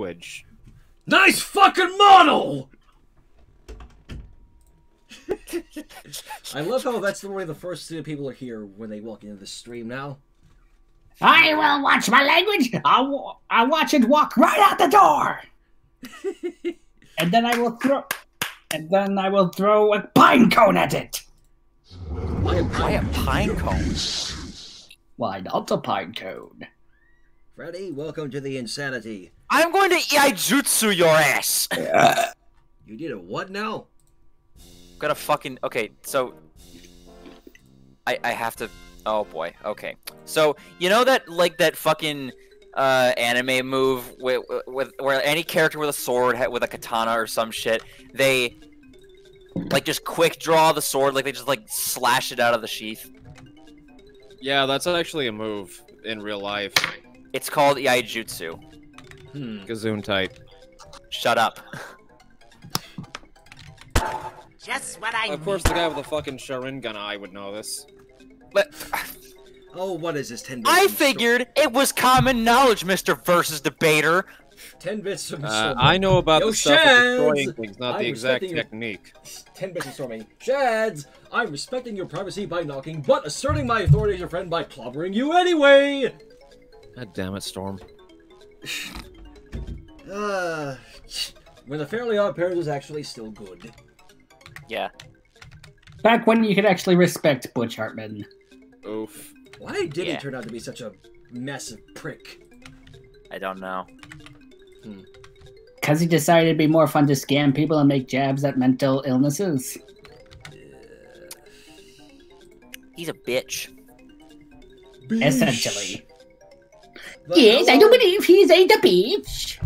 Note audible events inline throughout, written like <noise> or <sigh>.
language. Nice fucking model! I love how that's the way the first two people are here when they walk into the stream now. I will watch my language. I'll, I'll watch it walk right out the door. <laughs> and then I will throw and then I will throw a pine cone at it. Why why a pine cone? Why not a pine cone? Freddy, welcome to the insanity. I'm going to Iaijutsu your ass! <laughs> You did a what now? Gotta fucking okay. So I I have to. Oh boy. Okay. So you know that like that fucking uh anime move with, with where any character with a sword with a katana or some shit they like just quick draw the sword like they just like slash it out of the sheath. Yeah, that's actually a move in real life. It's called Iaijutsu. Hmm. Gazoon type. Shut up. Just what I Of course, the guy with the fucking Sharingan eye would know this. But Oh, what is this? Ten. I bits from figured it was common knowledge, Mr. Versus Debater. Ten bits from Uh, I know about Yo, the stuff of destroying things, not I'm the exact respecting your- technique. Ten bits from Stormy. Shads, I'm respecting your privacy by knocking, but asserting my authority as your friend by clobbering you anyway. God damn it, Storm. <laughs> Uh, when the Fairly Odd Parents was actually still good. Yeah. Back when you could actually respect Butch Hartman. Oof. Why did he turn out to be such a massive prick? I don't know. Because he decided it'd be more fun to scam people and make jabs at mental illnesses. <sighs> He's a bitch. Essentially. But Yes, I do hello- believe he's a bitch.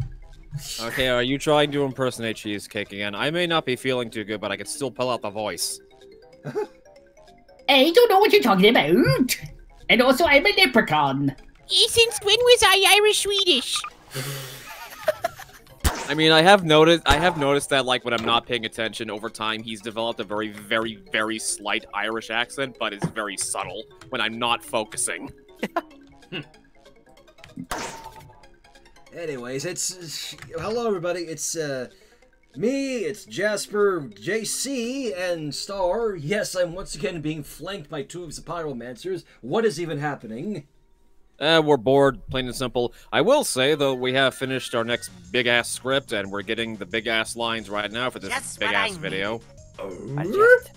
Okay, are you trying to impersonate Cheesecake again? I may not be feeling too good, but I can still pull out the voice. I don't know what you're talking about. And also, I'm a leprechaun. Since when was I Irish Swedish? I mean, I have noticed. I have noticed that, like, when I'm not paying attention, over time, he's developed a very, very, very slight Irish accent, but it's very subtle when I'm not focusing. <laughs> Anyways, it's hello everybody. It's uh me. It's Jasper, JC, and Star. Yes, I'm once again being flanked by two of the pyromancers. What is even happening? Uh, we're bored, plain and simple. I will say, though, we have finished our next big ass script, and we're getting the big ass lines right now for this Just big what I ass video. Why'd you, have to,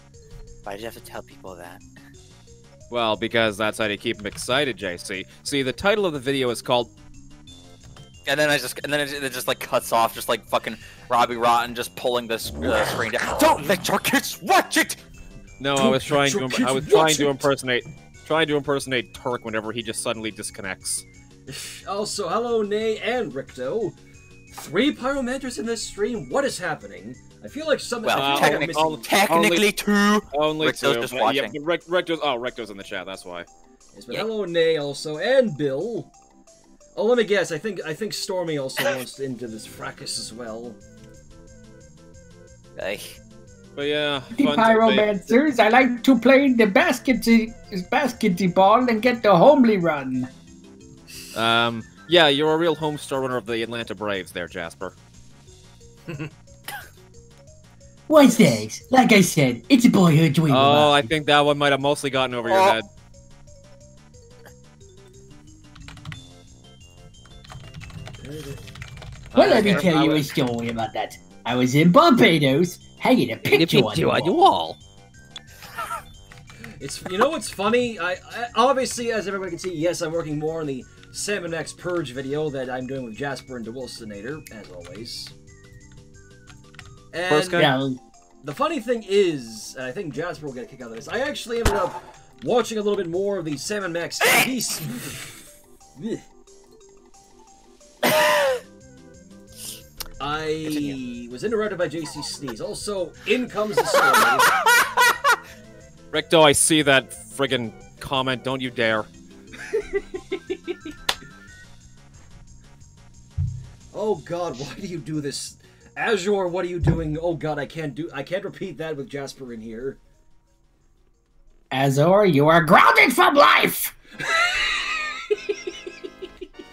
why'd you have to tell people that? Well, because that's how to keep them excited, JC. See, the title of the video is called And then I just, and then it, it just like cuts off, just like fucking Robbie Rotten just pulling this uh, screen down. Don't let your kids watch it. No, I Don't was trying to. your Im- kids I was trying watch to impersonate, trying to impersonate Turk whenever he just suddenly disconnects. <laughs> Also, hello, Nay and Ricto. Three pyromancers in this stream. What is happening? I feel like something. Well, I feel like I'm missing- only- Technically two. Only Ricto's two. just but watching. Yeah, Rick, Ricto's, oh, Ricto's in the chat. That's why. Yes, but Yeah. hello, Nay also, and Bill. Oh, let me guess. I think I think Stormy also wants into this fracas as well. Hey, But yeah, The fun to pyromancers, I like to play the baskety, basketball and get the homely run. Um, yeah, you're a real homestar runner of the Atlanta Braves, there, Jasper. What's that? Like I said, it's a boyhood dream. Oh, I think that one might have mostly gotten over your Oh. head. Well, let me tell I you a story about that. I was in Barbados, hanging a picture, on, the wall. wall. <laughs> It's you know what's funny? I, I obviously, as everybody can see, yes, I'm working more on the Sam and Max Purge video that I'm doing with Jasper and DaWillstanator, as always. And First guy- Yeah, the funny thing is, and I think Jasper will get a kick out of this. I actually ended up watching a little bit more of the Sam and Max TV. S- I was interrupted by JC Sneeze. Also, in comes the story. <laughs> Ricto, I see that friggin' comment. Don't you dare. <laughs> Oh God, why do you do this? Azure, what are you doing? Oh God, I can't do. I can't repeat that with Jasper in here. Azor, you are grounded from life. <laughs>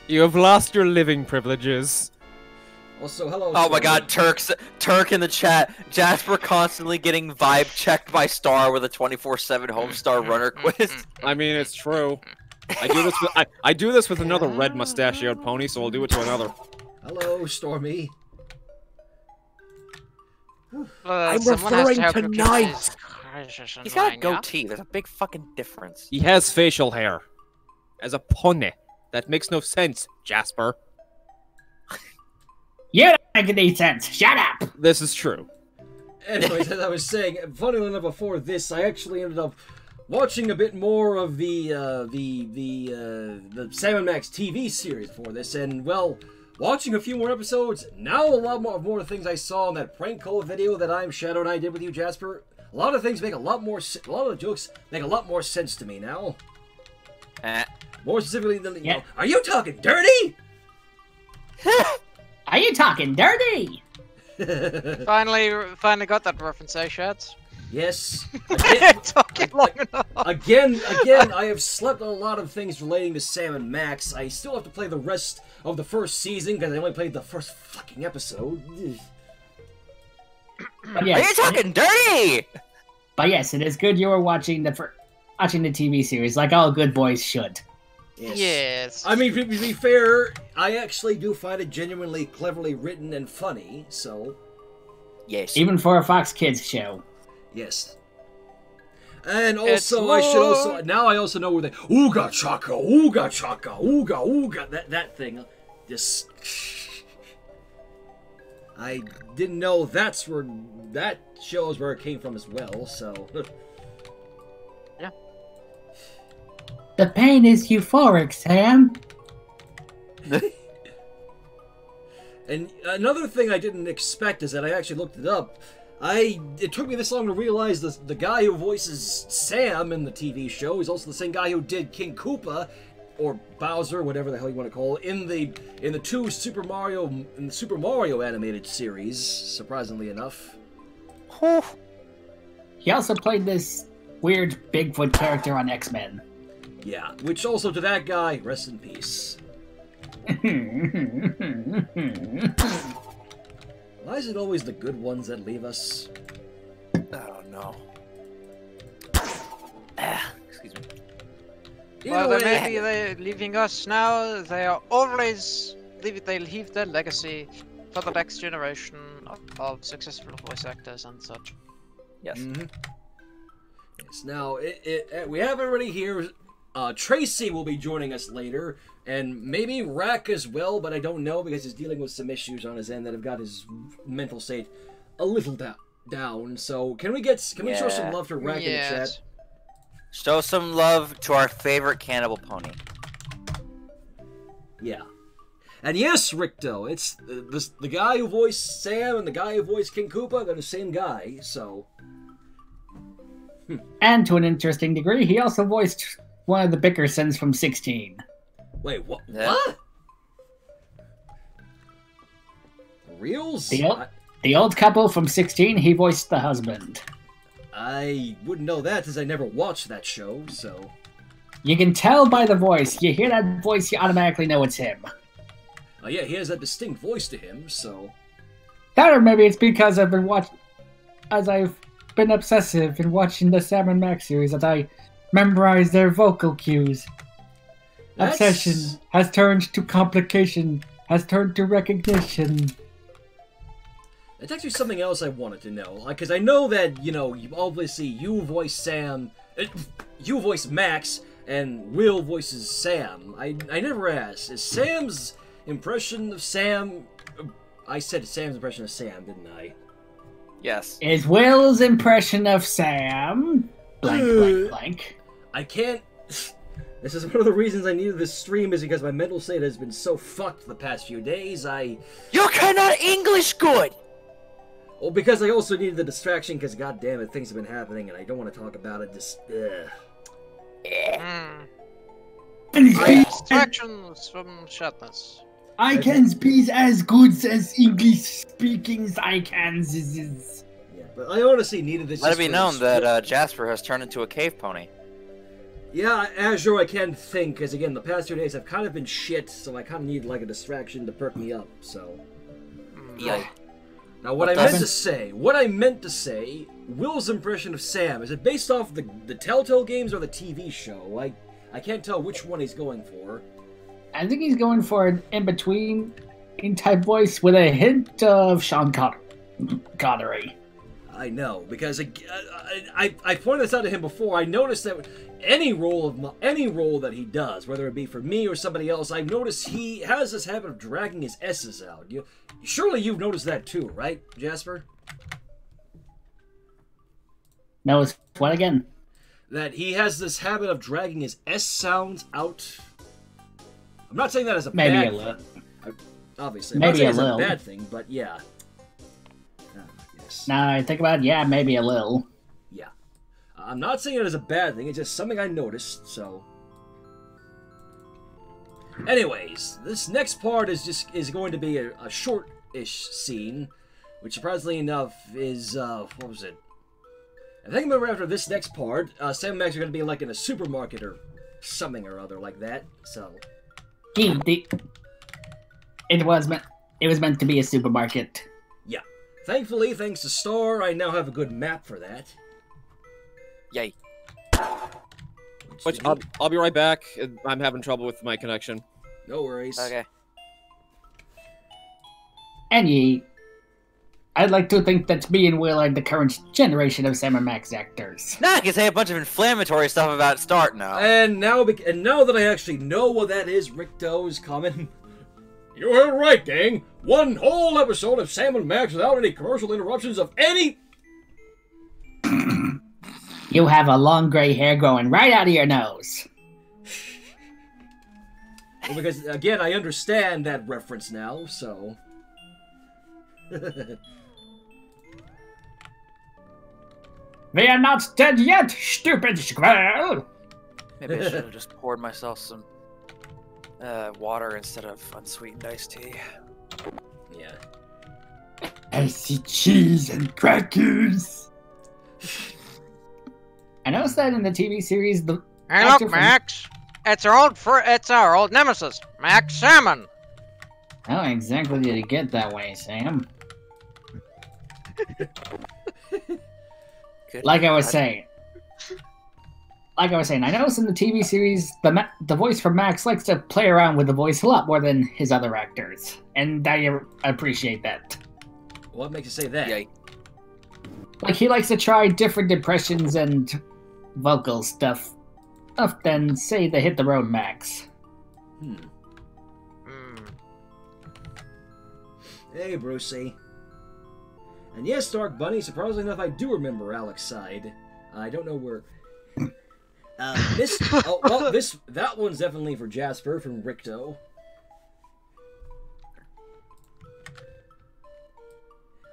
You have lost your living privileges. Also, hello. Oh my god, Turk's Turk in the chat. Jasper constantly getting vibe checked by Star with a 24/7 Homestar Runner quiz. I mean, it's true. I do this <laughs> with I, I do this with another red mustachioed pony, so I'll do it to another. Hello, Stormy. Uh, I'm someone has referring help to you keep Knight. this crisis in He's got a goatee. There's a big fucking difference. He has facial hair. As a pony. That makes no sense, Jasper. You make any sense. Shut up. This is true. Anyways, <laughs> as I was saying, funnily enough, before this, I actually ended up watching a bit more of the uh, the the uh, the Sam and Max TV series for this, and well, watching a few more episodes, now a lot more of more things I saw in that prank call video that I'm Shadow and I did with you, Jasper. A lot of things make a lot more. se- A lot of the jokes make a lot more sense to me now. Eh. More specifically than you Yeah. know, are you talking dirty? <laughs> Are you talking dirty? <laughs> Finally, finally got that reference, eh, Shads? yes. <laughs> Again, Talking long enough. again, <laughs> again, I have slept on a lot of things relating to Sam and Max. I still have to play the rest of the first season because I only played the first fucking episode. But Are you talking dirty? but yes, it is good you were watching the fir- watching the TV series like all good boys should. Yes. Yes. I mean, to be fair, I actually do find it genuinely cleverly written and funny. So, Yes. Even for a Fox Kids show. yes. And It's also, I should also now I also know where they ooga chaka, ooga chaka, ooga ooga that that thing. Just <laughs> I didn't know that's where that shows where it came from as well. So <laughs> The pain is euphoric, Sam. <laughs> And another thing I didn't expect is that I actually looked it up. I it took me this long to realize the the guy who voices Sam in the TV show is also the same guy who did King Koopa or Bowser, whatever the hell you want to call it, in the in the two Super Mario in the Super Mario animated series. Surprisingly enough, He also played this weird Bigfoot character on X Men. Yeah. Which also to that guy, rest in peace. <laughs> Why is it always the good ones that leave us? Oh no. Ah, excuse me. well, Either they way- may be they leaving us now. They are always leave. They leave their legacy for the next generation of, of successful voice actors and such. Yes. Mhm. Yes. Now, it, it, uh, we have everybody here. Uh, Tracy will be joining us later, and maybe Rack as well, but I don't know because he's dealing with some issues on his end that have got his mental state a little da- down. So, can we get can we show some love to Rack in the chat? Show some love to our favorite cannibal pony. Yeah. And yes, Ricto, it's uh, the, the guy who voiced Sam and the guy who voiced King Koopa. They're the same guy, so and to an interesting degree, he also voiced one of the Bickersons from 16. wait, what? Yeah. What? Reals? The old, the old couple from 16, he voiced the husband. I wouldn't know that since I never watched that show, so. You can tell by the voice. You hear that voice, you automatically know it's him. Uh, yeah, he has that distinct voice to him, so. That or maybe it's because I've been watching, as I've been obsessive in watching the Sam and Max series, that I memorize their vocal cues. That's- Obsession has turned to complication, has turned to recognition. It's actually something else I wanted to know. Because I know that, you know, obviously you voice Sam, uh, you voice Max, and Will voices Sam. I, I never asked. Is Sam's impression of Sam. uh, I said Sam's impression of Sam, didn't I? Yes. Is Will's impression of Sam blank blank blank? I can't. <laughs> This is one of the reasons I needed this stream is because my mental state has been so fucked the past few days. I You cannot English good. well because I also needed the distraction because god damn it things have been happening and I don't want to talk about it. Just ugh. Hmm. Distractions from Shatness. I can speak as good as English speaking I can. yeah. But I honestly needed this. Let it be known that uh, Jasper has turned into a cave pony. Yeah, Azure, I can think, because again, the past two days have kind of been shit, so I kind of need like a distraction to perk me up. So, Yay. Now, what, What I meant to say, what I meant to say, Will's impression of Sam is it based off the the Telltale games or the TV show? I I can't tell which one he's going for. I think he's going for an in between type voice with a hint of Sean Con- Connery. I know because I, I I pointed this out to him before. I noticed that any role of my, any role that he does, whether it be for me or somebody else, I notice he has this habit of dragging his s's out. You surely you've noticed that too, right, Jasper? No, it's what again? That he has this habit of dragging his s sounds out. I'm not saying that as a Maybe bad a little. obviously. I'm Maybe a little. a bad thing, but yeah. Yes. Now I think about it, yeah, maybe a little. Yeah. I'm not saying it as a bad thing, it's just something I noticed, so. Anyways, this next part is just is going to be a, a short-ish scene, which surprisingly enough is uh what was it? I think I remember after this next part, uh, Sam and Max are going to be like in a supermarket or something or other like that. So He, the, it was meant. It was meant to be a supermarket. Yeah, thankfully, thanks to Star, I now have a good map for that. Yay. Which I'll, I'll be right back. I'm having trouble with my connection. no worries. Okay. And ye, I'd like to think that me and Will are the current generation of Sam and Max actors. Now I can say a bunch of inflammatory stuff about Start now. And now, and now that I actually know what that is, Ricto is coming. You heard right, gang. One whole episode of Sam and Max without any commercial interruptions of any. You have a long gray hair growing right out of your nose. Well, because again, I understand that reference now. So. <laughs> We are not dead yet, stupid squirrel! Maybe I should have just poured myself some uh, water instead of unsweetened iced tea. Yeah. I see cheese and crackers. I noticed that in the TV series, the Hey, look, from- Max. It's our old fr- it's our old nemesis, Max Salmon. how exactly did it get that way, Sam? <laughs> Like I was saying, like I was saying, I noticed in the TV series, the Ma- the voice for Max likes to play around with the voice a lot more than his other actors, and I appreciate that. What makes you say that? Yay. Like he likes to try different impressions and vocal stuff, stuff than say the hit the road Max. Hmm. Hmm. Hey, Brucey. And yes, Dark Bunny. Surprisingly enough, I do remember Alex side. I don't know where. Uh, this. <laughs> Oh, well, this. That one's definitely for Jasper from Ricto.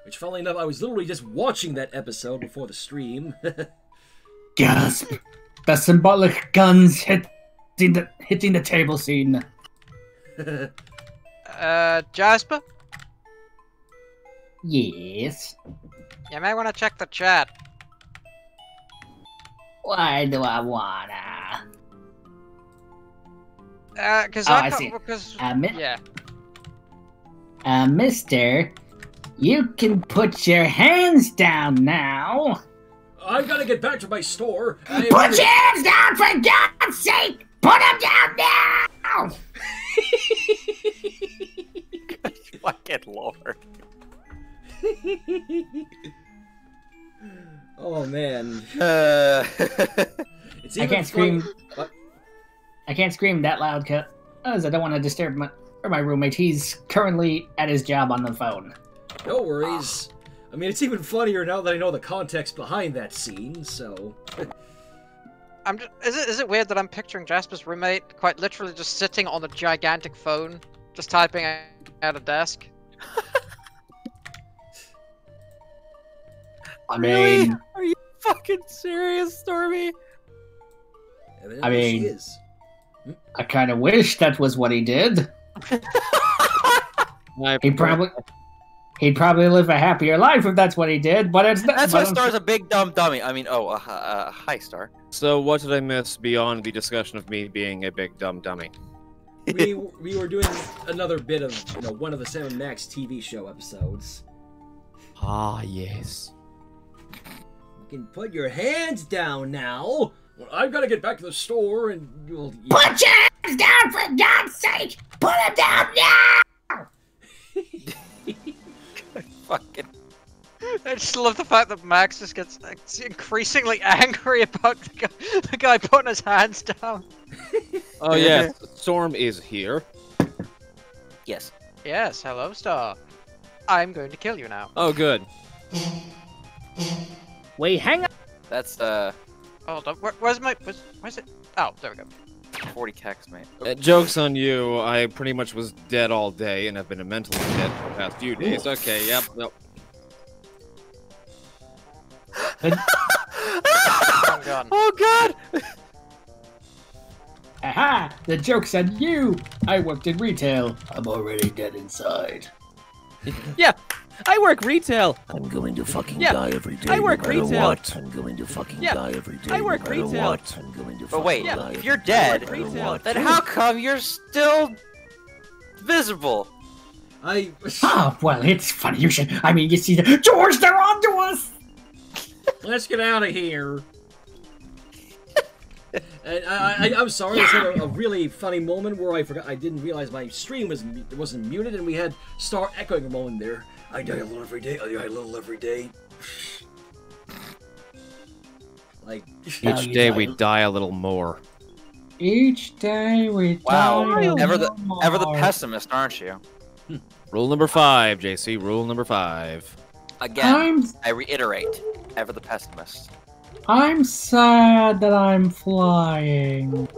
Which, funnily enough, I was literally just watching that episode before the stream. <laughs> Gasp! The symbolic guns hitting the hitting the table scene. <laughs> Uh, Jasper, Yes. you may want to check the chat. Why do I wanna? Uh, cause Oh, I, I see. Because Uh, mi- yeah. Uh, Mister, you can put your hands down now. I gotta get back to my store. I Put your hands down for God's sake! Put them down now! <laughs> Fucking lord. <laughs> oh man, Uh, <laughs> it's I can't fun- scream. What? I can't scream that loud, cause I don't want to disturb my or my roommate. He's currently at his job on the phone. No worries. I mean, it's even funnier now that I know the context behind that scene. So, <laughs> I'm just, is it is it weird that I'm picturing Jasper's roommate quite literally just sitting on a gigantic phone, just typing at a desk? <laughs> I Really? mean, Are you fucking serious, Stormy? I mean- is. I kind of wish that was what he did. <laughs> He probably. He'd probably live a happier life if that's what he did, but it's not. That's why but Star's a big dumb dummy. I mean, oh, uh, uh, hi, Star. So what did I miss beyond the discussion of me being a big dumb dummy? we we were doing another bit of you know one of the Sam and Max TV show episodes. Ah, yes. You can put your hands down now. Well, I've got to get back to the store and you'll. You, Put your hands down for God's sake! Put them down now! Fucking. I just love the fact that Max just gets increasingly angry about the guy, the guy putting his hands down. <laughs> Oh, yeah, Storm is here. Yes. Yes, hello, Star. I'm going to kill you now. Oh, good. Wait, hang on. That's uh Hold on, where, where's my, where's, where's it? Oh, there we go. 40 cax, mate. Uh, joke's on you. I pretty much was dead all day and have been mentally dead for the past few days. Okay, yep. Nope. I'm gone. Oh god! Aha! The joke's on you! I worked in retail. I'm already dead inside. Yeah, I work retail. I'm going to fucking Yeah, die every day. I work no retail. What. I'm going to fucking Yeah, die every day. I work no retail. What. I'm going to But fucking wait, die if every you're dead, no retail. then how come you're still visible? I. <laughs> Ah, well, it's funny you should. I mean, you see, the George, they're onto us! <laughs> Let's get out of here. <laughs> And I, I, I'm sorry. I had a, a really funny moment where I forgot. I didn't realize my stream was wasn't muted, and we had Star echoing a moment there. I die a little every day. I die a little every day. Like, Each day die. we die a little more. Each day we Wow, die a ever the little ever the pessimist, aren't you? Rule number five, JC. Rule number five. Again, I'm I reiterate, ever the pessimist. I'm sad that I'm flying.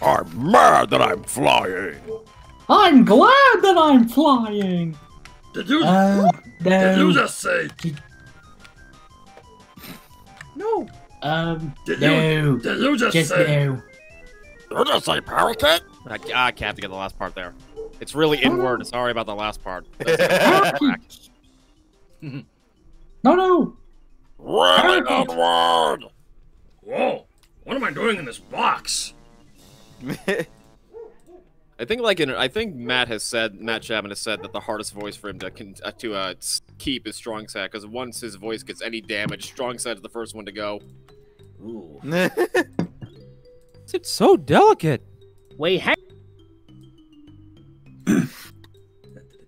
I'm mad that I'm flying. I'm glad that I'm flying. Did you? Uh, did you just say? No. um, Did no, Did you just, just no. Did you say parakeet? I, I can't get the last part there. It's really inward. Sorry about the last part. <laughs> No, no. Really Parakeet. inward. Whoa! What am I doing in this box? <laughs> I think like in, I think Matt has said Matt Chapman has said that the hardest voice for him to uh, to uh, keep is Strong Sad because once his voice gets any damage, Strong Sad is the first one to go. Ooh. <laughs> It's so delicate. Wait, hang,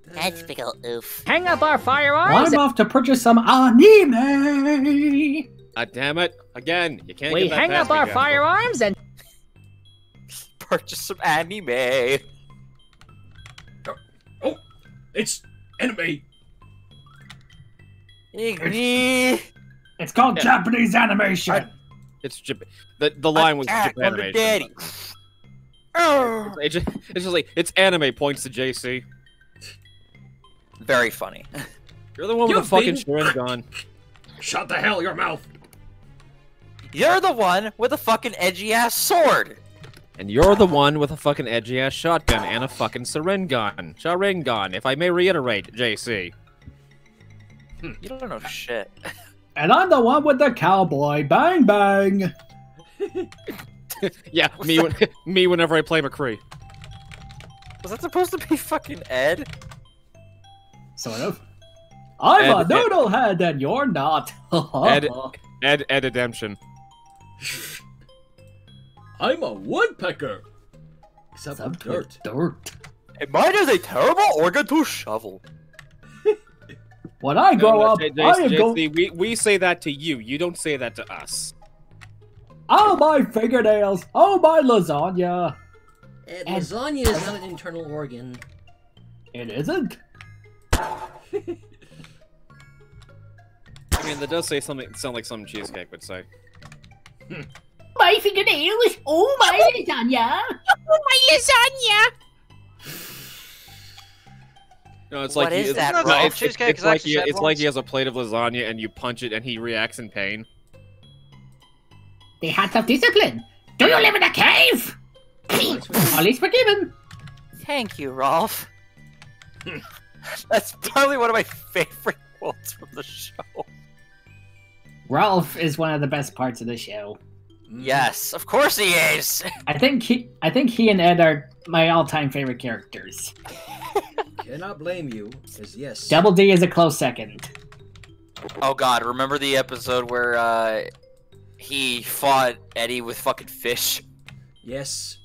That's big ol' oof. Hang up our firearms. I'm off to purchase some anime. Ah, damn it! Again, you can't We get that hang up our Jasper. firearms and Purchase some anime. Oh, oh it's anime. Igni. It's called Yeah. Japanese animation. It's Jap- the the line was Attack Japan animation, daddy. but Oh. It's just, it's just like it's anime points to JC. Very funny. You're the one with You the fucking big- Sharingan. Shut the hell your mouth. You're the one with a fucking edgy ass sword. And you're the one with a fucking edgy ass shotgun and a fucking Sharingan. Sharingan, if I may reiterate, JC. Hmm, you don't know shit. <laughs> And I'm the one with the cowboy. Bang, bang. <laughs> Yeah, me when, <laughs> me whenever I play McCree. Was that supposed to be fucking Ed? Sort of. I'm Ed- a Ed- head and you're not. Ed- Ed Ed Redemption. I'm a woodpecker. Except with Except dirt. dirt. And mine is a terrible organ to shovel. <laughs> When I grow No, no, up, J- J- I am JC, going. we, we say that to you. You don't say that to us. Oh, my fingernails. Oh, my lasagna. And And- lasagna is not an internal organ. It isn't. I mean, that does say something sound like some cheesecake would say. <laughs> my fingernails. Oh my lasagna. Oh, my lasagna! No, it's What like he- is it's, that, no, Ralph? it's, it's, it's like he, it's like he has a plate of lasagna and you punch it and he reacts in pain. They had of discipline. Do you live in a cave? At <clears throat> least forgiven. Thank you, Rolf. <laughs> That's probably one of my favorite quotes from the show. Rolf is one of the best parts of the show. Yes, of course he is. <laughs> I think he, I think he and Ed are my all-time favorite characters. Cannot blame you, because yes. Double D is a close second. Oh God, remember the episode where uh, he fought Eddie with fucking fish? Yes.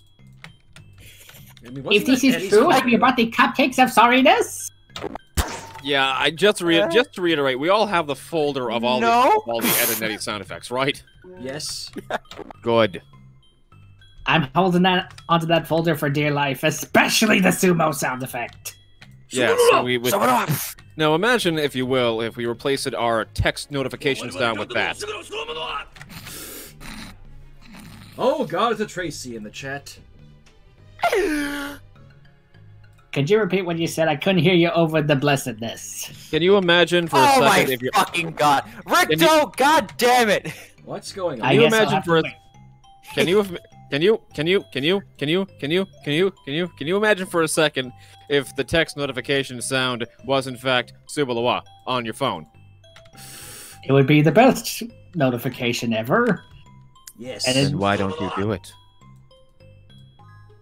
I mean, If this is Eddie's true, have you brought the cupcakes of sorriness? Yeah, I just re- just to reiterate, we all have the folder of all No. the of all the Ed and Eddie sound effects, right? Yes. Good. I'm holding that onto that folder for dear life, especially the sumo sound effect. Yeah, so we would. So what do I- Now imagine, if you will, if we replaced our text notifications down with that. Oh god, it's a Tracy in the chat. Could you repeat what you said? I couldn't hear you over the blessedness. Can you imagine for a Oh my second if you fucking God, Can you- Ricto! God damn it! What's going on? I you imagine have for a- can you can you can you can you can you can you can you can you can you imagine for a second if the text notification sound was in fact Subalawa on your phone? It would be the best notification ever. Yes. And it- why don't you do it?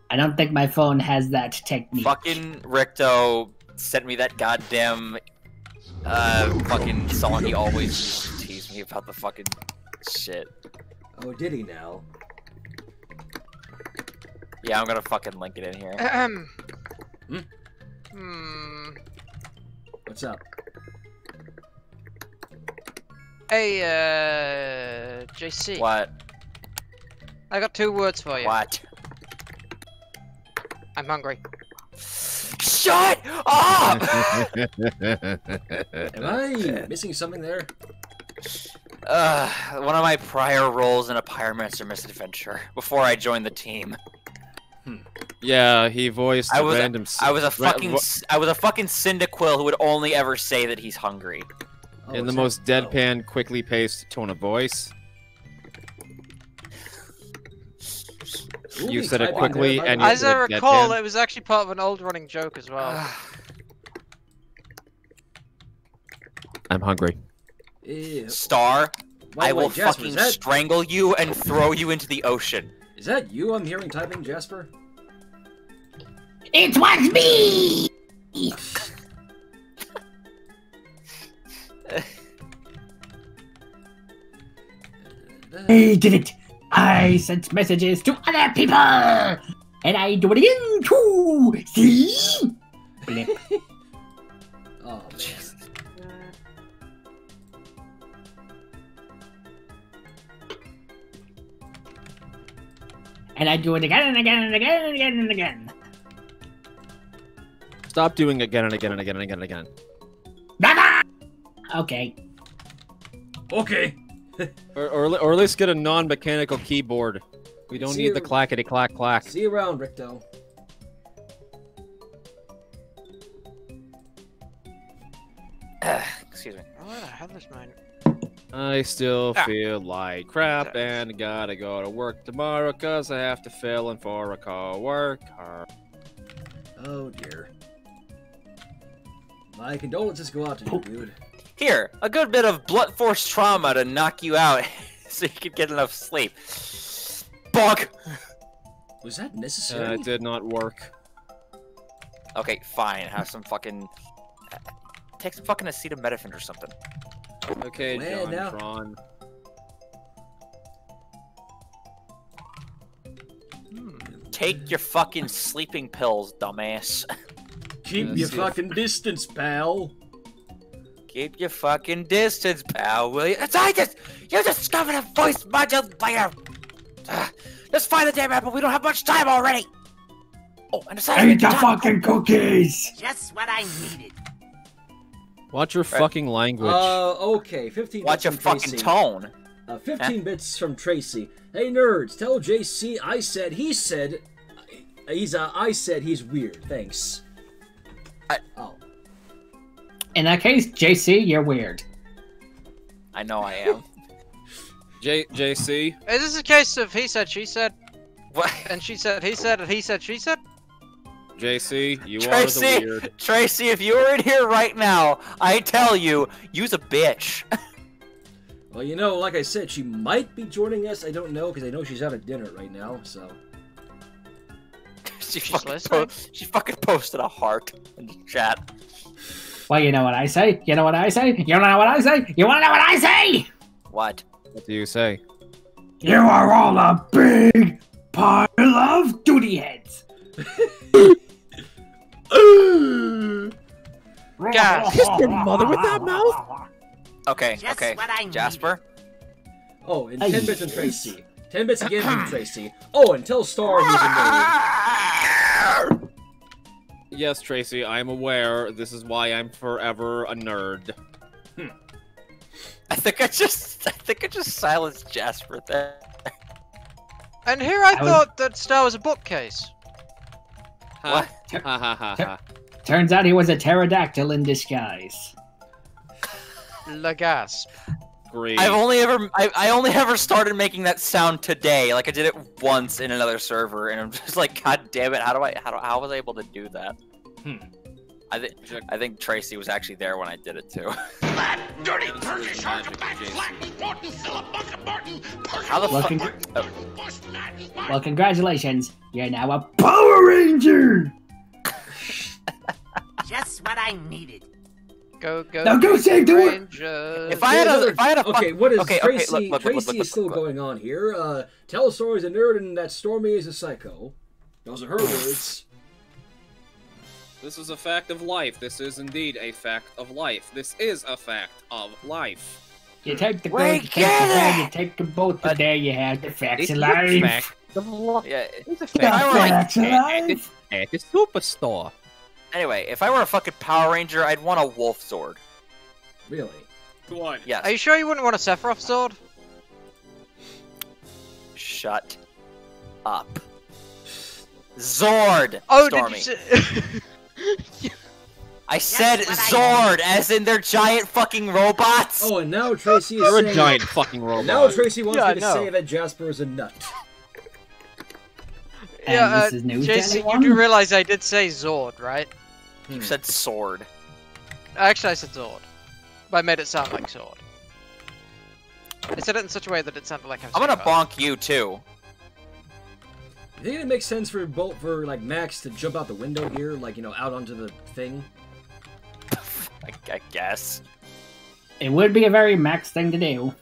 I don't think my phone has that technique. Fucking Ricto sent me that goddamn uh fucking song he always used to tease me about the fucking shit. Oh, did he now? Yeah, I'm gonna fucking link it in here. Ahem. Hmm? Hmm. What's up? Hey, uh, JC. What? I got two words for you. What? I'm hungry. Shut up! <laughs> Am I <laughs> missing something there? Uh, one of my prior roles in a Pyromancer misadventure <laughs> before I joined the team. yeah, he voiced I was a- random. s- I was a fucking I was a fucking Cyndaquil who would only ever say that he's hungry. Oh, in the is most that- oh. deadpan, quickly paced tone of voice. Who You said it quickly and you? As I recall, deadpan. it was actually part of an old running joke as well. <sighs> I'm hungry. Ew. Star, By I the way, will Jasper, fucking that, strangle you and throw you into the ocean. is that you I'm hearing typing, Jasper? It was me! I did it! I sent messages to other people! And I do it again too! See? Blip. <laughs> And I do it again and again and again and again and again. Stop doing again and again and again and again and again. Okay. Okay. <laughs> Or, or, or at least get a non-mechanical keyboard. We don't See need the clackety clack clack. See you around, Ricto. Ah, excuse me. Where the hell is mine? I still Ah. feel like crap and gotta go to work tomorrow cause I have to fill in for a co-worker. Oh dear. My condolences go out to you, dude. Here, a good bit of blunt force trauma to knock you out <laughs> so you can get enough sleep. Bonk! Was that Uh, necessary? it did not work. Okay, fine. Have some fucking. Take some fucking acetaminophen or something. Okay, Well, John now- Tron. Take your fucking sleeping pills, dumbass. <laughs> Keep Yes, your yes. fucking distance, pal. Keep your fucking distance, pal, will you? It's I just. You discovered a voice modulator! Uh, let's find the damn apple. We don't have much time already! Oh, and aside Eat the fucking cookies! Just what I needed. Watch your Right. fucking language. Uh, okay. 15 Watch your from fucking Tracy. tone. Uh, 15 bits from Tracy. Hey, nerds, tell JC I said he said. uh, He's, uh, I said he's weird. Thanks. I- Oh. In that case, JC, you're weird. I know I am. <laughs> J JC, Is this a case of he said, she said, what? and she said, he said, and he said, she said? JC, you Tracy, are the weird. Tracy, if you were in here right now, I tell you, use a bitch. <laughs> Well, you know, like I said, she might be joining us. I don't know because I know she's out at dinner right now. So <laughs> she fucking po- she fucking posted a heart in the chat. Well, you know what I say? You know what I say? You know what I say? You wanna know what I say? What? What do you say? You are all a big pile of duty heads. <laughs> Gas. Kiss your mother with that mouth? Okay, Just okay. what I Jasper. oh, and Hey. ten bits and Tracy. Ten bits again from Tracy. Oh, and tell Star he's a nerd. Yes, Tracy, I'm aware. This is why I'm forever a nerd. I think I just I think I just silenced Jasper there. And here I, I would- thought that Star was a bookcase. Ha <laughs> ha ha ha ha. Turns out he was a pterodactyl in disguise. Lagasp. Great. I've only ever I, I only ever started making that sound today. Like I did it once in another server, and I'm just like, God damn it! How do I how do, how was I able to do that? Hmm. I think I think Tracy was actually there when I did it too. Dirty Turkish Turkish artifact, Jason. Morton, Philip, Martin, How the Well, fuck? well, congratulations. You're now a <laughs> Power Ranger. Just what I needed. Go go. Now go save the world. Rangers. If I had a if I had a fuck- Okay, what is okay, okay, Tracy? look, look, look, Tracy look, look, is still look. going on here. Uh, Telestar is a nerd and that Stormy is a psycho. Those are her words. This is a fact of life. This is indeed a fact of life. This is a fact of life. You take the We good, you take the get bad, it! you take the both, but there you have the facts of life. fact of life. Yeah. It's a The If I were like- facts of eh, eh, life. at the superstore. Anyway, if I were a fucking Power Ranger, I'd want a Wolf Sword. Really? What? Yes. Are you sure you wouldn't want a Sephiroth sword? Shut up. Zord. Oh, Stormy. did you say? <laughs> I said what I Zord, as in they're giant fucking robots. Oh, and now Tracy is You're saying. a giant fucking robot. now Tracy wants Yeah, me to know. say that Jasper is a nut. And yeah, this uh, is news to Jason, you do realize I did say Zord, right? You said sword. Actually, I said Zord. But I made it sound like Sword. I said it in such a way that it sounded like I was I'm gonna bonk you too. You think it makes sense for both for like Max to jump out the window here, like you know, out onto the thing? I, I guess. It would be a very Max thing to do.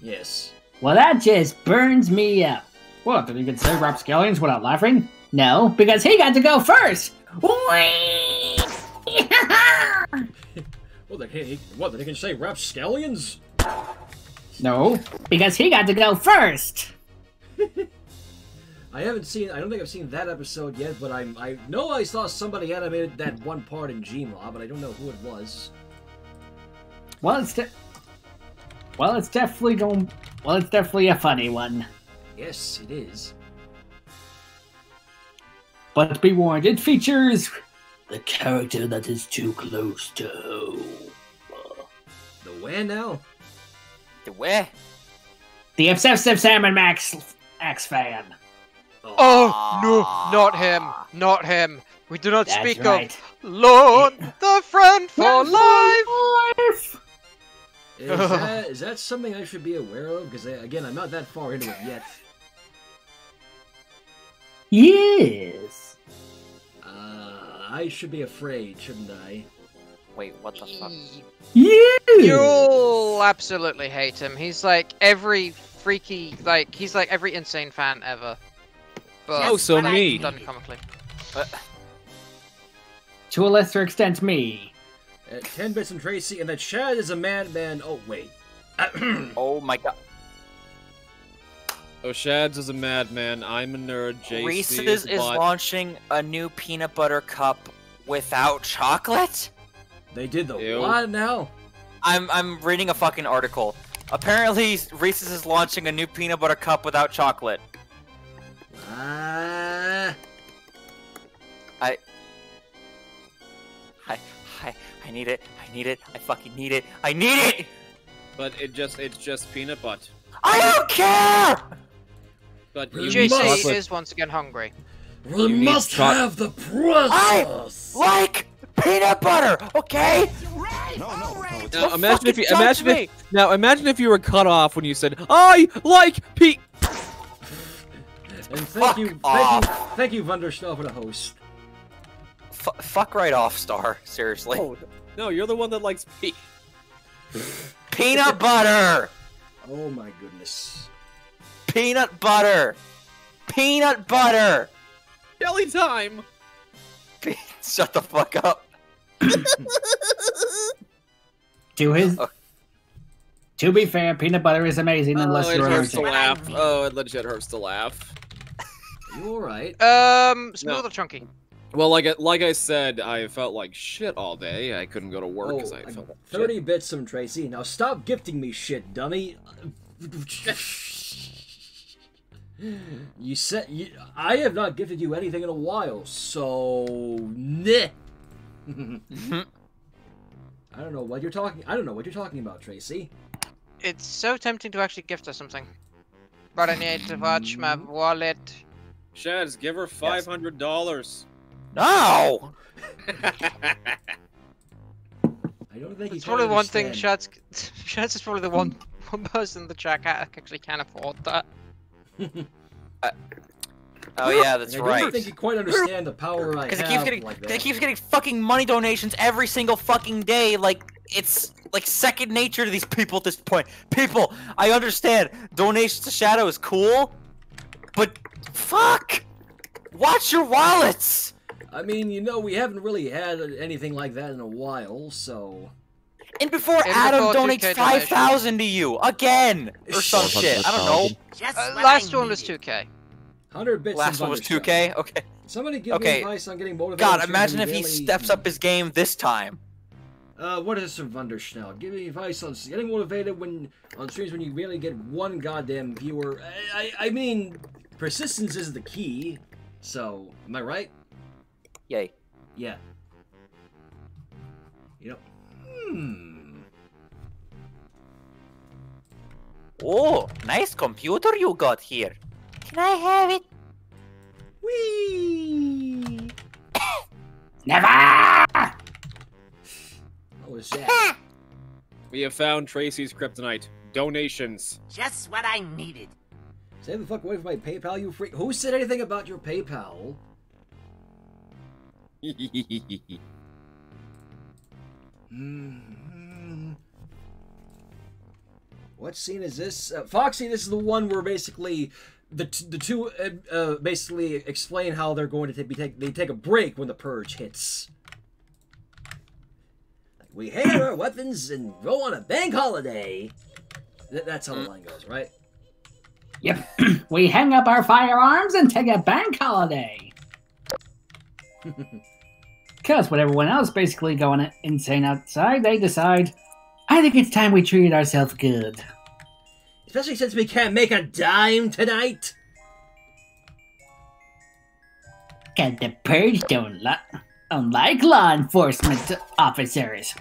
Yes. Well, that just burns me up. What, did he can say rapscallions without laughing? No, because he got to go first! Whee! Well, they can. What? They can say rapscallions? no, because he got to go first! <laughs> I haven't seen. I don't think I've seen that episode yet, but I'm. I know I saw somebody animated that one part in Gmod, but I don't know who it was. Well, it's well, it's definitely going. Well, it's definitely a funny one. Yes, it is. But be warned, it features the character that is too close to home. The where now? The where? The obsessive Salmon and Max X fan. Oh no, not him, not him. We do not That's speak right. of Lord the friend for life. life. Is that, <laughs> is that something I should be aware of? Because again, I'm not that far into it yet. Yes. Uh, I should be afraid, shouldn't I? Wait, what the fuck? Yes. You'll absolutely hate him. He's like every freaky, like he's like every insane fan ever. But Oh, so me. done comically. To a lesser extent, me. Uh, Ten bits and Tracy, and that Chad is a madman. Oh wait. <clears throat> Oh my god. Oh, Shads is a madman. I'm a nerd. JC Reese's is, is launching a new peanut butter cup without chocolate? they did the Ew. what now? I'm I'm reading a fucking article. Apparently, Reese's is launching a new peanut butter cup without chocolate. Ah. I, I, I need it. I need it. I fucking need it. I need it. But it just it's just peanut butter. I don't care. But you You need must- is once again hungry. We You must choc- have the I like peanut butter. Okay. No, no, no, it's Now, imagine if you imagine if, now imagine if you were cut off when you said I like Pete. And thank Fuck you, thank off. you, thank you, Vunderschnell, for the host. F- fuck right off, Star. Seriously. Oh, no, you're the one that likes Pete. Peanut butter! Oh my goodness. Peanut butter! Peanut butter! Jelly time. Shut the fuck up. <laughs> To his. Oh. To be fair, peanut butter is amazing oh, unless oh, it you're hurts to allergic. laugh. Oh, it legit hurts to laugh. You alright? Um, smooth No. or chunky? Well, like I, like I said, I felt like shit all day. I couldn't go to work Oh, because I felt like 30 shit. bits from Tracy. Now stop gifting me shit, dummy. you said you, I have not gifted you anything in a while, so nah. I don't know what you're talking. I don't know what you're talking about, Tracy. It's so tempting to actually gift her something. But I need to watch my wallet. Shads, give her five hundred dollars. No! I don't think It's you probably can one thing understand. Shad's, <laughs> Shad's is probably the one, one person in the chat actually can afford that. <laughs> Uh, oh yeah, that's right. I don't think you quite understand the power I Because have he keeps getting, like cause that. he keeps getting fucking money donations every single fucking day. Like it's like second nature to these people at this point. People, I understand donations to Shadow is cool, but fuck, watch your wallets. I mean, you know, we haven't really had anything like that in a while, so. And before And Adam before donates 2K five thousand to you again or some shit, I don't know. Uh, last one was 2k. 100 bits Last one was 2K. Okay. Somebody give Okay. me advice on getting motivated. God, imagine when if he steps up his game this time. Uh, what is some Wunderschnell? Give me advice on getting motivated when on streams when you really get one goddamn viewer. I, I, I mean, persistence is the key. So, am I right? Yay. Yeah. You know. Hmm. Oh, nice computer you got here. Can I have it? Whee! <coughs> Never! What was that? <laughs> We have found Tracy's kryptonite. Donations. Just what I needed. Stay the fuck away from my PayPal, you freak. Who said anything about your PayPal? <laughs> What scene is this? Uh, Foxy, this is the one where basically the the two uh, uh, basically explain how they're going to be take they take a break when the purge hits. We hand our weapons and go on a bank holiday. Th- that's how the line goes, right? Yep. <clears throat> we hang up our firearms and take a bank holiday. <laughs> Because with everyone else basically going insane outside, they decide, I think it's time we treated ourselves good. Especially since we can't make a dime tonight. Cause the purge don't, li- don't like law enforcement officers.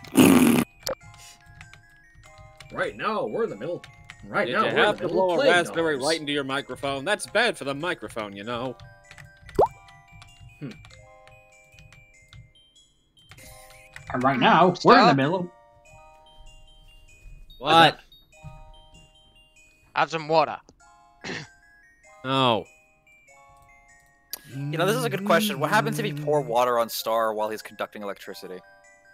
Right now, we're in the middle. Right Did now, you we're have in to the middle blow of a raspberry dogs. right into your microphone? That's bad for the microphone, you know. Hmm. And right now, we're in the middle. What? Have some water. <clears throat> No. You know, this is a good question. What happens if you pour water on Star while he's conducting electricity?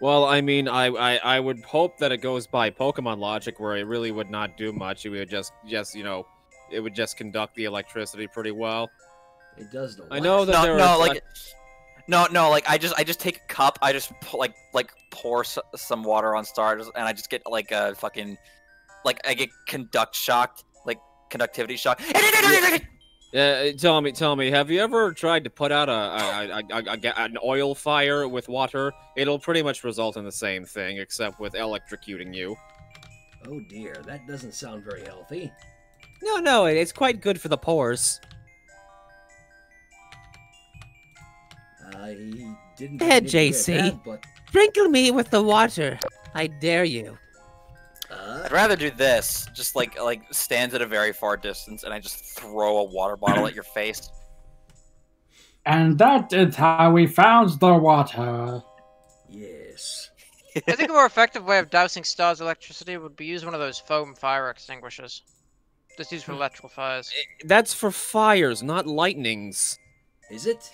Well, I mean, I, I I would hope that it goes by Pokemon logic, where it really would not do much. It would just just you know, it would just conduct the electricity pretty well. It does the. I know that No, there no, are like, no, no, like I just, I just take a cup, I just pu- like, like pour s- some water on stars, and I just get like a fucking, like I get conduct shocked, like conductivity shock. Yeah, Uh, tell me, tell me, have you ever tried to put out a, a, a, a, a an oil fire with water? It'll pretty much result in the same thing, except with electrocuting you. Oh dear, that doesn't sound very healthy. No, no, it's quite good for the pores. I didn't. Think JC. that, but Sprinkle me with the water. I dare you. Uh, I'd rather do this, just like, like stands at a very far distance, and I just throw a water bottle at your face. And that is how we found the water. yes. I think a more effective way of dousing stars' electricity would be use one of those foam fire extinguishers. Just used for electrical fires. That's for fires, not lightnings. Is it?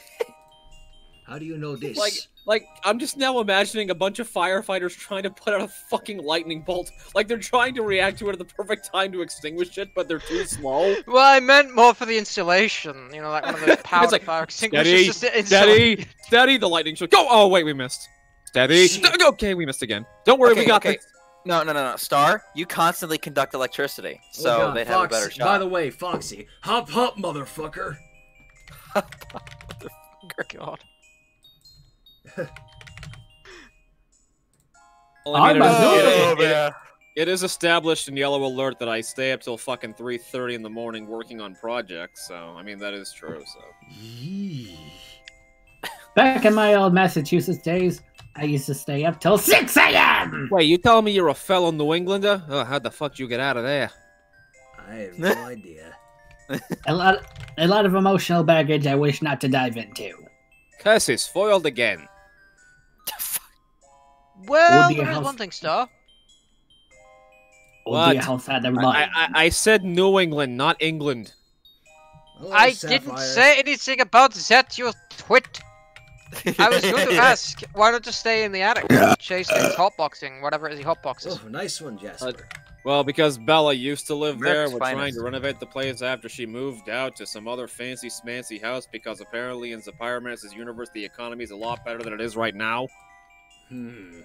<laughs> How do you know this? Like, like I'm just now imagining a bunch of firefighters trying to put out a fucking lightning bolt. Like they're trying to react to it at the perfect time to extinguish it, but they're too slow. <laughs> Well, I meant more for the installation. You know, like one of those <laughs> powered like, fire extinguishers. Steady, just to steady, steady. The lightning should go. Oh wait, we missed. Steady. Shit. Okay, we missed again. Don't worry, we got okay. this. No, no, no, no. Star, you constantly conduct electricity, Oh so God, they'd have a better shot. By the way, Foxy, hop hop, motherfucker. <laughs> God. Well, I mean, I'm it is- it- it- it is established in Yellow Alert that I stay up till fucking 3:30 in the morning working on projects. So I mean that is true. So Back in my old Massachusetts days, I used to stay up till 6 a.m. wait, you telling me you're a fellow New Englander? Oh, how the fuck you get out of there? I have no <laughs> idea. A lot, a lot of emotional baggage I wish not to dive into. Curses foiled again. Well, there is one thing, Star. Oh What? dear, how sad I'm I, lying. I, I said New England, not England. Oh, Hello, I Sapphire. didn't say anything about that, you twit. I was going to <laughs> ask, why not just stay in the attic? Chase things hotboxing, whatever it is he hotboxes. Oh, nice one, Jasper. Uh, well, because Bella used to live there, we're trying to renovate the place after she moved out to some other fancy smancy house because apparently in the Pyromancer's universe the economy is a lot better than it is right now. Hmm.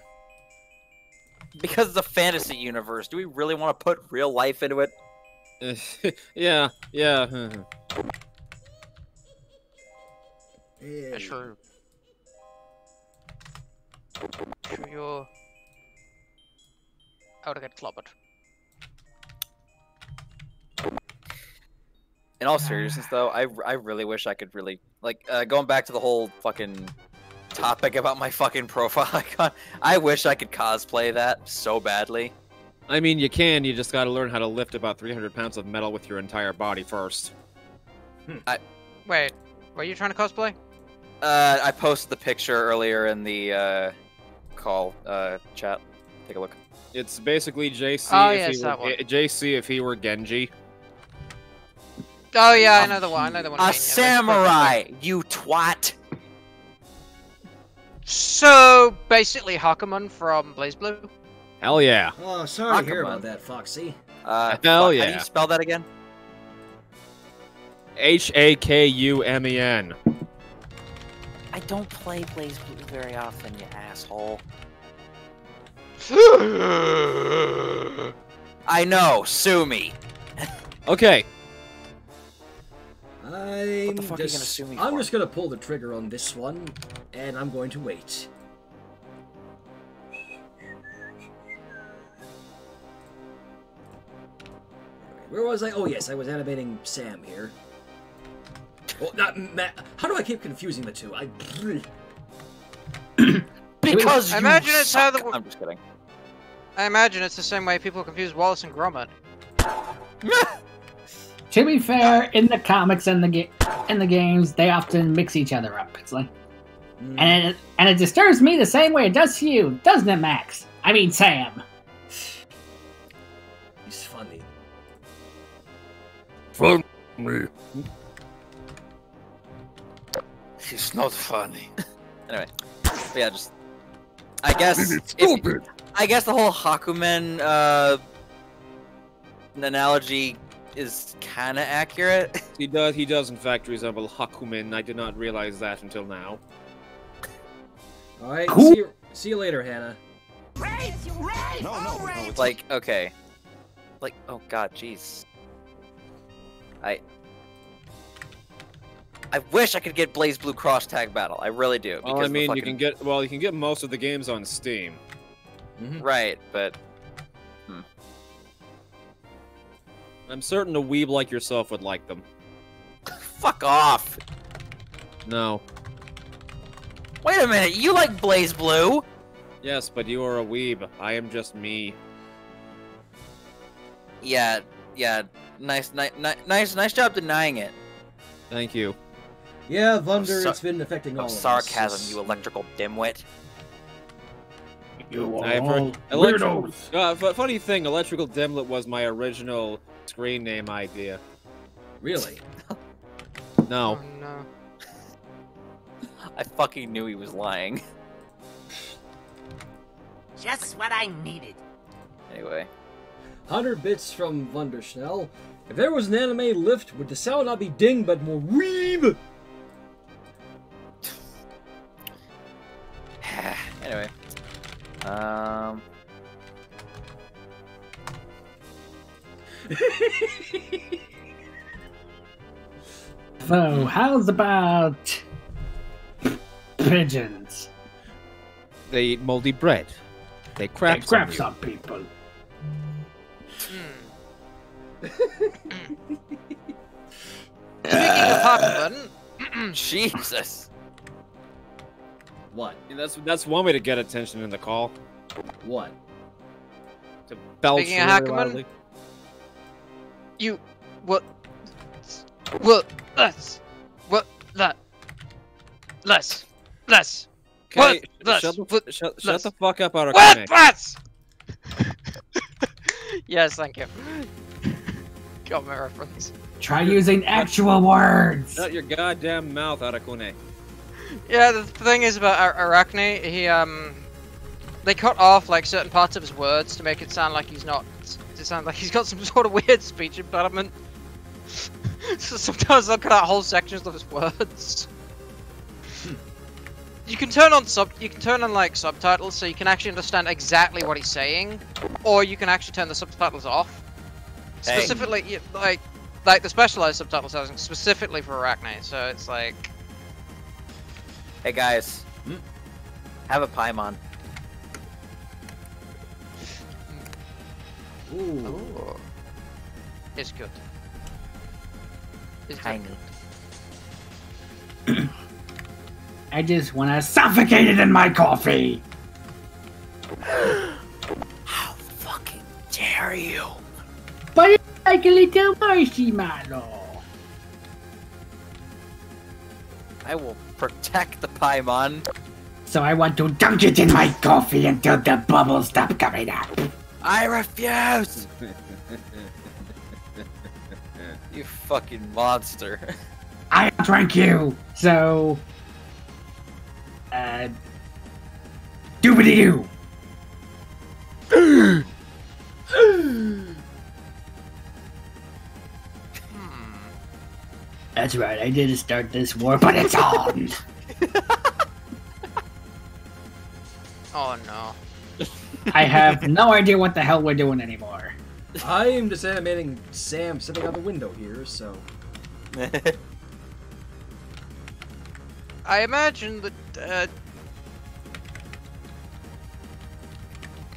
Because it's a fantasy universe, do we really want to put real life into it? <laughs> yeah, yeah. Yeah. True. True, you're... Out to get clobbered. In all seriousness, though, I, I really wish I could really like uh, going back to the whole fucking topic about my fucking profile <laughs> icon. I wish I could cosplay that so badly. I mean, you can, you just gotta learn how to lift about 300 pounds of metal with your entire body first. Wait, were you trying to cosplay? Uh, I posted the picture earlier in the uh, call uh, chat. Take a look. It's basically JC Oh, if yes, he that were, one. JC if he were Genji. Oh yeah, I know the one, I know the one. you A mean, samurai, you twat. Perfect. So, basically Hakumen from BlazBlue? Hell yeah. Oh, sorry to hear about that, Foxy. Uh, <laughs> Hell fuck, How do yeah. you spell that again? H A K U M E N. I don't play BlazBlue very often, you asshole. <gasps> I know, sue me. Okay, I'm fuck are you gonna just, sue me I'm for? just gonna pull the trigger on this one, and I'm going to wait. Where was I? Oh yes, I was animating Sam here. Oh, not Matt. How do I keep confusing the two? I. <clears throat> Because I you imagine it's how the- I'm just kidding. I imagine it's the same way people confuse Wallace and Gromit. <laughs> To be fair, in the comics and the ga- in the games, they often mix each other up. It's like, Mm, and it and it disturbs me the same way it does to you, doesn't it, Max? I mean, Sam. He's funny. Fun me. He's not funny. <laughs> anyway, but yeah, just I guess It's if- stupid. I guess the whole Hakumen uh, analogy is kind of accurate. <laughs> he does. He does in fact resemble Hakumen. I did not realize that until now. All right. Cool. See you, see you later, Hannah. Right, right, No, no, all no, like, okay, like, oh god, jeez. I, I wish I could get BlazBlue Cross Tag Battle. I really do. Well, I the mean, you can get well, you can get most of the games on Steam. Mm-hmm. right, but I'm certain a weeb like yourself would like them. fuck off. No. Wait a minute, you like BlazBlue? Yes, but you are a weeb. I am just me. Yeah, yeah. Nice, nice, nice, nice job denying it. Thank you. Yeah, Vunder, Of sa- it's been affecting all Of of us. sarcasm, you electrical dimwit. You are all heard weirdos. Uh, funny thing, electrical dimlet was my original screen name idea. Really? No, Oh no. <laughs> I fucking knew he was lying. Just what I needed. Anyway. 100 bits from Wunderschnell. If there was an anime lift, would the sound not be ding but more weeb? <sighs> anyway. Um. <laughs> So, how's about pigeons? they eat moldy bread. They They crap grab some some people. Speaking of Hakumen, Jesus. What? you. That's that's one way to get attention in the call. What? To belch Speaking of Hakumen, loudly. You what? What? Less. What? That. Less. Less. Okay, What? Less. shut, the, What? shut, shut the fuck up, out of What? Less. <laughs> yes, thank you. Got my reference. Try using actual words. Shut your goddamn mouth, Arakune. Yeah, the thing is about Ar- Arakune, he um, they cut off like certain parts of his words to make it sound like he's not, to sound like he's got some <laughs> sort of weird speech impediment. <laughs> so sometimes I'll cut out whole sections of his words. You can turn on sub, you can turn on like subtitles so you can actually understand exactly what he's saying, or you can actually turn the subtitles off. Hey. Specifically, y- like, like the specialized subtitle settings specifically for Arakune. So it's like. Hey guys. Hmm? Have a Paimon. Ooh. Ooh. It's good. It's Tiny. good. I just want to suffocate it in my coffee. <gasps> How fucking dare you? But it's like a little marshmallow. I will protect the Paimon. So I want to dunk it in my coffee until the bubbles stop coming up. I refuse! <laughs> you fucking monster. <laughs> I drank you. So, uh, doobity doo. That's right. I didn't start this war, but it's on. <laughs> Oh no. I have no idea what the hell we're doing anymore. I am just animating Sam sitting out the window here, so. <laughs> I imagine that. Uh...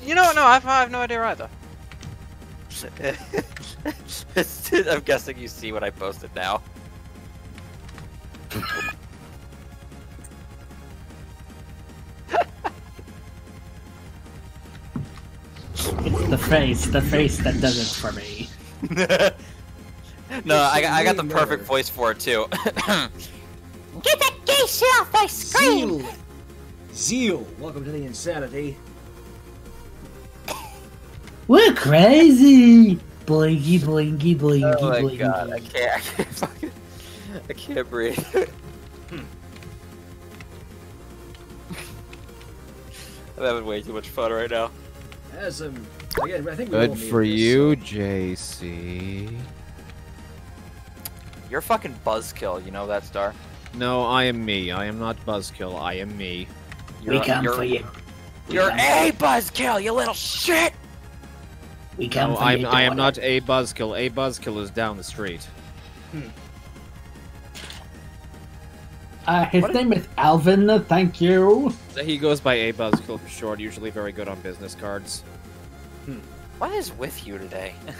You know, no, I've, I have no idea either. <laughs> I'm guessing you see what I posted now. <laughs> face, the face that does it for me. no, I, got- I got the perfect voice for it too. <coughs> Get that gay shit off my screen! Zeal! Zeal! Welcome to the insanity. We're crazy. Blinky, blinky, blinky, oh my blinky. god, I can't, I can't fucking, I can't breathe. <laughs> I'm having way too much fun right now. As um, again, I think Good for you, so- JC. You're fucking buzzkill, you know that star? No, I am me. I am not Buzzkill. I am me. We You're- come you're- for you. We You're a buzzkill, you little shit! We come No, for I'm, you. I am not a Buzzkill. A Buzzkill is down the street. Uh, his name is Alvin. Thank you. He goes by A Buzzkill for short, usually very good on business cards. What is with you today? <laughs>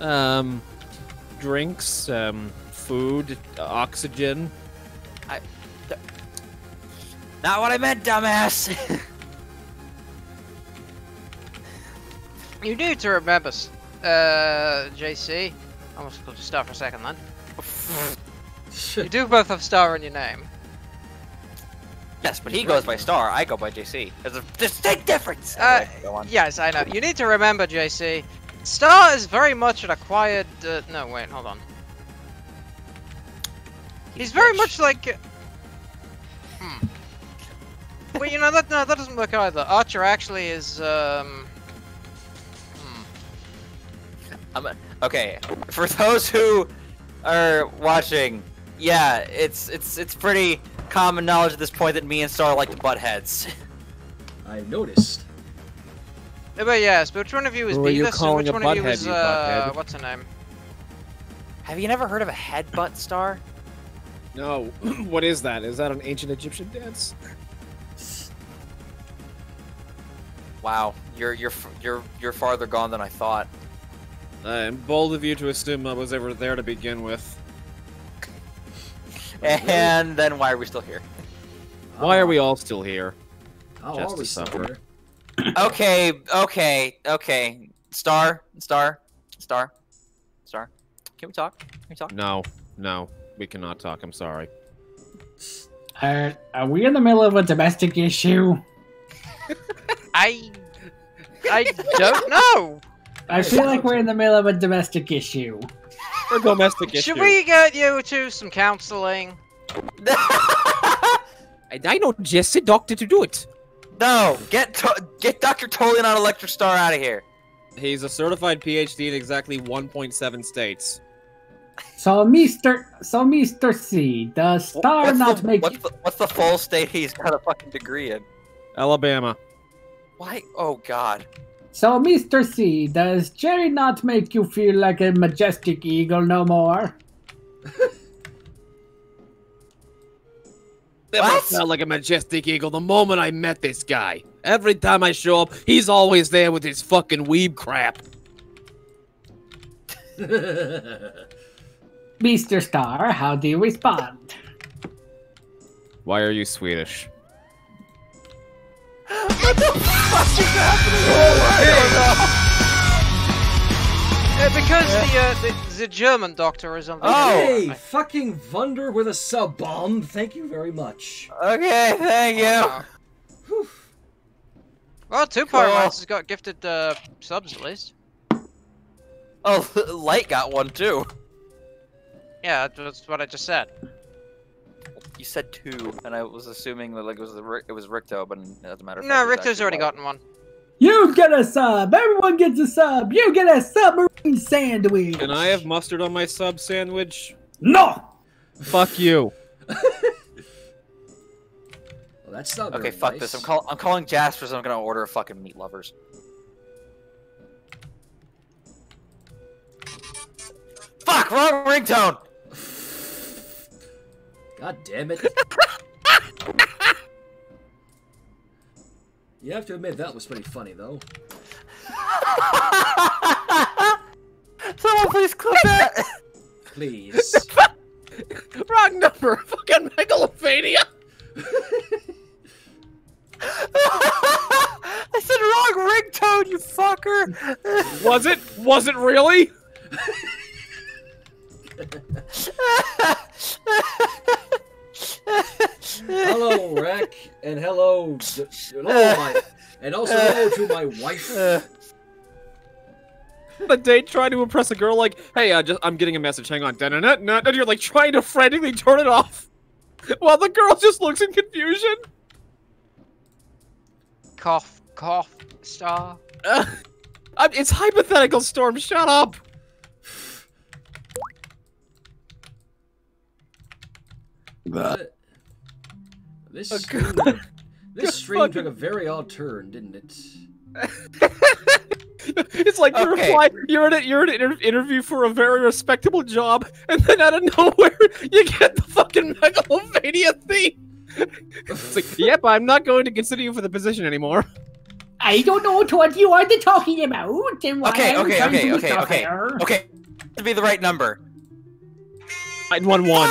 Um, drinks, um, food, oxygen. I Not what I meant, dumbass! <laughs> You need to remember, uh, JC. I almost called you Star for a second, then. <laughs> You do both have Star in your name. Yes, but he goes by Star. I go by JC. There's a distinct difference. Uh, Anyway, go on. yes, I know. You need to remember, JC. Star is very much an acquired. Uh, no, wait, hold on. He's very much like. Hmm. Well, you know that no, that doesn't work either. Archer actually is. Um. Hmm. I'm a- okay, for those who are watching, yeah, it's it's it's pretty common knowledge at this point that me and Star like to butt heads. <laughs> I noticed. Uh, But yes, but which one of you is Who are you Beavis and calling which a one of you is uh, butthead? what's her name? Have you never heard of a headbutt Star? No. <clears throat> what is that? Is that an ancient Egyptian dance? Wow, you're you're you're you're farther gone than I thought. I'm bold of you to assume I was ever there to begin with. And then why are we still here? Why are we all still here? How Just to suffer. here? <clears throat> Okay, okay, okay. Star, Star, Star, Star. Can we talk? Can we talk? No, no, we cannot talk. I'm sorry. Uh, are we in the middle of a domestic issue? <laughs> I. I don't know. I feel like we're in the middle of a domestic issue. <laughs> For domestic issue. Should we get you to some counseling? <laughs> I, I know just a doctor to do it. No, get to- get Dr. Totally not Electric Star out of here. He's a certified PhD in exactly 1.7 states. So, Mister, so Mister C, does Star what's not the, make? what's the what's the full state he's got a fucking degree in? Alabama. Why? Oh God. So, Mister C, does Jerry not make you feel like a majestic eagle no more? <laughs> Never What? felt like a majestic eagle the moment I met this guy. Every time I show up, he's always there with his fucking weeb crap. <laughs> Mister Star, how do you respond? Why are you Swedish? Uh, because the, uh, the the German doctor is on the. Oh. Hey, fucking Wunder with a sub bomb. Thank you very much. Okay, thank you. Whew. Well, two Cool. pyromancers got gifted uh, subs at least. Oh, <laughs> Light got one too. Yeah, that's what I just said. You said two, and I was assuming that like it was the it was Ricto, but it doesn't matter. No, Ricto's already gotten one. You get a sub. Everyone gets a sub. You get a submarine sandwich. Can I have mustard on my sub sandwich? No. Fuck you. <laughs> Well, that's not Okay, fuck nice. this. I'm call I'm calling Jaspers. I'm gonna order a fucking meat lovers. Fuck, wrong ringtone. God damn it. you have to admit that was pretty funny, though. <laughs> Someone please clip that. Please. <laughs> Wrong number. <laughs> Fucking megalovania. I said wrong ringtone, you fucker. Was it? Was it really? Hello, Rack, and hello, d- hello, my, and also hello to my wife. The date trying to impress a girl like, hey, uh, just I'm getting a message. Hang on. Da-na-na-na," And you're like trying to frantically turn it off, while the girl just looks in confusion. Cough, cough, star. <laughs> Uh, it's hypothetical, Storm. Shut up. This A stream, this stream fucking- took a <laughs> very odd turn, didn't it? <laughs> it's like you're Okay. applying, you're in a, you're in an inter- interview for a very respectable job, and then out of nowhere <laughs> you get the fucking megalovania theme. It's like, yep, I'm not going to consider you for the position anymore. I don't know what you are talking about. And why Okay, I'm okay, trying okay, to okay, okay, okay. To be the right number. Nine one one.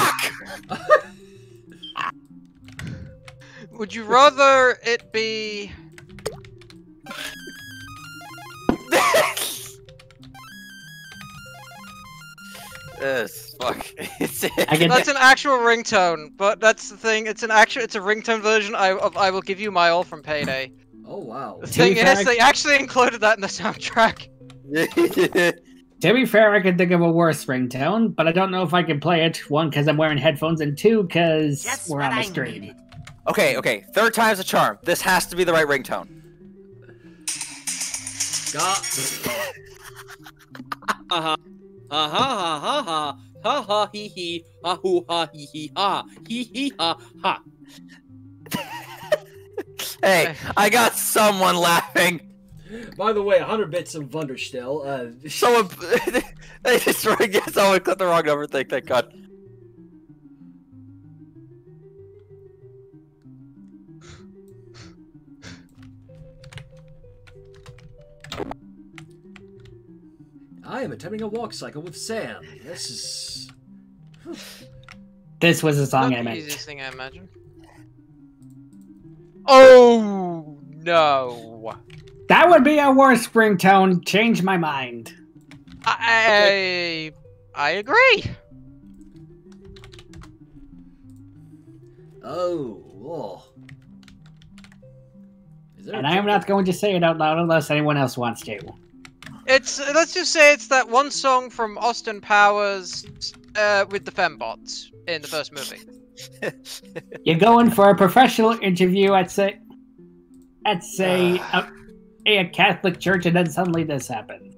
Would you rather it be? Yes. fuck. <laughs> It's That's an actual ringtone, but that's the thing. It's an actual. It's a ringtone version. I of I will give you my all from Payday. Oh wow. The To thing is, fair- they actually included that in the soundtrack. <laughs> To be fair, I can think of a worse ringtone, but I don't know if I can play it. One, because I'm wearing headphones, and two, because we're on the I stream. needed. Okay, okay. Third time's a charm. This has to be the right ringtone. Got. Uh huh. Uh huh. Ha ha ha. Ha ha hee hee. Ha hoo ha hee <laughs> hee ha. Hee hee ha ha. Hey, I got someone laughing. By the way, 100 bits of Wunderschnell. Uh, <laughs> Someone, <laughs> they just someone clicked the wrong number. Thank, thank God. I am attempting a walk cycle with Sam. This is. This was the song Not I the meant. easiest thing I imagine. Oh no! That would be a worse ringtone. Change my mind. I I agree. Oh. oh. Is there a And I am not going to say it out loud unless anyone else wants to. It's let's just say it's that one song from Austin Powers uh, with the fembots in the first movie. <laughs> You're going for a professional interview at say, at say a, <sighs> a Catholic church, and then suddenly this happened.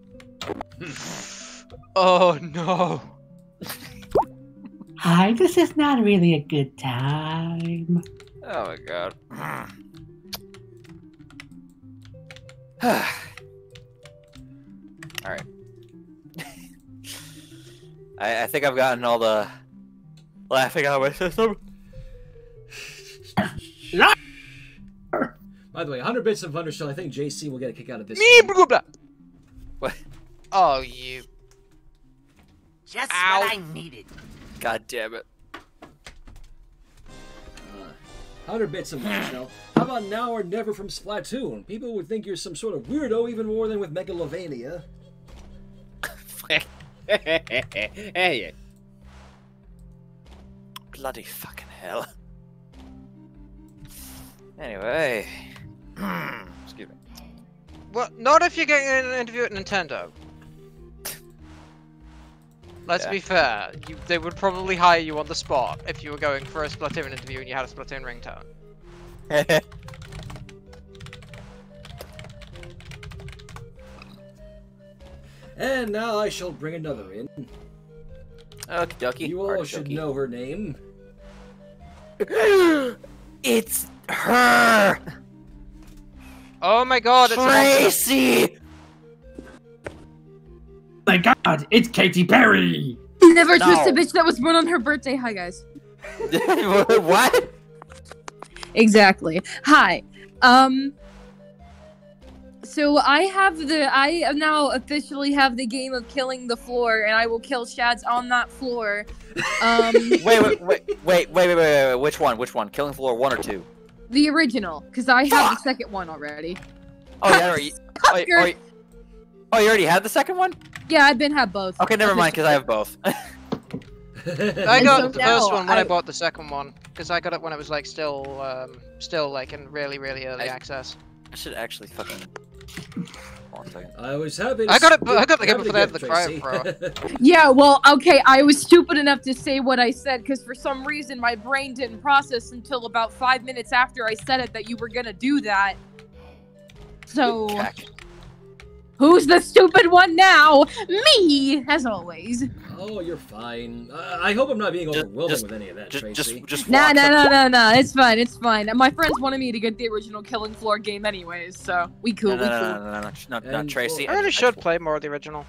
<laughs> Oh no! Hi, this is not really a good time. Oh my God. <sighs> <sighs> all right. <laughs> I, I think I've gotten all the laughing out of my system. <coughs> By the way, 100 bits of Wunderschnell. I think JC will get a kick out of this. Me one. blah, blah. What? Oh you! Just Ow. what I needed. God damn it. Uh, 100 bits of Wunderschnell. How about now or never from Splatoon? People would think you're some sort of weirdo even more than with Megalovania. <laughs> hey. Bloody fucking hell. Anyway. <clears throat> Excuse me. Well, not if you're getting an interview at Nintendo. Let's Yeah. be fair. You, they would probably hire you on the spot if you were going for a Splatoon interview and you had a Splatoon ringtone. <laughs> And now I shall bring another in. Okie dokie. You all should know her name. <gasps> it's her! Oh my god, it's Tracy! My God, it's Katy Perry. Never trust a bitch that was born on her birthday. Hi, guys. <laughs> what? Exactly. Hi. Um. So I have the I now officially have the game of killing the floor, and I will kill Shads on that floor. Um, <laughs> Wait, wait, wait, wait, wait, wait, wait, wait, Which one? Which one? Killing Floor one or two? the original, because I have the second one already. Oh, yeah, already. Oh, you- <laughs> oh, you- oh, you already had the second one? Yeah, I've been had both. Okay, never mind, because I have <laughs> both. I got so the now first one when I... I- bought the second one because I got it when it was like still, um, still like in really, really early I- access. I should actually fucking. Hold on a second. I was happy. I got it- I got the game happy before they had the Cryo Tracy. <laughs> Yeah, well, okay, I was stupid enough to say what I said because for some reason my brain didn't process until about five minutes after I said it that you were gonna do that. So, Cack. who's the stupid one now? Me, as always. Oh, you're fine. Uh, I hope I'm not being Just- overwhelming just- with any of that, Just, Tracy. just, just. Nah, walk nah, the- nah, nah, nah. It's fine. It's fine. My friends wanted me to get the original Killing Floor game anyways, so we cool. No, no, we no, cool. no, no, no, no, no, no, And- Tracy. I really just- should just- play more of the original.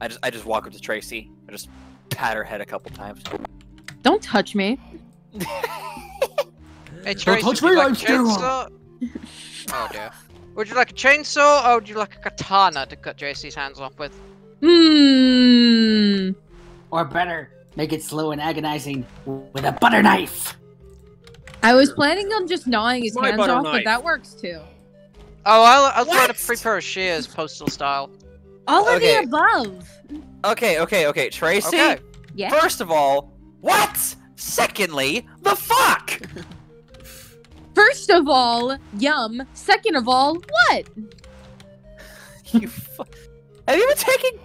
I just, I just walk up to Tracy. I just pat her head a couple times. Don't touch me. Hey Tracy, touch would you me, like I'm a chainsaw? <laughs> oh dear. Would you like a chainsaw or would you like a katana to cut JC's hands off with? Hmm. Or better, make it slow and agonizing with a butter knife. I was planning on just gnawing his My hands off, knife. but that works too. Oh, I'll, I'll throw in a What? free pair of shears, postal style. All of Okay. the above. Okay, okay, okay. Tracy, Okay. Yeah. First of all, what? Secondly, the fuck? First of all, yum. Second of all, what? <laughs> you fu- Have you been taking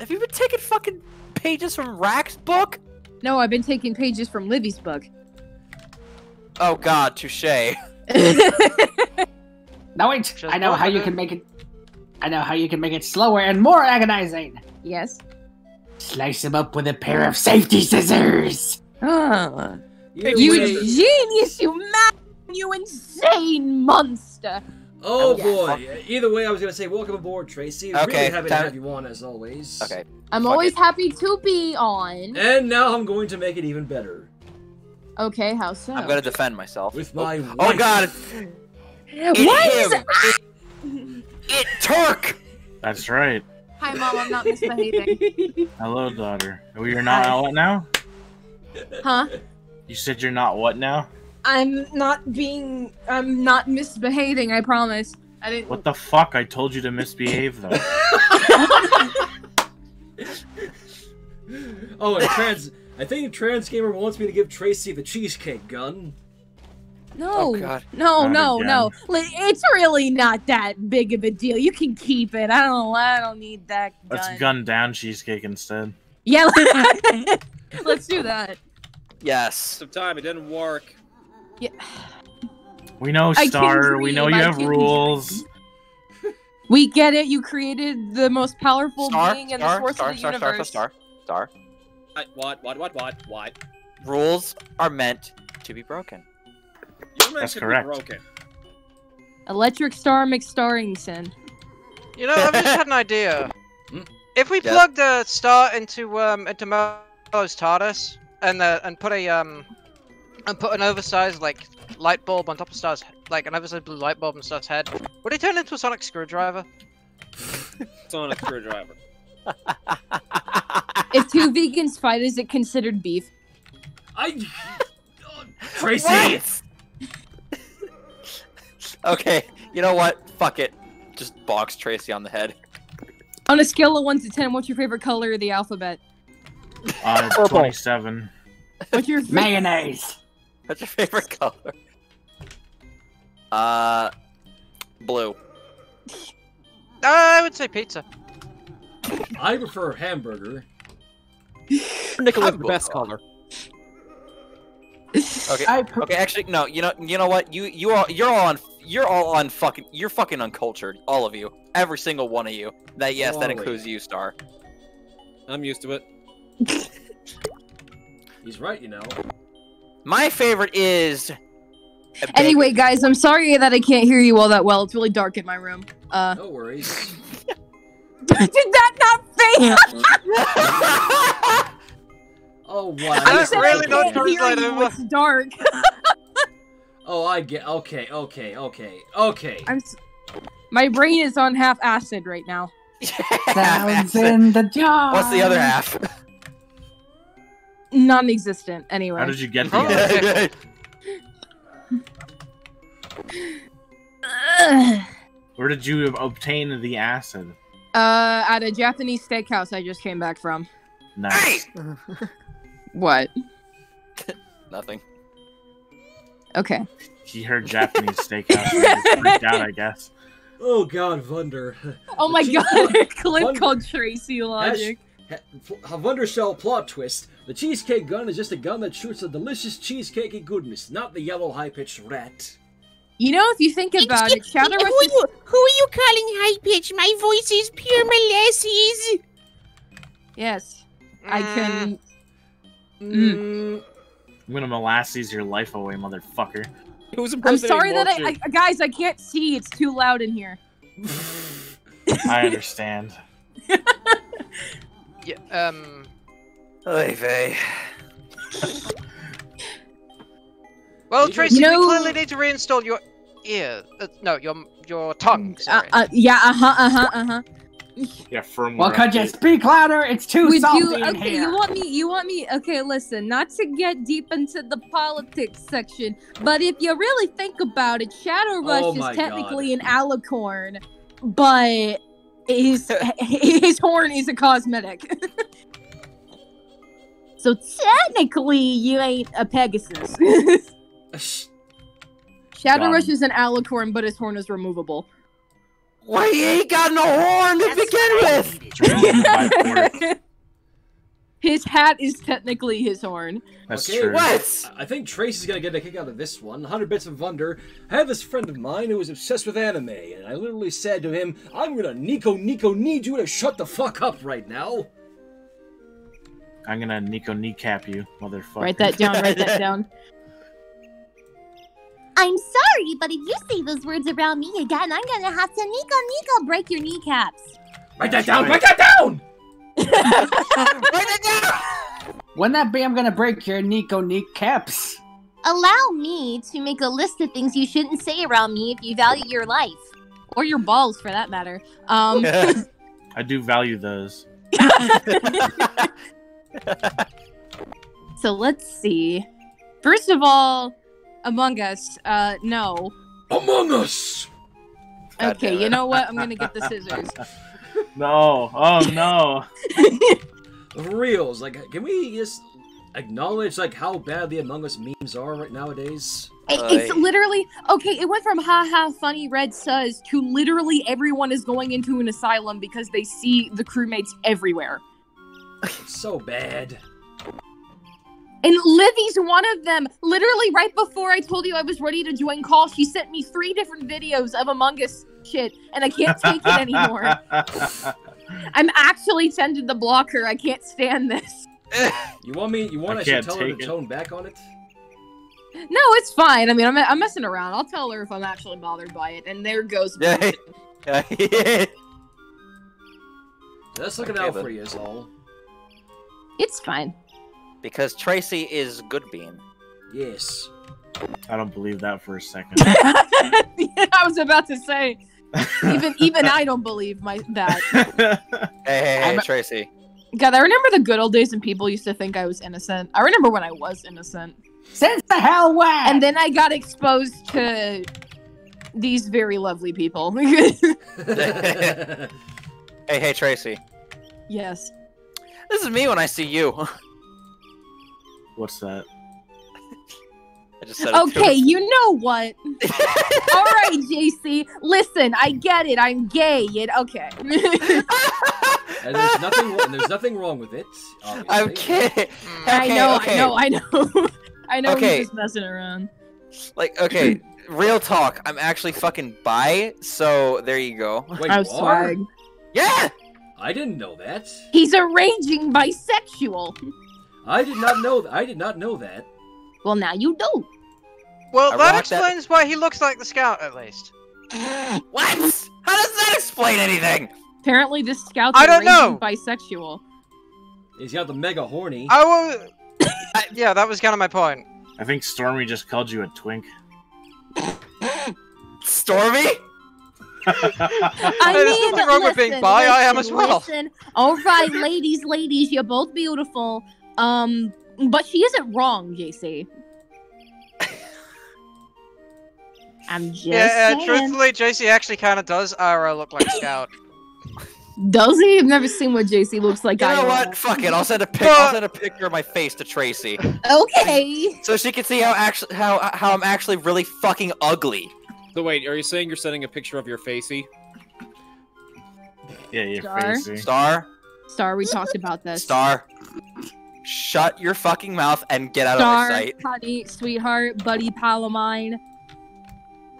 Have you been taking fucking pages from Rack's book? No, I've been taking pages from Livy's book. Oh god, touche. <laughs> Now wait, Just I know how you look can make it. I know how you can make it slower and more agonizing. yes. Slice him up with a pair of safety scissors. Ah. Either You genius, you mad, you insane monster. Oh Yeah. boy. Either way, I was gonna say welcome aboard, Tracy. Really Okay, happy to have you on as always. Okay. I'm Fuck always it. happy to be on. And now I'm going to make it even better Okay, how so? I'm gonna defend myself. with oh, my. Oh wife. god, it Why is him. It, it Turk! That's right. Hi, mom. I'm not misbehaving. <laughs> Hello, daughter. Oh, you're not out now? huh? You said you're not what now? I'm not being. I'm not misbehaving. I promise. I didn't. What the fuck? I told you to misbehave, though. <laughs> Oh, and trans. I think Trans Gamer wants me to give Tracy the cheesecake gun. No, Oh, God. no, Not no, again. no. It's really not that big of a deal. You can keep it. I don't. I don't need that gun. Let's gun down cheesecake instead. Yeah, <laughs> let's do that. Yes. Some time. It didn't work. Yeah. <sighs> We know, Star. We know you I have can rules. We get it. You created the most powerful Star, being in the star, source star, of the star, star, universe. star, star, star. I, what? What? What? What? What? Rules are meant to be broken. You're meant That's to correct. be broken. Electric Star McStarrington. You know, I've just had an idea. <laughs> If we Yes. plugged a star into um into Mo's TARDIS and uh, and put a um and put an oversized like light bulb on top of Star's like an oversized blue light bulb on Star's head, would it turn into a sonic screwdriver? <laughs> sonic screwdriver. <laughs> If two vegans fight, is it considered beef? I. Oh, Tracy. What? <laughs> okay, you know what? Fuck it. Just box Tracy on the head. On a scale of one to ten, what's your favorite color of the alphabet? Uh, Purple. 27. What's your? Mayonnaise. What's your favorite <laughs> color? Uh, blue. Uh, I would say pizza. I prefer hamburger. <laughs> Nickel is the best color. Okay. I Okay, actually, no. You know, you know what? You, you all, you're all on, you're all on fucking, you're fucking uncultured. All of you, every single one of you. That yes, that includes you, Star. I'm used to it. He's right, you know. My favorite is. Anyway, guys, I'm sorry that I can't hear you all that well. It's really dark in my room. Uh, No worries. <laughs> <laughs> did that not fail? <laughs> Oh I wow. don't said really I can't hear translate you, over. It's dark. Oh, I get. Okay, okay, okay, okay. I'm. S- my brain is on half acid right now. Sounds in the jar. What's the other half? Non-existent. Anyway. How did you get Oh. the <laughs> Ugh. Where did you obtain the acid? Uh, at a Japanese steakhouse I just came back from. Nice. <laughs> What? <laughs> Nothing. Okay. He heard Japanese steakhouse and just freaked out, I guess. Oh God, Wunder. Oh my Gee, god, what- a clip called Tracy Logic. Ha- A Wonder Shell plot twist. The cheesecake gun is just a gun that shoots a delicious cheesecakey goodness, not the yellow high-pitched rat. You know, if you think about it, Shadow who, are you, who are you calling high-pitched? My voice is pure molasses. Yes, I can. Mm. I'm gonna molasses your life away, motherfucker. Who's I'm sorry that I, I, guys, I can't see. It's too loud in here. <laughs> I understand. <laughs> Yeah, um. Oy vey. Well, You Tracy, know- we clearly need to reinstall your ear. Uh, no, your your tongue. Uh, Sorry. uh, yeah, uh huh, uh huh, uh huh. Yeah, firmware. Well, could you speak louder? It's too Would salty you? in Okay, here. you want me? You want me? Okay, listen. Not to get deep into the politics section, but if you really think about it, Shadow Rush Oh is my technically an alicorn, but his <laughs> his horn is a cosmetic. <laughs> So technically, you ain't a Pegasus. <laughs> Shadow Got Rush is an alicorn, but his horn is removable. Why he ain't got no horn to begin with? Drill by four. His hat is technically his horn. That's Okay, true. What? I think Tracy's gonna get a kick out of this one. 100 Bits of Wonder. I have this friend of mine who was obsessed with anime, and I literally said to him, I'm gonna Nico Nico need you to shut the fuck up right now. I'm gonna Nico kneecap you, motherfucker. Write that down. Write that <laughs> down. I'm sorry, but if you say those words around me again, I'm gonna have to Nico Nico break your kneecaps. Write that That's down, write that down! <laughs> Wouldn't that be I'm gonna break your Nico kneecaps? Allow me to make a list of things you shouldn't say around me if you value your life. Or your balls, for that matter. Um, <laughs> I do value those. <laughs> so let's see. First of all, Among Us. Uh, no. Among Us! God okay, you know what? I'm gonna get the scissors. <laughs> No. Oh no. <laughs> For reals, like, can we just acknowledge, like, how bad the Among Us memes are right nowadays? It- it's literally okay. It went from haha funny red sus to literally everyone is going into an asylum because they see the crewmates everywhere. It's so bad. And Livy's one of them. Literally, right before I told you I was ready to join call, she sent me three different videos of Among Us shit, and I can't take it anymore. <laughs> I'm actually tempted to block her. I can't stand this. <laughs> You want me, you want I I, should tell her to it. tone back on it? No, it's fine. I mean, I'm, I'm messing around. I'll tell her if I'm actually bothered by it. And there goes. Yeah. Yeah. Just looking Okay, out then. for you is all. It's fine. because Tracy is good bean. Yes. I don't believe that for a second. <laughs> I was about to say, even even I don't believe my that. <laughs> Hey, hey, hey, I'm- Tracy. God, I remember the good old days when people used to think I was innocent. I remember when I was innocent, Since the hell when? and then I got exposed to these very lovely people. <laughs> Hey, hey, Tracy. yes. This is me when I see you. What's that? <laughs> I just said it. Okay, you know what? <laughs> All right, JC. Listen, I get it. I'm gay. It okay. <laughs> And there's nothing, and there's nothing wrong with it. Obviously. I'm kidding. I know. okay. I know. I know. I know. Okay. He's just messing around. Like, okay, real talk. I'm actually fucking bi, so there you go. Wait, I you are? swag. Yeah. I didn't know that. He's a raging bisexual. I did not know. Th- I did not know that. Well, now you do. Well, I that rock that- explains why he looks like the scout, at least. <gasps> What? How does that explain anything? Apparently, this scout's I a don't raging know. bisexual. He's got the mega horny. I was. yeah, that was kind of my point. I think Stormy just called you a twink. <laughs> Stormy? I mean, nothing wrong with being listen, I am as well. Listen. All right, ladies, ladies, you're both beautiful. Um, but she isn't wrong, JC. I'm just yeah, uh, saying. truthfully, JC actually kind of does IRL look like a scout. Does he? I've never seen what JC looks like. You know IRL. what? Fuck it. I'll send a pic. I'll send a picture of my face to Tracy, Okay. so she can see how actually how how I'm actually really fucking ugly. So wait, are you saying you're sending a picture of your facey? Yeah, you're Star? facing. Star, Star, we talked about this. Star, shut your fucking mouth and get out Star, of my sight. honey, sweetheart, buddy, pal of mine.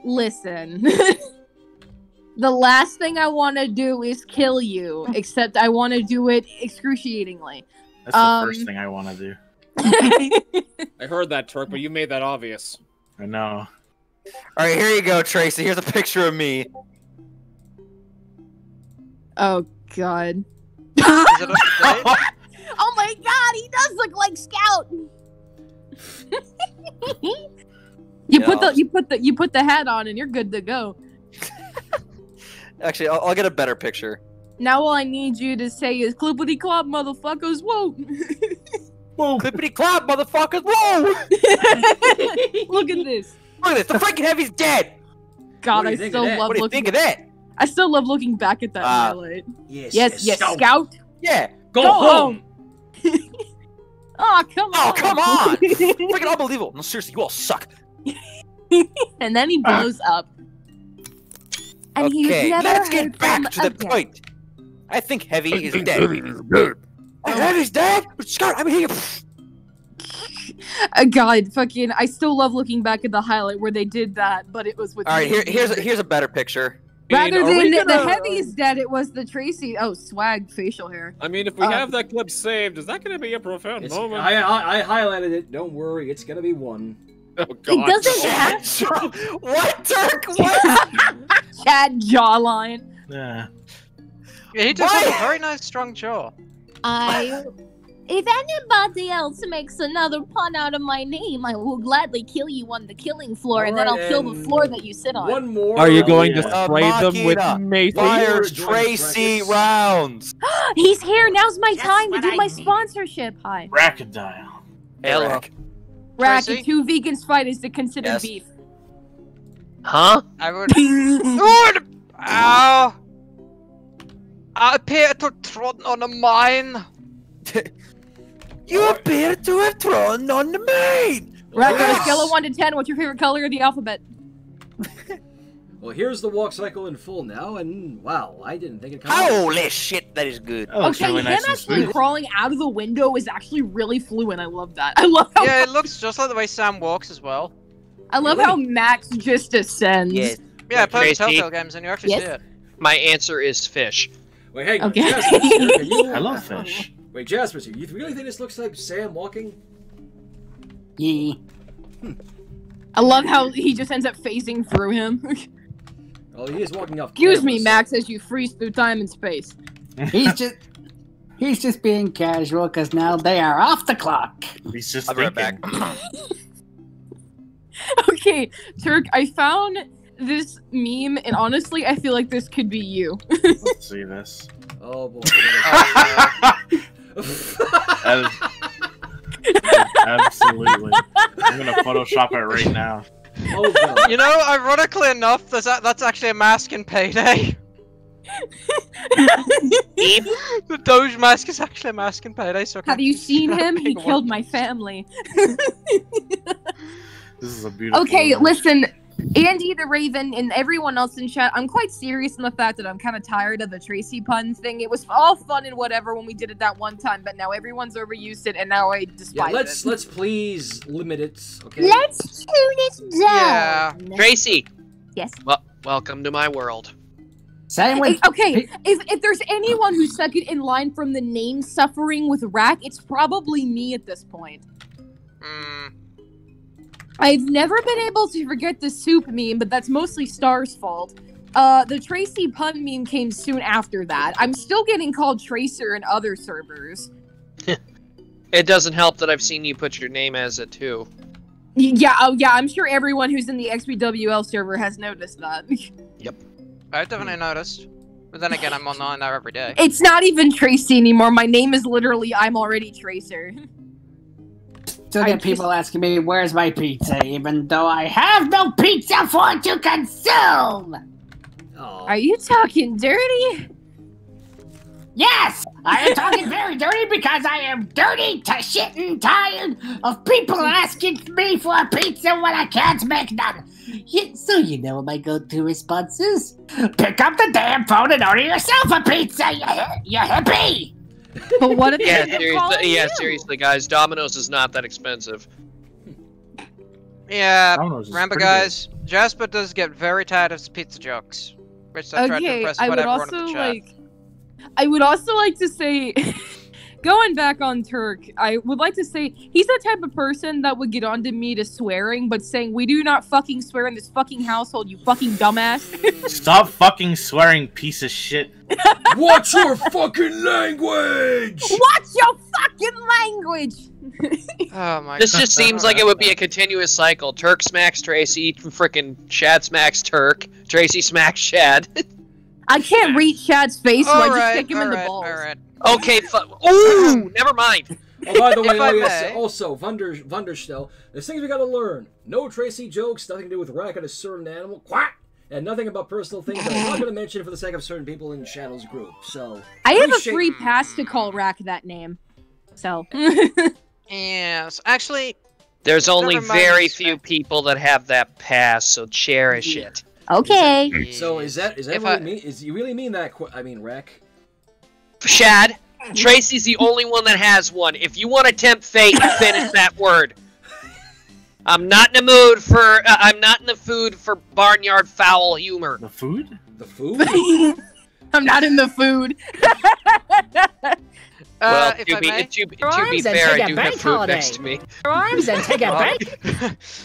Listen. <laughs> the last thing I want to do is kill you, except I want to do it excruciatingly. That's the Um, first thing I want to do. <laughs> I heard that, Turk, but you made that obvious. I know. All right, here you go, Tracy. Here's a picture of me. oh, God. Is it up to date? Oh my god, he does look like Scout. <laughs> you Yeah, put the I'll- you put the you put the hat on and you're good to go. <laughs> Actually, I'll, I'll get a better picture. Now all I need you to say is clippity clop motherfuckers, whoa. Whoa! Clippity clop, motherfuckers! Whoa! <laughs> Look at this. Look at this. The freaking heavy's dead. God, I you think of still that? love What do you looking think of that? I still love looking back at that uh, highlight. Yes, Yes, yes, Scout. Scout. Yeah. Go, Go home. <laughs> Oh, come on. Oh, come on! Freaking unbelievable. No, seriously, you all suck. <laughs> and then he uh, blows up. And he's okay, never let's get back to the again. point. I think Heavy is think dead. Heavy is dead. Oh, Heavy's dead? Scott, I'm here. <laughs> Uh, God, fucking, I still love looking back at the highlight where they did that, but it was with. All right, here, here's a, here's a better picture. Rather I mean, are than the gonna- heavy is dead, it was the Tracy. Oh, swag facial hair. I mean, if we Uh, have that clip saved, is that going to be a profound It's, moment? I, I I highlighted it. Don't worry, it's gonna be one. oh, It God. doesn't <laughs> have <laughs> what, Turk? What? Chad jawline. Yeah. Yeah, he does have What? a very nice strong jaw. I. If anybody else makes another pun out of my name, I will gladly kill you on the killing floor, and then I'll kill the floor that you sit on. One more. Are you uh, going yeah. to spray them with Machina. Macy? Fire Tracy rounds. <gasps> He's here. Now's my Just time to do I my need. sponsorship. Hi. Rackadile. Hello. Eric. Rack, two vegans fight, is it considered Yes. beef? Huh? I would. <laughs> Lord! Ow! I appear to trodden on a mine. <laughs> You appear to have thrown on the main. Rack, on a scale of 1 to 10, what's your favorite color of the alphabet? <laughs> Well, here's the walk cycle in full now, and wow, I didn't think it. come out. Holy shit, that is good. That looks okay, really him nice and actually crawling out of the window is actually really fluent. I love that. <laughs> I love how Yeah, it <laughs> looks just like the way Sam walks as well. I love how Max just ascends. Yes. Yeah, play the Tracy? Telltale games and you actually Yes? see it. My answer is fish. Wait, hey, Okay. Jasper, can you- I love fish. Wait, Jasper, you really think this looks like Sam walking? Yeah. I love how he just ends up phasing through him. <laughs> Oh, he is walking off. Excuse me, Max, as you freeze through time and space. He's just he's just being casual because now they are off the clock. He's just I'll be right back. <laughs> <laughs> Okay, Turk, I found this meme, and honestly, I feel like this could be you. Let's see this. Oh boy. That is- Absolutely. I'm gonna Photoshop it right now. oh god. You know, ironically enough, that's, a- that's actually a mask in Payday. the Doge mask is actually a mask in Payday, so I Have you seen <laughs> him? He Pick one. killed my family. <laughs> This is a beautiful. Okay, image. listen, Andy the Raven and everyone else in chat, I'm quite serious in the fact that I'm kind of tired of the Tracy pun thing. It was all fun and whatever when we did it that one time, but now everyone's overused it, and now I Yeah, despise let's it. let's please limit it. Okay. Let's tune it Yeah. down. Tracy, Yes. well, welcome to my world. Same with Eh, Okay, if, if there's anyone who's second in line from the name suffering with Rack, it's probably me at this point. Mm, I've never been able to forget the soup meme, but that's mostly Star's fault. Uh, the Tracy pun meme came soon after that. I'm still getting called Tracer in other servers. <laughs> It doesn't help that I've seen you put your name as it too. Yeah, oh yeah, I'm sure everyone who's in the XBWL server has noticed that. <laughs> Yep. I've definitely noticed. But then again, I'm online there every day. It's not even Tracy anymore. My name is literally I'm already Tracer. <laughs> Still I get just- people asking me, where's my pizza, even though I have no pizza for to consume! Oh. Are you talking dirty? Yes! I am talking very dirty because I am dirty to shit and tired of people hmm. asking me for a pizza when I can't make none. So you know what my go-to response is? Pick up the damn phone and order yourself a pizza, you, you hippie! <laughs> But what if Yeah, they end up seriously, yeah, you? seriously, guys. Domino's is not that expensive. Hmm. Yeah, Domino's remember pretty good. guys, Jasper does get very tired of pizza jokes. Which I tried to Okay, impress I would whatever also in the chat. like. I would also like to say, <laughs> going back on Turk, I would like to say he's the type of person that would get onto me to swearing, but saying we do not fucking swear in this fucking household, you fucking dumbass. <laughs> Stop fucking swearing, piece of shit. <laughs> Watch your fucking language. Watch your fucking language. <laughs> Oh my god? This god. just seems like it would be a continuous cycle. Turk smacks Tracy, frickin' Shad smacks Turk, Tracy smacks Shad. I can't reach Shad's face, so I just Alright, kick him in the alright, balls. alright. Okay, fu- ooh, <laughs> never mind. Oh, by the <laughs> way, If oh, yes, also, Vunder, Vunderstell, there's things we gotta learn. No Tracy jokes, nothing to do with rack at a certain animal, quack, and nothing about personal things that I'm not gonna mention for the sake of certain people in Shadow's group, so. I have a free pass to call Rack that name. So <laughs> Yes, actually, There's only very it's few people that have that pass, so cherish it. Okay. So is that is that If really I- mean? Is you really mean that? qu- I mean, Rec. Shad, Tracy's the only one that has one. If you want to tempt fate, finish <laughs> that word. I'm not in the mood for. Uh, I'm not in the food for barnyard foul humor. The food? The food? <laughs> I'm not in the food. <laughs> well, uh, if to I be may. to, to be Arms and fair, take I a do bank have food holiday. next to me. Arms and take a break.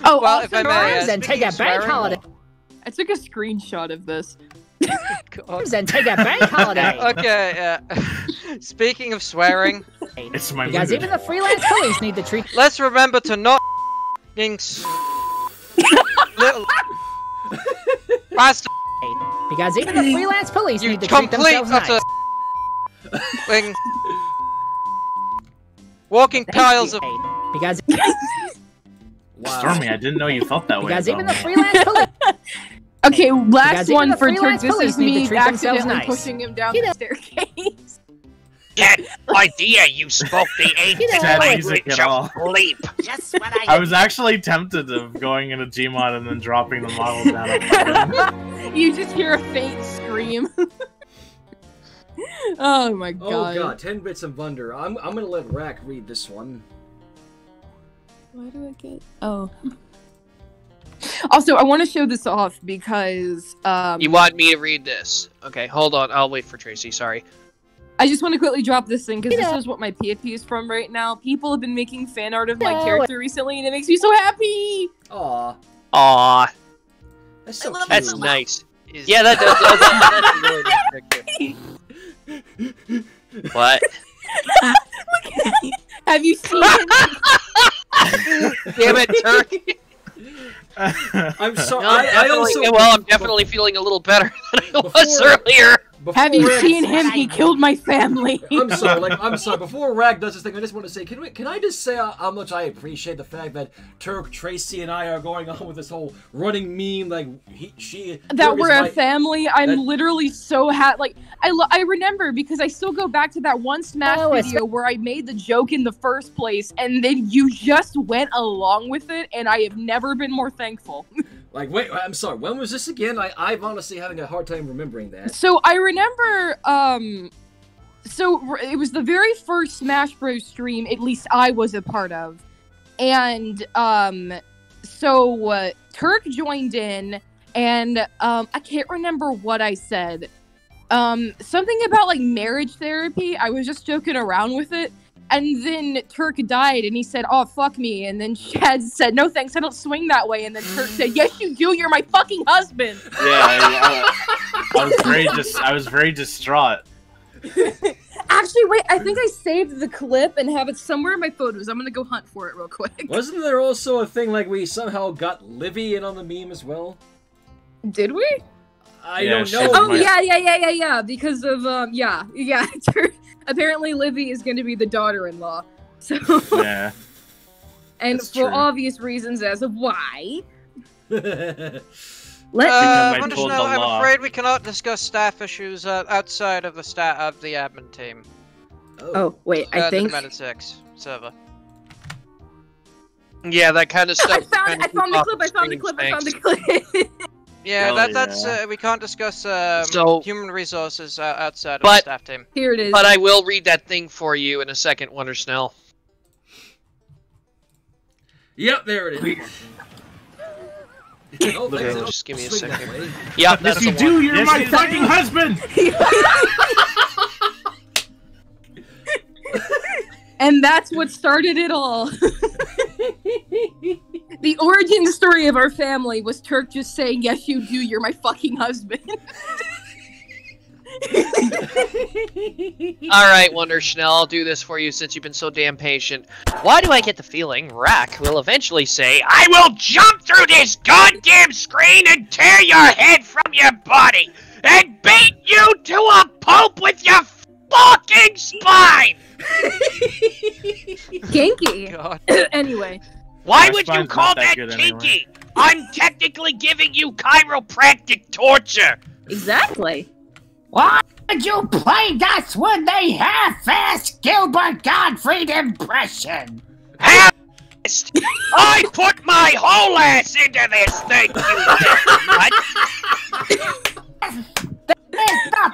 Oh, Well, if also, I may, Arms uh, and take a bank holiday. I took a screenshot of this. God. Arms and take a bank holiday. <laughs> Okay, uh, <laughs> speaking of swearing, It's my Because mood. even the freelance police need to treat. let's remember to not f***ing s- little <laughs> bastard. Because even the freelance police You need to treat complete themselves nice. thing. Walking piles of Because Wow. Stormy, I didn't know you felt that way. because about even the freelance police. Okay, last Because one for Turk. This police is need to me treat themselves accidentally nice. pushing him down You the staircase. That idea you spoke the <laughs> ancient Sad music language at all. of leap. Just what I. I was actually tempted of going into Gmod and then dropping the model down. <laughs> you just hear a faint scream. <laughs> oh my god. Oh god. god, ten bits of wonder. I'm I'm gonna let Rack read this one. Why do I get? Oh. Also, I want to show this off because um, You want me to read this? Okay, hold on. I'll wait for Tracy. Sorry. I just want to quickly drop this thing because You this is what my PFP is from right now. People have been making fan art of my No. character recently, and it makes me so happy. Aw, Aw, that's so cute. that's nice. is Yeah, that does. that- that's a <laughs> really nice picture. <laughs> What? <laughs> Have you seen it? Damn it, Turk. I'm sorry. No, I, I also well, I'm definitely feeling a little better <laughs> than I was Before- earlier. Before Have you Rack- seen him? He killed my family. <laughs> I'm sorry, like I'm sorry. <laughs> Before Rag does this thing, I just want to say, can we, can I just say how, how much I appreciate the fact that Turk, Tracy, and I are going on with this whole running meme, like he, she. that Turk we're my- a family. I'm that- literally so happy. Like I, lo- I remember because I still go back to that one Smash Oh, it's- video where I made the joke in the first place, and then you just went along with it, and I have never been more thankful. <laughs> Like, wait, I'm sorry. When was this again? I, I'm honestly having a hard time remembering that. So I remember, um, so it was the very first Smash Bros. stream, at least I was a part of, and um, so uh, Turk joined in, and um, I can't remember what I said. Um, something about like marriage therapy. I was just joking around with it. And then Turk died, and he said, "Oh fuck me." And then <laughs> Shad said, "No thanks, I don't swing that way." And then Turk said, "Yes you do. You're my fucking husband." Yeah, I, I- <laughs> I was very dis- I was very distraught. <laughs> Actually, wait, I think I saved the clip and have it somewhere in my photos. I'm gonna go hunt for it real quick. Wasn't there also a thing like we somehow got Livy in on the meme as well? Did we? I Yeah, don't know. Oh my- yeah, yeah, yeah, yeah, yeah. Because of um, yeah, yeah. Apparently, Livy is going to be the daughter-in-law. So, Yeah. <laughs> and That's for true. obvious reasons as of why. <laughs> Let Uh, I Wonder pulled Snow, the I'm afraid we cannot discuss staff issues uh, outside of the stat of the admin team. oh wait, Uh, I the think Demanded Six server. Yeah, that kind of <laughs> I stuff. found I found the clip. I found the clip. I found the clip. Yeah, Hell that that's yeah. uh, we can't discuss um, So- human resources uh, outside of But- the staff team. Here it is. But I will read that thing for you in a second, Wunderschnell. Yep, there it is. <laughs> Oh, Okay, thanks, just give me a swing that second. way. Yep, Yes, that's you the do. one. You're Yes, my you do. fucking husband. <laughs> and that's what started it all. <laughs> the origin story of our family was Turk just saying, "Yes, you do. You're my fucking husband." All right, Wunderschnell, I'll do this for you since you've been so damn patient. Why do I get the feeling Rack will eventually say, I will jump through this goddamn screen and tear your head from your body and beat you to a pulp with your fucking spine! Kinky. <laughs> God. anyway, Why would you call that that, good kinky? I'm technically giving you chiropractic torture! exactly. Why did you play That's When They Half-Assed Gilbert Gottfried impression? past. I put my whole ass into this thing, you what?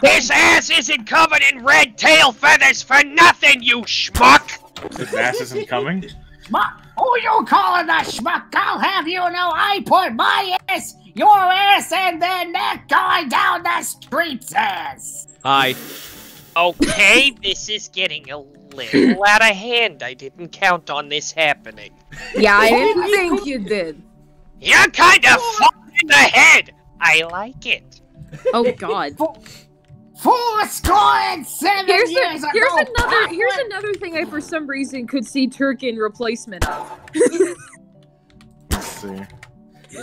This ass isn't covered in red tail feathers for nothing, you schmuck! His ass isn't coming. Schmuck? Who you calling a schmuck? I'll have you know I put my ass, your ass, and then that guy down the street's ass. Hi. Okay, this is getting a little <laughs> out of hand. I didn't count on this happening. Yeah, I didn't think you did. You're kind of fucked in the head. I like it. Oh God. Four score and seven Here's, years a, here's ago. another here's another thing I for some reason could see Turk in replacement of. Let's see.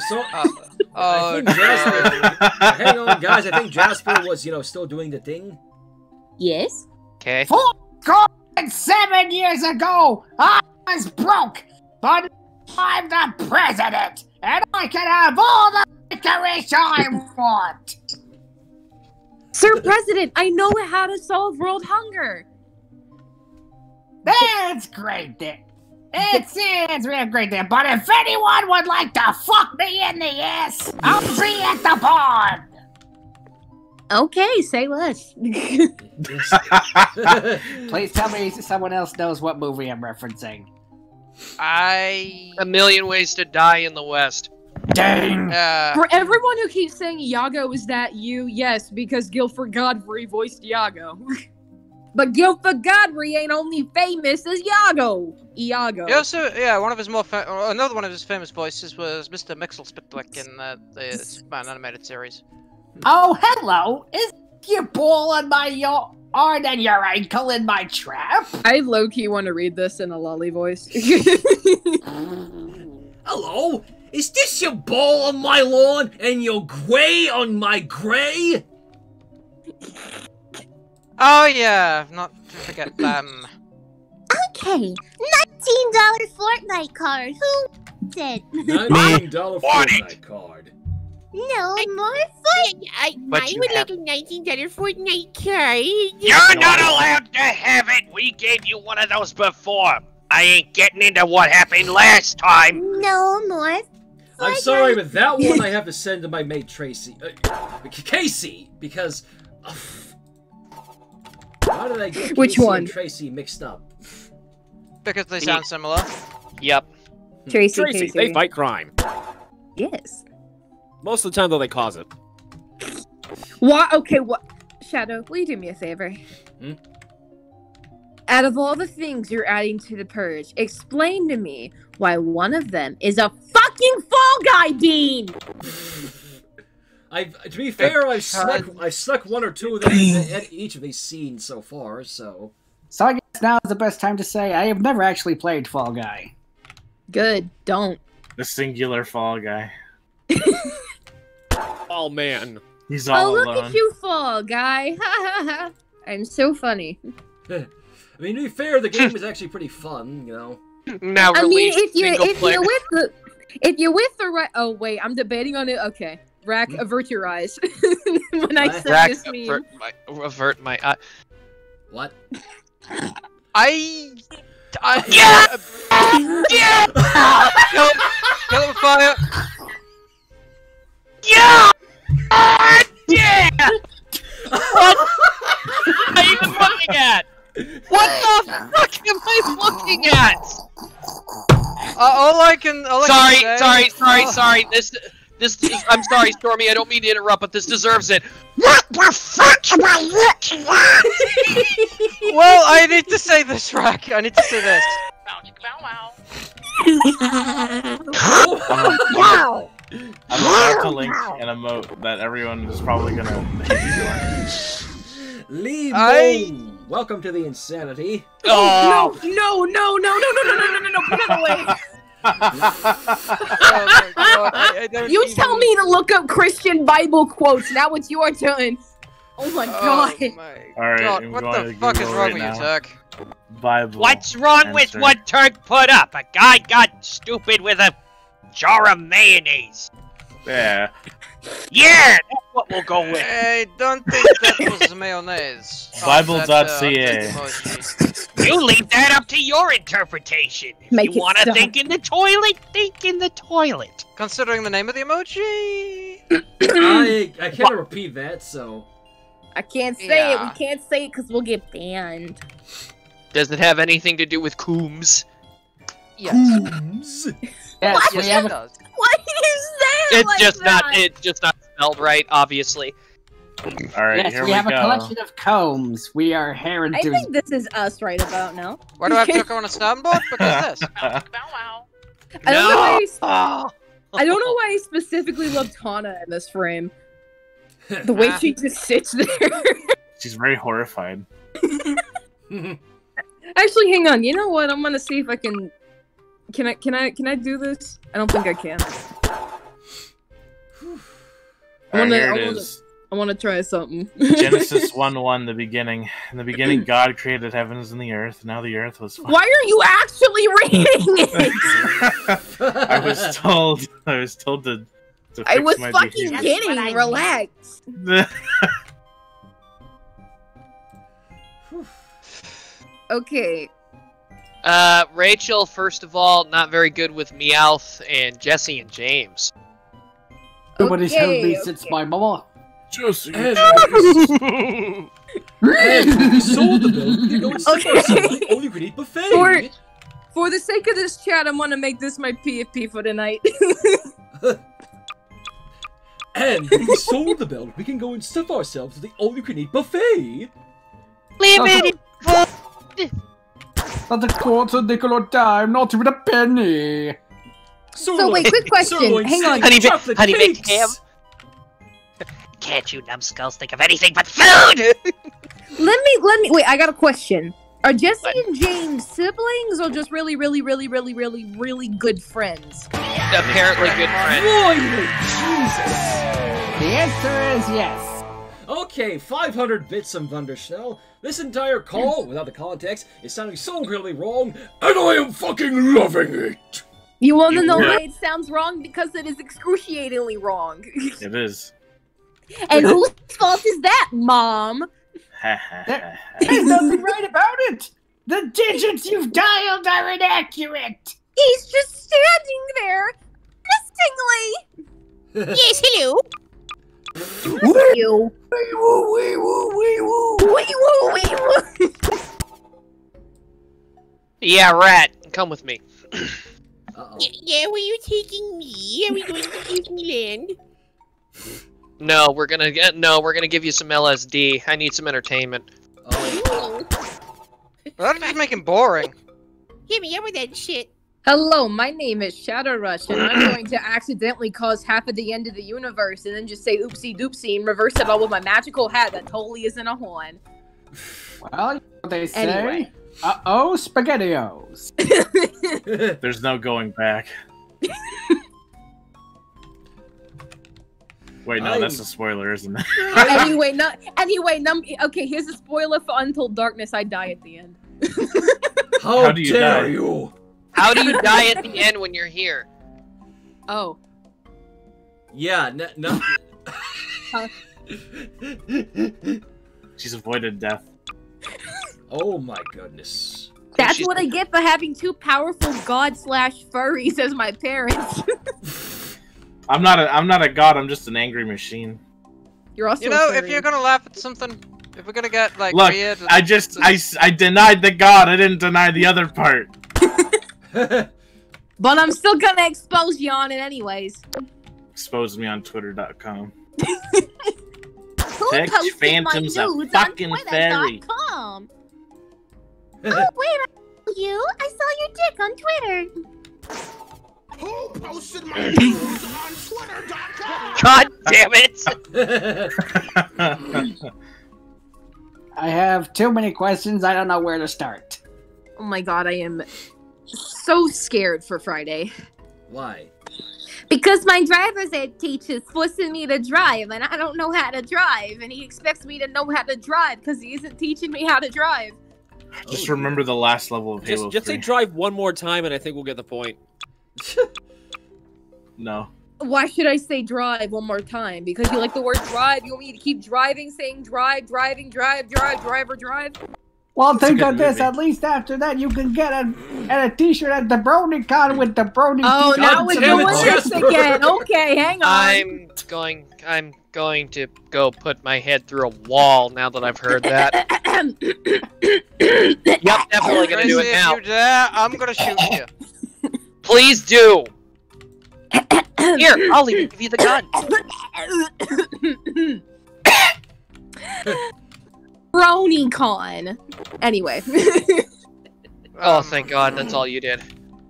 So, Uh, <laughs> I oh, think Jasper. <laughs> hang on, guys. I think Jasper was, you know, still doing the thing. Yes. Okay. Four score and seven years ago, I was broke, but I'm the president, and I can have all the licorice I want. Sir President, I know how to solve world hunger. That's great there. It's it's real great there. But if anyone would like to fuck me in the ass, I'll see you at the pond. Okay, say less. <laughs> Please tell me someone else knows what movie I'm referencing. I. A million ways to die in the West. Dang. Uh, For everyone who keeps saying Iago, is that you? Yes, because Gilbert Gottfried voiced Iago. <laughs> but Gilbert Gottfried ain't only famous as Iago. Iago. he also, yeah, one of his more fa- another one of his famous voices was Mr. Mxyzptlk in uh, the Superman animated series. Oh, hello. Is your ball on my yard and your ankle in my trap? I low key want to read this in a lolly voice. <laughs> Hello? Is this your ball on my lawn and your gray on my gray? Oh yeah, not to forget them. Okay. Nineteen dollar Fortnite card. Who said? Nineteen dollar <laughs> Fortnite card. No I, more fun. I, But I would have- like a nineteen dollar Fortnite card. You're not allowed to have it. We gave you one of those before. I ain't getting into what happened last time. No more. I'm sorry, but that one I <laughs> have to send to my mate Tracy, uh, Casey, because. uh, how did I get Which Casey one? and Tracy mixed up? Because they sound similar. Yep. Tracy, Tracy, Casey. they fight crime. Yes. Most of the time, though, they cause it. What? Okay, what? Shadow, will you do me a favor? Hmm? Out of all the things you're adding to the purge, explain to me why one of them is a fucking Fall Guy bean. <laughs> I've, to be fair, I've snuck, I've snuck one or two of them in at each of these scenes so far. So So I guess now is the best time to say I have never actually played Fall Guy. Good. Don't. The singular fall guy. <laughs> Oh man. He's all Oh, all look alone. at you, Fall Guy. Ha ha ha. I'm so funny. <laughs> I mean, to be fair, the game is actually pretty fun. You know. Now I mean, if you single if player. you're with the if you're with the right. Oh wait, I'm debating on it. Okay, Rack, avert your eyes <laughs> when I What? said Rack, this meme. avert my, avert my eye. What? I. I <laughs> Yeah! yeah! kill, kill it with fire. Yeah! Ah, yeah! What are you looking at? What the fuck am I looking at? Uh, all I can. All I Sorry, can say, sorry, sorry, Oh. sorry. This, this, is, I'm sorry, Stormy. I don't mean to interrupt, but this deserves it. What the fuck am I looking at? Well, I need to say this, Rack. I need to say this. I'm, I'm about to link an emote that everyone is probably gonna <laughs> hate Lee I- Mo, welcome to the insanity. Oh, No, no, no, no, no, no, no, no, no, no, no, put it away. Oh my god, I, I don't You even- tell me to look up Christian Bible quotes. Now it's your turn. Oh my Oh god. my Alright, god, I'm what going the to fuck is Google wrong right with now. you, Turk? Bible. what's wrong with answer. what Turk put up? A guy got stupid with a jar of mayonnaise. Yeah. Yeah, that's what we'll go with. I don't think that <laughs> was mayonnaise. Oh, Bible.ca. that's, uh. You leave that up to your interpretation. If Make you want to think in the toilet, think in the toilet. Considering the name of the emoji. <clears throat> I I can't repeat that, so I can't say Yeah. it. We can't say it because we'll get banned. Does it have anything to do with Coombs? Yes. Coombs. Yes, Yes, we it have. does. Why do you say it It's like just that? not. It's just not spelled right, obviously. All right, Yes, here we go. we, have go. a collection of combs. We are hair and I think this is us right about now. Why do I have to <laughs> go on a soundboard? Because this. <laughs> I don't know why. I, s-. I don't know why I specifically love Tana in this frame. The way she <laughs> just sits there. She's very horrified. Actually, hang on. You know what? I'm gonna see if I can. Can I? Can I? Can I do this? I don't think I can. I All right, wanna- here I wanna- is. I want to try something. Genesis <laughs> 1 1, the beginning. In the beginning, <clears throat> God created heavens and the earth. Now the earth was. Fine. Why are you actually <laughs> reading it? I was told. I was told to. to I was my fucking behavior. kidding. Relax. <laughs> Okay. Uh, Rachel, first of all, not very good with Meowth and Jessie and James. Nobody's held me Okay, since my mama. Just And we sold the bill. You know, it's Okay. okay. all you can eat buffet. For for the sake of this chat, I'm gonna make this my PFP for tonight. <laughs> And we sold the belt, we can go and stuff ourselves with the all-you-can-eat buffet. Limited. Not a quarter nickel or dime, not even a penny. So wait, quick question. Sirloin Hang on. steak, Honey ba- chocolate honey baked cakes. ham. Can't you numbskulls think of anything but food? <laughs> Let me let me wait. I got a question. Are Jessie and James siblings or just really, really, really, really, really, really good friends? Apparently good friends. Royally, Jesus. The answer is yes. Okay, 500 bits on Wunderschnell. This entire call, without the context, is sounding so incredibly wrong, and I am fucking loving it. You want to know why it sounds wrong? Because it is excruciatingly wrong. <laughs> It is. and whose fault is that, Mom? <laughs> There's <laughs> nothing right about it. The digits you've dialed are inaccurate. He's just standing there, menacingly. Yes, hello. You. Wee woo, wee woo, wee woo. Wee woo, wee woo. Yeah, rat. Come with me. <clears throat> Uh-oh. Y- yeah, where you taking me? Are we going to Disneyland? <laughs> No, we're gonna get. No, we're gonna give you some LSD. I need some entertainment. Oh, Well, that'll just make boring. Hit me up with that shit. Hello, my name is Shadow Rush, and I'm going to accidentally cause half of the end of the universe and then just say oopsie doopsie and reverse it all with my magical hat that totally isn't a horn. Well, you know what they say. Anyway. Uh oh, spaghettios. <laughs> There's no going back. Wait, no, that's a spoiler, isn't it? <laughs> anyway, no, anyway, num- okay, here's a spoiler for Untold Darkness. I die at the end. <laughs> How, How do you dare die? you? How do you die at the end when you're here? Oh. Yeah, no. no. She's avoided death. Oh my goodness. That's she's- what I get for having two powerful god slash furries as my parents. <laughs> I'm not a I'm not a god, I'm just an angry machine. You're also You know, a if you're gonna laugh at something, if we're gonna get like Look, weird, I just I I denied the god, I didn't deny the other part. <laughs> <laughs> But I'm still gonna expose you on it anyways. Expose me on twitter.com. Who Text Phantom's my a fucking on fairy. Twitter.com? oh <laughs> wait, I saw you. I saw your dick on Twitter. Who posted my <clears throat> news on Twitter.com? God damn it! <laughs> I have too many questions. I don't know where to start. Oh my god, I am so scared for Friday. Why? Because my driver's ed teacher's forcing me to drive, and I don't know how to drive, and he expects me to know how to drive because he isn't teaching me how to drive. Just oh, remember the last level of Halo Just, just say drive one more time, and I think we'll get the point. <laughs> No. Why should I say drive one more time? Because you like the word drive. You want me to keep driving, saying drive, driving, drive, drive, drive, or drive? Well, It's think good of this. movie. At least after that, you can get a, get a T-shirt at the BronyCon with the Brony. Oh, t-shirt. now we're damn it, doing this again. Okay, hang on. I'm going. I'm going to go put my head through a wall now that I've heard that. <coughs> yep, definitely gonna do it now. If you dare, I'm gonna shoot you. Please do. <coughs> Here, I'll even give you the gun. BronyCon. Anyway. Oh, um, thank God, that's all you did.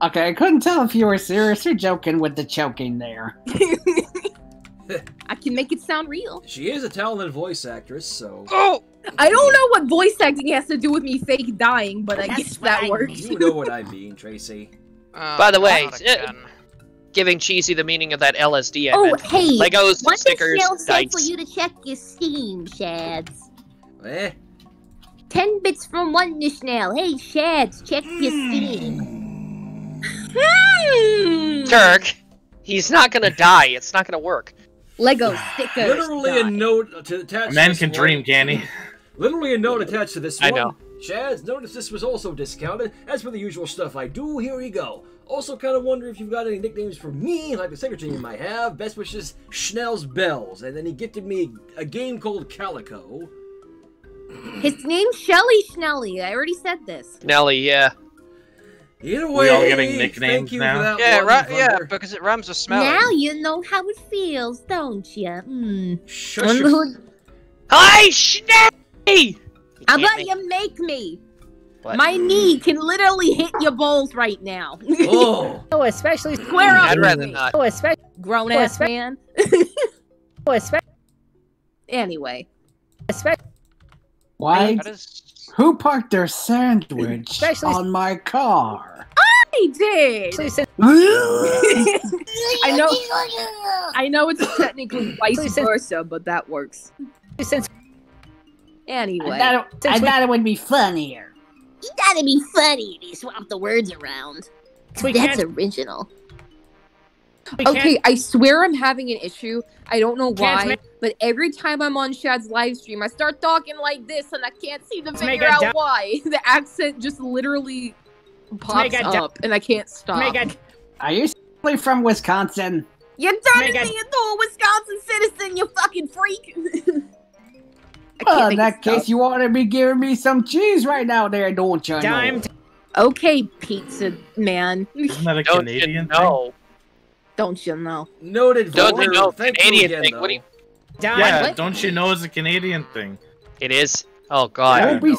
Okay, I couldn't tell if you were serious or joking with the choking there. <laughs> I can make it sound real. She is a talented voice actress, so Oh, I don't know what voice acting has to do with me fake dying, but I That's guess that I works. you know what I mean, Tracy. <laughs> uh, By the way, not eh. Giving Cheesy the meaning of that LSD. I Oh, meant. hey. Legos, What stickers, does Shell for you to check your Steam, Shads? Eh? Ten bits from Wunderschnell. Hey, Shads, check your Steam. Hmm. Turk, he's not gonna <laughs> die. It's not gonna work. Lego <sighs> stickers. Literally a note to attach. A to man can one. dream, can he? Literally a note attached to this I one. know. Shads, notice this was also discounted. As for the usual stuff I do, here we go. Also, kind of wonder if you've got any nicknames for me, like the secretary might have. Best wishes, Schnell's Bells. And then he gifted me a game called Calico. His name's Shelly Schnelly. I already said this. Nelly, yeah. Either We way, all getting thank nicknames you now? for that Yeah, one, right. Yeah, because it rhymes with smell. Now you know how it feels, don't <laughs> you? Mm. Shush Wonder your who- Hi, Schnelly! How about make- you make me? What? My knee can literally hit your balls right now. <laughs> Oh, Oh, especially Square up. I'd rather me. not. oh, especially Grown Oh, ass espe- man. <laughs> oh, especially Anyway. especially. Why? That is. Who parked their sandwich Especially- on my car? I did. since <laughs> I know. I know it's <laughs> technically vice Please, since- versa, but that works. since Anyway. I thought, it, I thought it would be funnier. You gotta be funny to swap the words around. We That's original. We Okay, I swear I'm having an issue. I don't know why, but every time I'm on Shad's live stream, I start talking like this, and I can't seem to make figure out why. <laughs> The accent just literally pops make a du- up, and I can't stop. Make a, Are you really from Wisconsin? You're turning make a- me into a Wisconsin citizen, you fucking freak! <laughs> I Well, in that case, you ought to be giving me some cheese right now, there, don't you? Time know? to- Okay, pizza man. Isn't that a Canadian you thing? know? Don't you know? noted. Don't you know? Thank Canadian you again, thing. though. What do you? Time Yeah, What? don't you know it's a Canadian thing? It is. Oh God. Don't be,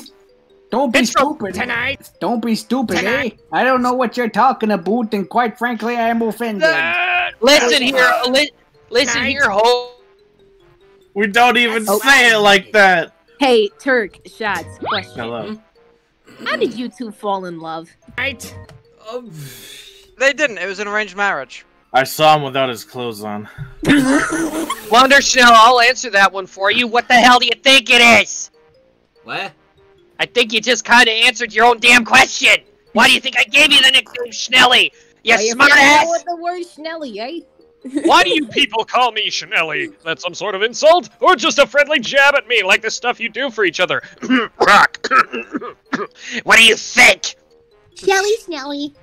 don't be It's stupid. tonight. Don't be stupid, eh? I don't know what you're talking about, and quite frankly, I am offended. Listen here. Li- listen Night. here, ho. We don't even Oh. say it like that. Hey, Turk, Shads, question. Hello. How did you two fall in love? Right. Um, They didn't. It was an arranged marriage. I saw him without his clothes on. <laughs> Wonder Schnell, I'll answer that one for you. What the hell do you think it is? what? I think you just kind of answered your own damn question. Why do you think I gave you the nickname Schnelly? You Why you smart fell in love ass. with the word Schnelly, eh? <laughs> Why do you people call me Schnelly? That's some sort of insult, or just a friendly jab at me, like the stuff you do for each other? <coughs> Rock. <coughs> <coughs> what do you think? Shelly Snelly.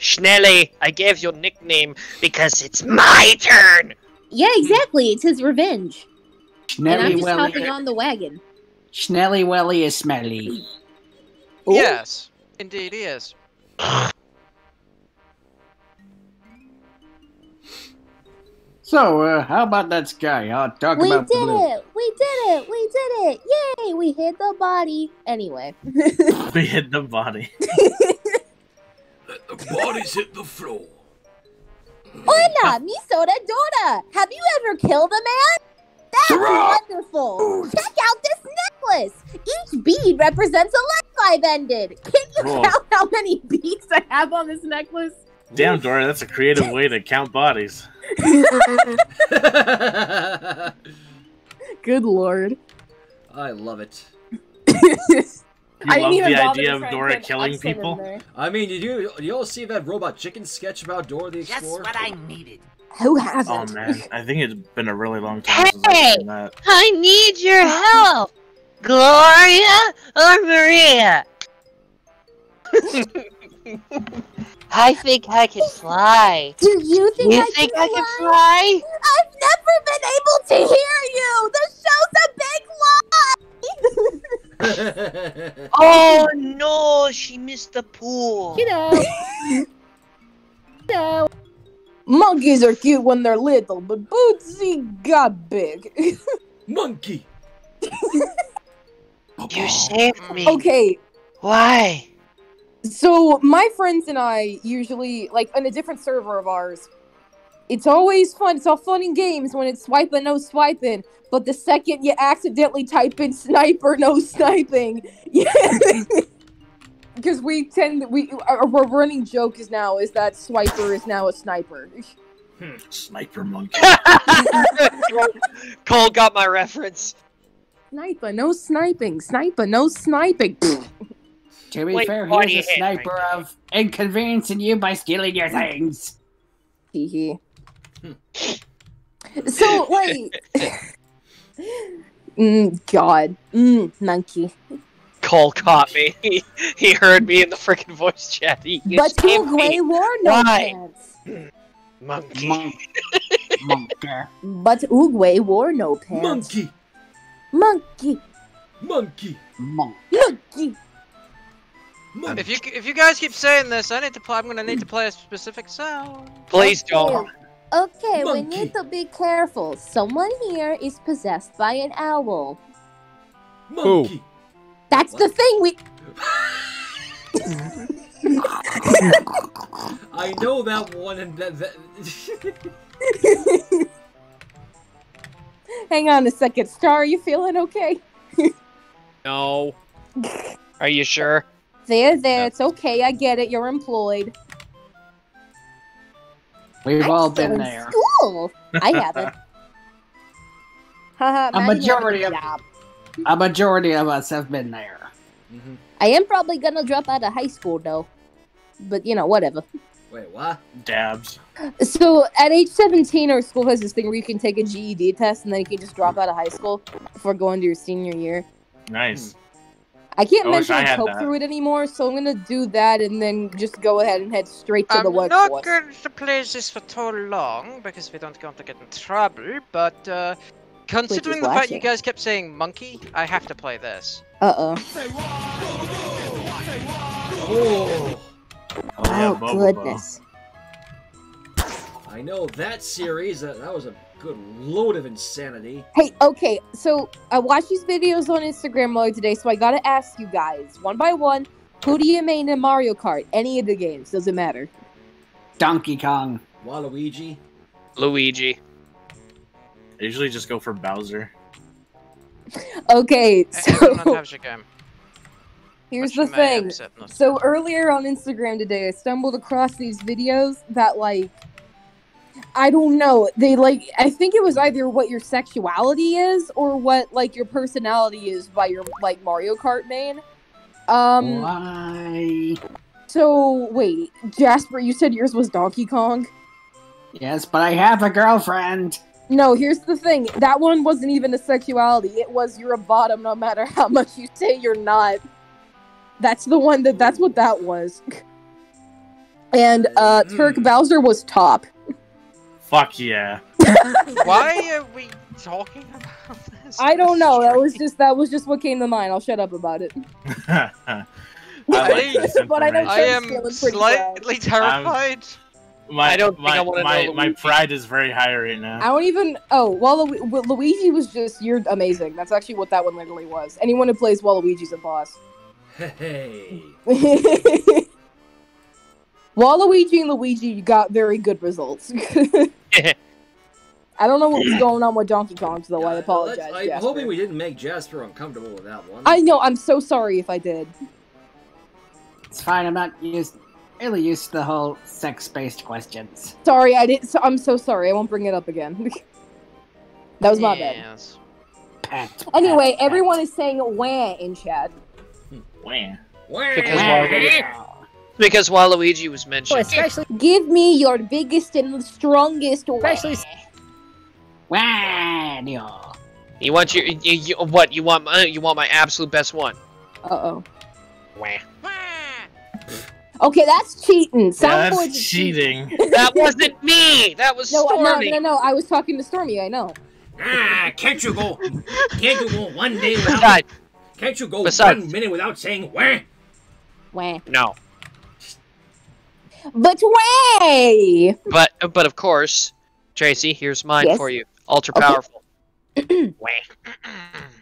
Schnelly, I gave you a nickname because it's my turn. Yeah, exactly. It's his revenge. and I'm just Welly, hopping on the wagon. Schnelly Welly is smelly. Yes, indeed he is. So, uh, how about that sky? I'll talk We about did blue. it! We did it! We did it! Yay! We hit the body. Anyway. <laughs> We hit the body. <laughs> The bodies hit the floor. Hola, mi soda Dora! Have you ever killed a man? That's wonderful! Check out this necklace! Each bead represents a life I've ended! Can you Cool. count how many beads I have on this necklace? Damn, Dora, that's a creative way to count bodies. <laughs> Good lord. I love it. <laughs> You love the idea of Dora killing people? I mean, did you, did you all see that Robot Chicken sketch about Dora the Just Explorer? what I needed. Who Oh hasn't? man, I think it's been a really long time since I've Hey! seen that. I need your help! Gloria or Maria? <laughs> I think I can fly. Do you think You I think can I can fly? fly? I've never been able to hear you. The show's a big lie. <laughs> <laughs> Oh no, she missed the pool. You know. no. Monkeys are cute when they're little, but Bootsy got big. <laughs> Monkey. <laughs> You saved me. okay, Why? so my friends and I usually like on a different server of ours. It's always fun. It's all fun and games when it's swiping, no swiping. But the second you accidentally type in sniper, no sniping, <laughs> yeah. <laughs> Because we tend we our, our running joke is now is that swiper is now a sniper. Hmm. Sniper monkey. <laughs> Cole got my reference. Sniper, no sniping. Sniper, no sniping. To be Wait, fair, why here's a you hate sniper of inconveniencing you by stealing your things. Hee hee. So wait. <laughs> mm, God. Mm, monkey. Cole caught me. <laughs> He, he heard me in the freaking voice chat. He, he But saved who me. Grey wore no Why? pants. Monkey. <laughs> Monker. But Uguay wore no pants. Monkey. Monkey. Monkey. Monk. Monkey. Monkey. If you if you guys keep saying this, I need to play. I'm gonna need to play a specific sound. Please don't. Okay, we need to be careful. Someone here is possessed by an owl. Monkey. That's the thing we. <laughs> I know that one and that. that... <laughs> Hang on a second. Star, are you feeling okay? <laughs> No. Are you sure? There, there. It's okay. I get it. You're employed. We've I'm all still been in there. School. I <laughs> haven't. A majority of- job. A majority of us have been there. Mhm. I am probably gonna drop out of high school though. But you know, whatever. Wait, what? Dabs. So at age 17, our school has this thing where you can take a GED test and then you can just drop out of high school before going to your senior year. Nice. I can't I wish I mentally cope that. through it anymore, so I'm gonna do that and then just go ahead and head straight to the West. I'm not going to play this for too long because we don't want to get in trouble. But uh, considering the fact you guys kept saying monkey, I have to play this. Uh oh. Oh, Oh, yeah, Oh Bubba Bubba. goodness. I know that series. That, that was a good load of insanity. Hey, okay, so I watched these videos on Instagram earlier today, so I gotta ask you guys, one by one, who do you main in Mario Kart? Any of the games, doesn't matter. Donkey Kong. Waluigi. Luigi. I usually just go for Bowser. <laughs> Okay, so have your <laughs> game. here's the thing. So earlier on Instagram today, I stumbled across these videos that like I don't know. They like I think it was either what your sexuality is or what like your personality is by your like Mario Kart main. Um Why? so wait, Jasper, you said yours was Donkey Kong? Yes, but I have a girlfriend. No, here's the thing. That one wasn't even a sexuality. It was you're a bottom no matter how much you say you're not. That's the one that that's what that was. <laughs> And uh Turk Bowser was top. Fuck yeah. <laughs> Why <laughs> are we talking about this? I don't know. That was <laughs> just that was just what came to mind. I'll shut up about it. I like But I know. I am feeling pretty proud. slightly terrified. My, I don't think my, I wanna my, know my pride is very high right now. I don't even. Oh, Walu- Wa- Luigi was just you're amazing. That's actually what that one literally was. Anyone who plays Waluigi's a boss. Hey. Waluigi and Luigi got very good results. I don't know what was going on with Donkey Kong, though. I apologize. I'm Jasper. hoping we didn't make Jasper uncomfortable with that one. I know. I'm so sorry if I did. It's fine. I'm not used, really used to the whole sex-based questions. Sorry, I did. So, I'm so sorry. I won't bring it up again. <laughs> that was my bad. Yes. Pat. Anyway, pat, pat. everyone is saying wah in chat. Wham. Because Wah. Waluigi. because Waluigi was mentioned. especially, Give me your biggest and strongest especially. one. Wario. You want your you, you, what? You want my you want my absolute best one? Uh-oh. Wah. <laughs> Okay, that's cheating. Yeah, that's is cheating. <laughs> That <laughs> wasn't me. That was No, no, Stormy. no, no. I was talking to Stormy. I know. Ah, can't you go? Can't you go one day without? Besides, Can't you go Besides- one minute without saying wah? Wah. no. But way. But but of course, Tracy, here's mine Yes? for you. Ultra Okay. powerful. <clears throat> Wah.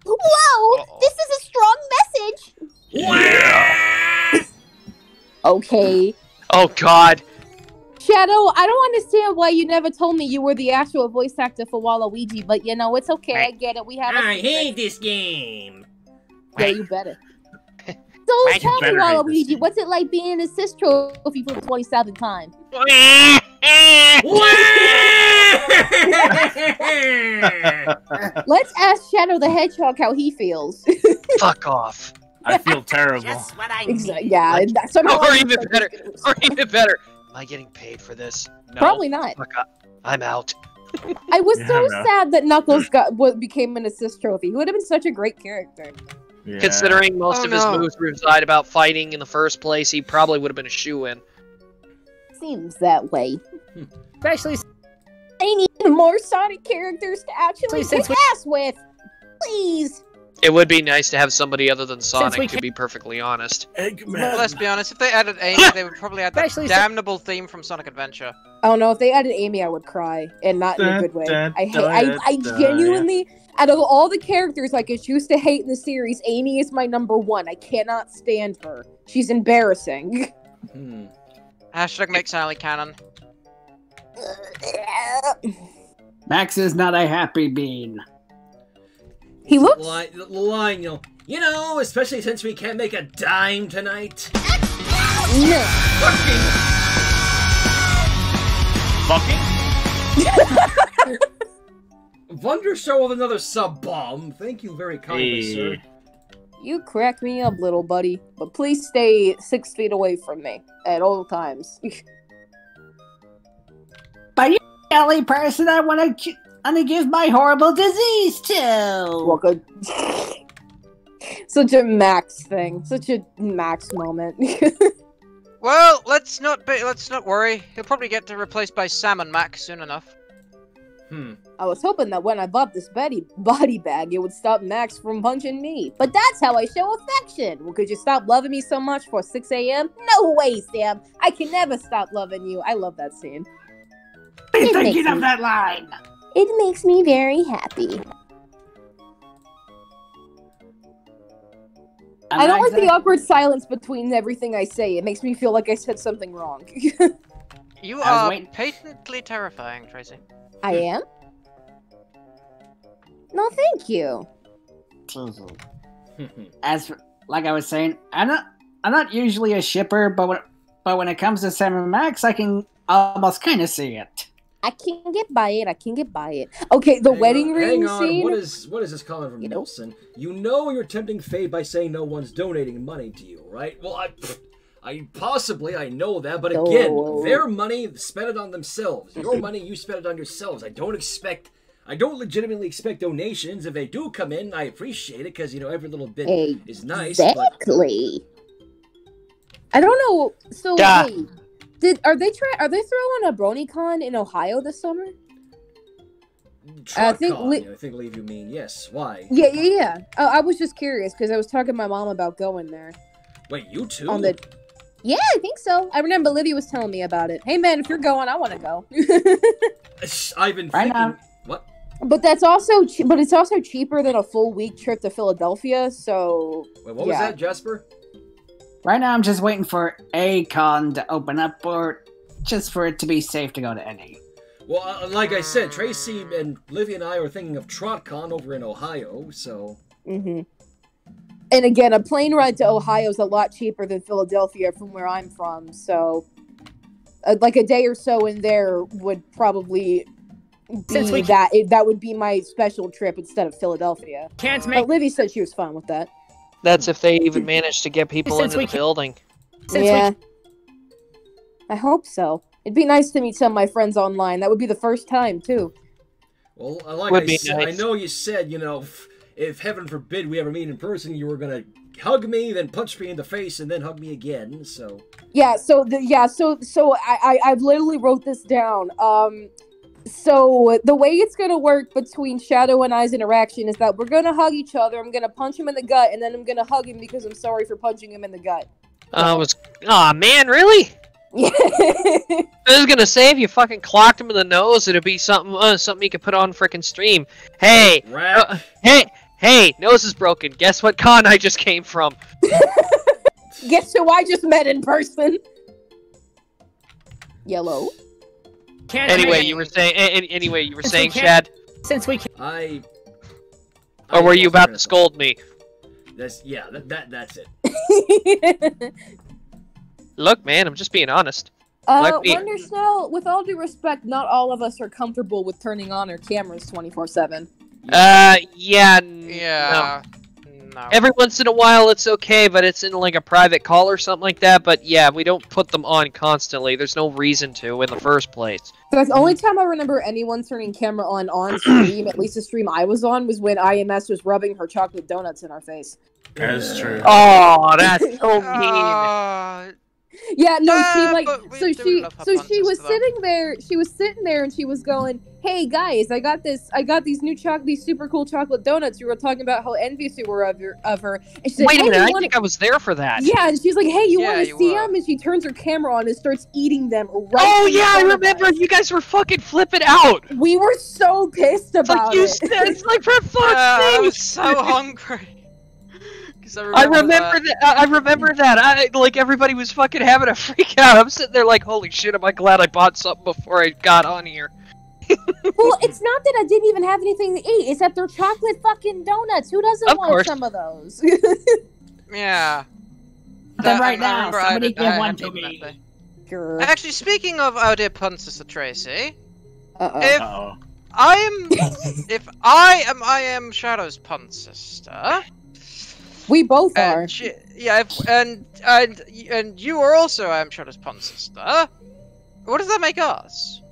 Whoa! Uh-oh. This is a strong message. Yeah. Okay. Oh God. Shadow, I don't understand why you never told me you were the actual voice actor for Waluigi, but you know, it's okay. I get it. We have a I secret. hate this game. Yeah, you better. So Why tell me, better hate this Waluigi, what's it like being an assist trophy for the 27th time? Let's ask Shadow the Hedgehog how he feels. <laughs> Fuck off. I feel terrible. Just what I Exa- need. yeah, that's somehow Or even like better. Or even better. Am I getting paid for this? No. Probably not. Fuck up. I'm out. I was Yeah, so no. sad that Knuckles got what became an assist trophy. He would have been such a great character. Yeah. Considering most Oh, of his no. moves reside about fighting in the first place, he probably would have been a shoe in. Seems that way. Hmm. Especially I need more Sonic characters to actually Since kick ass with. Please. It would be nice to have somebody other than Sonic, to can- be perfectly honest. Eggman. Well, let's be honest. If they added Amy, they would probably add that Especially si- damnable theme from Sonic Adventure. I don't know if they added Amy, I would cry, and not in a good way. I hate. I, I genuinely, out of all the characters I could choose to hate in the series, Amy is my number one. I cannot stand her. She's embarrassing. Hmm. Hashtag make Sally canon. <laughs> Max is not a happy bean. He looks. Li- the line, you know, you know, especially since we can't make a dime tonight. No. Fucking. <laughs> Wonderstar with another sub bomb. Thank you very kindly, Hey. sir. You crack me up, little buddy, but please stay six feet away from me at all times. But you're the only person I want to want to give my horrible disease to. Welcome. <laughs> Such a Max thing. Such a Max moment. <laughs> Well, let's not be, let's not worry. He'll probably get to replaced by Sam and Max soon enough. Hmm. I was hoping that when I bought this Betty body bag, it would stop Max from punching me. But that's how I show affection. Well, could you stop loving me so much for 6 a.m.? No way, Sam. I can never stop loving you. I love that scene. What are you It thinking of me- that line? It makes me very happy. I'm I don't not like the awkward silence between everything I say. It makes me feel like I said something wrong. <laughs> You are waiting- patently terrifying, Tracy. I <laughs> am? No, thank you. As for, like I was saying, I'm not I'm not usually a shipper, but when but when it comes to Sam and Max, I can almost kind of see it. I can't get by it. I can't get by it. Okay, the Hang wedding on, ring hang on. scene. What is what is this calling from You know? Nelson? You know you're tempting fate by saying no one's donating money to you, right? Well, I, I possibly I know that, but again, No. their money, spend it on themselves. Your <laughs> money, you spend it on yourselves. I don't expect. I don't legitimately expect donations. If they do come in, I appreciate it because you know every little bit is nice. But Exactly. I don't know. So Duh. wait, did are they try? Are they throwing a BronyCon in Ohio this summer? I think TrotCon, we- I think believe you mean yes. Why? Yeah, yeah, yeah. Uh, I was just curious because I was talking to my mom about going there Wait, you too? on the. Yeah, I think so. I remember Livy was telling me about it. Hey, man, if you're going, I want to go. I've been Right thinking. now. What? but that's also, che- but it's also cheaper than a full week trip to Philadelphia. So Wait, what was that, Jasper? Right now, I'm just waiting for a con to open up, or just for it to be safe to go to any. Well, uh, like I said, Tracy and Livy and I are thinking of TrotCon over in Ohio, so Mm-hmm. And again, a plane ride to Ohio is a lot cheaper than Philadelphia from where I'm from. So, uh, like a day or so in there would probably Since be we- that. It, that would be my special trip instead of Philadelphia. Can't make But Livy said she was fine with that. That's if they even manage to get people Since into we the can- building. since yeah, we I hope so. It'd be nice to meet some of my friends online. That would be the first time too. Well, uh, like Would I be said, I know you said, you know, if, if heaven forbid we ever meet in person, you were gonna hug me, then punch me in the face, and then hug me again. So Yeah, so the, yeah, so so I, I I've literally wrote this down. Um so the way it's gonna work between Shadow and I's interaction is that we're gonna hug each other, I'm gonna punch him in the gut, and then I'm gonna hug him because I'm sorry for punching him in the gut. I was. Aw, man, really? <laughs> I was gonna say if you fucking clocked him in the nose, it'd be something, uh, something you could put on frickin' stream. Hey, uh, hey, hey, nose is broken. Guess what con I just came from? <laughs> Guess who I just met in person? Yellow. Can't Anyway, you were saying. a- a- Anyway, you were Since we saying, can't- Chad, Since we can I. or I were you about to scold me? thought. That's yeah. That, that that's it. <laughs> Look, man, I'm just being honest. Uh, Let me- Wonder Snell, with all due respect, not all of us are comfortable with turning on our cameras 24 7. Uh, yeah, Yeah. no. No. Every once in a while, it's okay, but it's in like a private call or something like that. But yeah, we don't put them on constantly. There's no reason to in the first place. That's The only time I remember anyone turning camera on on stream, at least the stream I was on, was when IMS was rubbing her chocolate donuts in our face. That's true. Oh, that's so <laughs> mean. Uh, Yeah, no, she Uh, like so she so she was though. sitting there, she was sitting there and she was going, "Hey guys, I got this, I got these new chocolate, these super cool chocolate donuts." You were talking about how envious you were of your of her. And she said, Wait a "Hey, minute, I wanna-" think I was there for that. Yeah, and she's like, "Hey, you Yeah, want to see were. them?" And she turns her camera on and starts eating them. Right Oh yeah, I remember. You guys were fucking flipping out. We were so pissed It's like about you it. said. It's like for fuck's yeah, I sake. was so hungry. 'Cause I I remember, remember that. that. I remember that. I like everybody was fucking having a <laughs> freak out. I'm sitting there like, holy shit, am I glad I bought something before I got on here. <laughs> well, it's not that I didn't even have anything to eat. It's that they're chocolate fucking donuts. Who doesn't Of want course. some of those? <laughs> Yeah. Then That- right I now, I somebody had- give one to them me. Actually, speaking of our dear pun sister Tracy, Uh-oh. if Uh-oh. I am, if I am, I am Shadow's pun sister. We both are. She, yeah, if, and and and you are also I am Shadow's pun sister. What does that make us?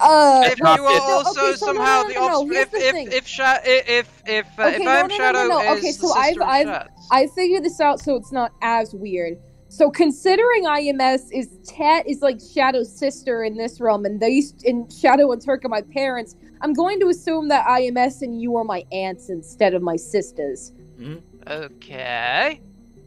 Uh, if you are it. also Okay, so somehow no, the no, no, offspring, here's if if if Sha- if if if, uh, Okay, if no, I am no, no, Shadow no, no. is Okay, so sister I've- of I've- Shad. I figured this out so it's not as weird. So considering IMS is Tet is like Shadow's sister in this realm, and these in Shadow and Turk are my parents, I'm going to assume that IMS and you are my aunts instead of my sisters. Okay.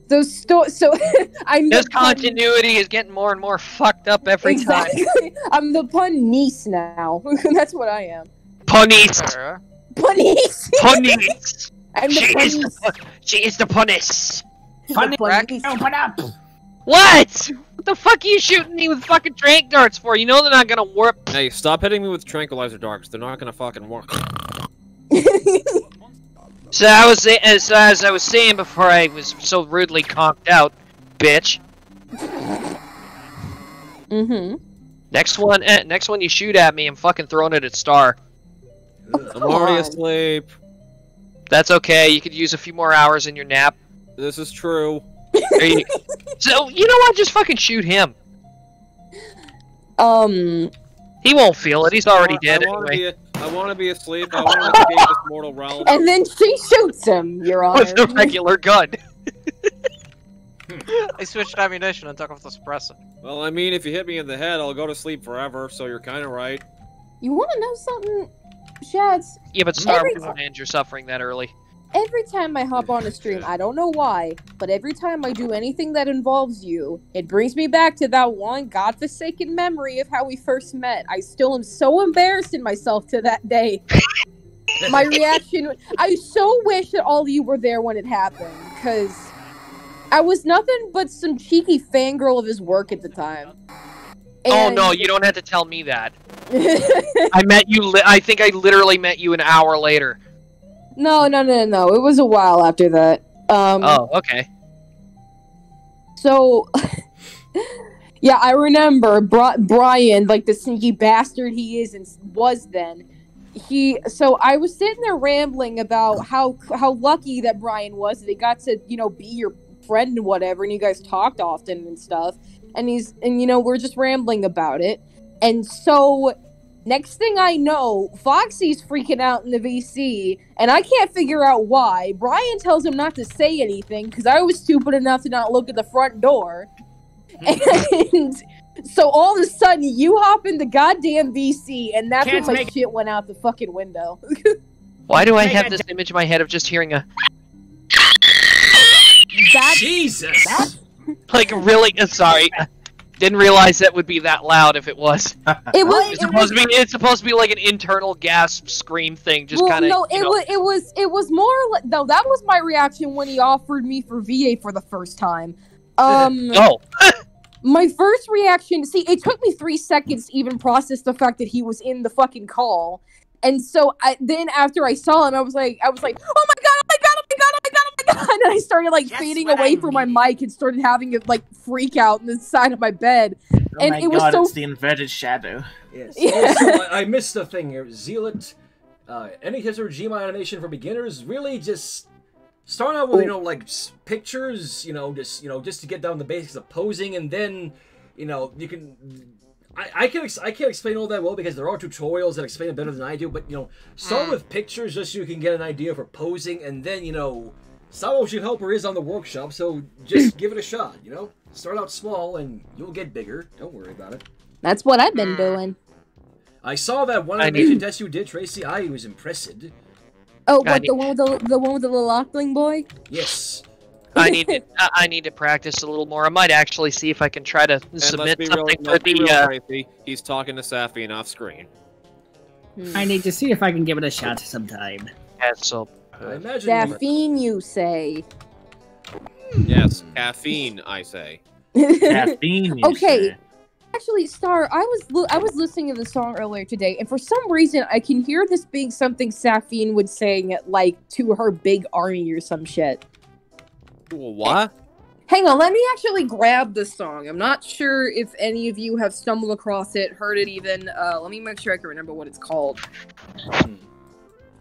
So sto- so <laughs> I'm This the pun- continuity is getting more and more fucked up every time. <laughs> I'm the pun niece now. <laughs> That's what I am. Punice. Sure. Pun niece. Punice. I'm the She pun is the niece. she is the punice. Funny, pun niece. open up. What? What the fuck are you shooting me with fucking trank darts for? You know they're not gonna work. Hey, stop hitting me with tranquilizer darts. They're not gonna fucking work. So I was as as I was saying before I was so rudely conked out, bitch. mm-hmm. Next one, eh, next one you shoot at me, I'm fucking throwing it at Star. I'm already on. asleep. That's okay. You could use a few more hours in your nap. This is true. There you- so you know what? Just fucking shoot him. Um. He won't feel it. He's already dead I wanna anyway. Be I want to be asleep. I want to escape this mortal realm. And then she shoots him, Your Honor. <laughs> With a regular gun. Hmm. <laughs> I switched ammunition and took off the suppressor. Well, I mean, if you hit me in the head, I'll go to sleep forever. So you're kind of right. You want to know something, Shads? Yeah, but Star Every won't end suffering that early. Every time I hop on a stream, I don't know why, but every time I do anything that involves you, it brings me back to that one godforsaken memory of how we first met. I still am so embarrassed in myself to that day. <laughs> My reaction, I so wish that all of you were there when it happened, because I was nothing but some cheeky fangirl of his work at the time. Oh no, you don't have to tell me that. <laughs> I met you. Li- I think I literally met you an hour later. No, no, no, no. It was a while after that. Um, Oh, okay. So, <laughs> yeah, I remember Bri- Brian, like the sneaky bastard he is and was then. He so I was sitting there rambling about how how lucky that Brian was that he got to you know be your friend and whatever, and you guys talked often and stuff. and he's and you know we're just rambling about it, and so next thing I know, Foxy's freaking out in the VC, and I can't figure out why. Brian tells him not to say anything because I was stupid enough to not look at the front door, <laughs> and. So all of a sudden, you hop in the goddamn VC, and that's Can't when my make- shit went out the fucking window. <laughs> Why do I have this image in my head of just hearing a That Jesus! like really? uh, Sorry, <laughs> didn't realize that would be that loud. If it was, <laughs> it was. it's it supposed to be. It's supposed to be like an internal gasp scream thing. Just well, kind of. no, it was it was it was more like no, that was my reaction when he offered me for VA for the first time. Um, <laughs> Oh, <laughs> my first reaction. See, it took me three seconds to even process the fact that he was in the fucking call, and so I, then after I saw him, I was like, I was like, oh my god, oh my god, oh my god, oh my god, oh my god, <laughs> and I started like Guess fading away I from my mic and started having it like freak out in the side of my bed, Oh and my it was god, so it's the inverted shadow. Yes. <laughs> Yeah. Also, I, I missed a thing here. Zealot, uh, any history Gmod animation for beginners, really just start out with you know like pictures, you know, just you know just to get down the basics of posing, and then you know you can. I, I can ex- I can't explain all that well because there are tutorials that explain it better than I do. But you know, start with pictures just so you can get an idea for posing, and then you know, Sawo Helper is on the workshop, so just give it a shot. You know, start out small and you'll get bigger. Don't worry about it. that's what I've been doing. I saw that one I animation test you did, Tracy. I was impressed. Oh, what the one with the the one with the little Lockling boy? Yes. I need to. I I need to practice a little more. I might actually see if I can try to And let's submit be real, something for let's be the. real, Uh, Tracy. He's talking to Saphian off screen. Hmm. I need to see if I can give it a shot sometime. Castle. I uh, imagine. you- Caffeine, you say? Hmm. Yes, caffeine, I say. Caffeine. you Okay. say. Actually, Star, I was I was listening to the song earlier today, and for some reason, I can hear this being something Safine would sing like to her big army or some shit. What? Hang on, let me actually grab the song. I'm not sure if any of you have stumbled across it, heard it even. Uh, let me make sure I can remember what it's called. Hmm.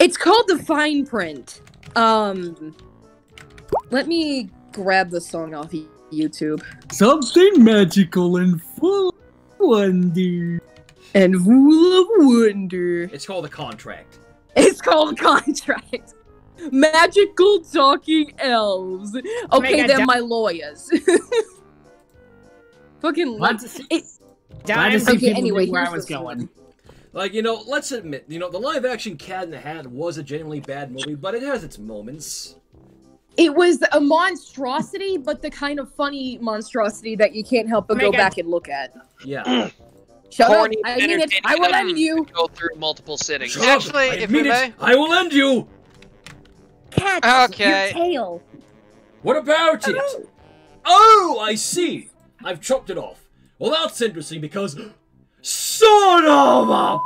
It's called the Fine Print. Um, let me grab the song off YouTube. Something magical and full of wonder. And full of wonder. It's called a contract. It's called Contract. <laughs> Magical talking elves. Okay, Make a then my lawyers. <laughs> Fucking Glad like to see, it, glad to see Okay, people anyway, where I was the going. Like you know, let's admit, you know, the live-action Cat in the Hat was a genuinely bad movie, but it has its moments. it was a monstrosity, but the kind of funny monstrosity that you can't help but go Make back and look at. Yeah. <clears throat> Shut Corny up! I mean it. I will entertaining end you. Go through multiple sittings. Shut up, Actually, I if mean we it. may- I will end you. Catch Okay. your tail. What about it? Oh, I see. I've chopped it off. Well, that's interesting because son of a.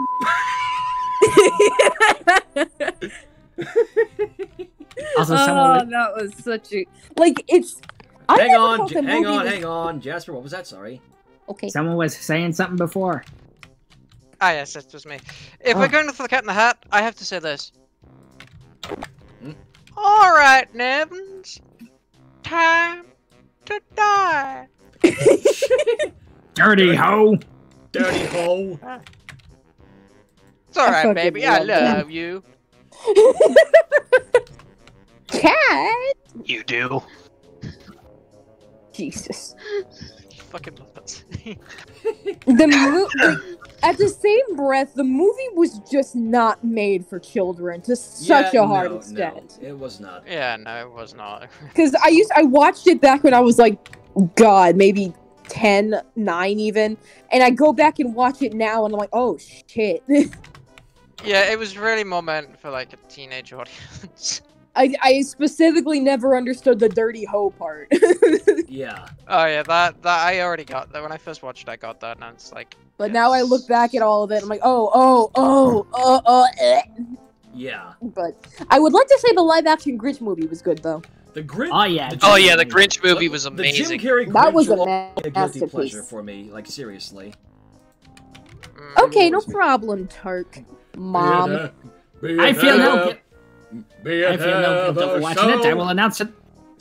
Also, oh, someone that was such a like. It's. I Hang on, J- hang on, was- hang on, Jasper. What was that? Sorry. Okay. someone was saying something before. Ah, yes, that was me. If Oh. we're going for the cat in the hat, I have to say this. Hmm? Alright, Nevins. Time to die. <laughs> Dirty hoe. Dirty <laughs> hole. It's alright, fucking baby. I love that. you. Cat. You do. Jesus. Fucking Muppets. The mo- like, at the same breath, the movie was just not made for children to such Yeah, a hard no, extent. No, it was not. yeah, no, it was not. <laughs> Because I used I watched it back when I was like, God, maybe 10, 9 even, and I go back and watch it now, and I'm like, oh shit. <laughs> yeah, it was really more meant for like a teenage audience. <laughs> I I specifically never understood the dirty hoe part. <laughs> Yeah. oh yeah, that that I already got that when I first watched. it, I got that, and it's like. but now I look back at all of it, I'm like, oh, oh, oh, oh, oh. eh. Yeah. But I would like to say the live action Grinch movie was good though. The Grinch. Oh yeah. the Oh yeah, the Grinch movie the- was The Jim amazing. Carrey Grinch That was a will ma- always be a guilty pleasure for me. Like seriously. Okay, no always be- problem, Turk. Mom. I feel no. Be I feel no guilt over watching it. I will announce it.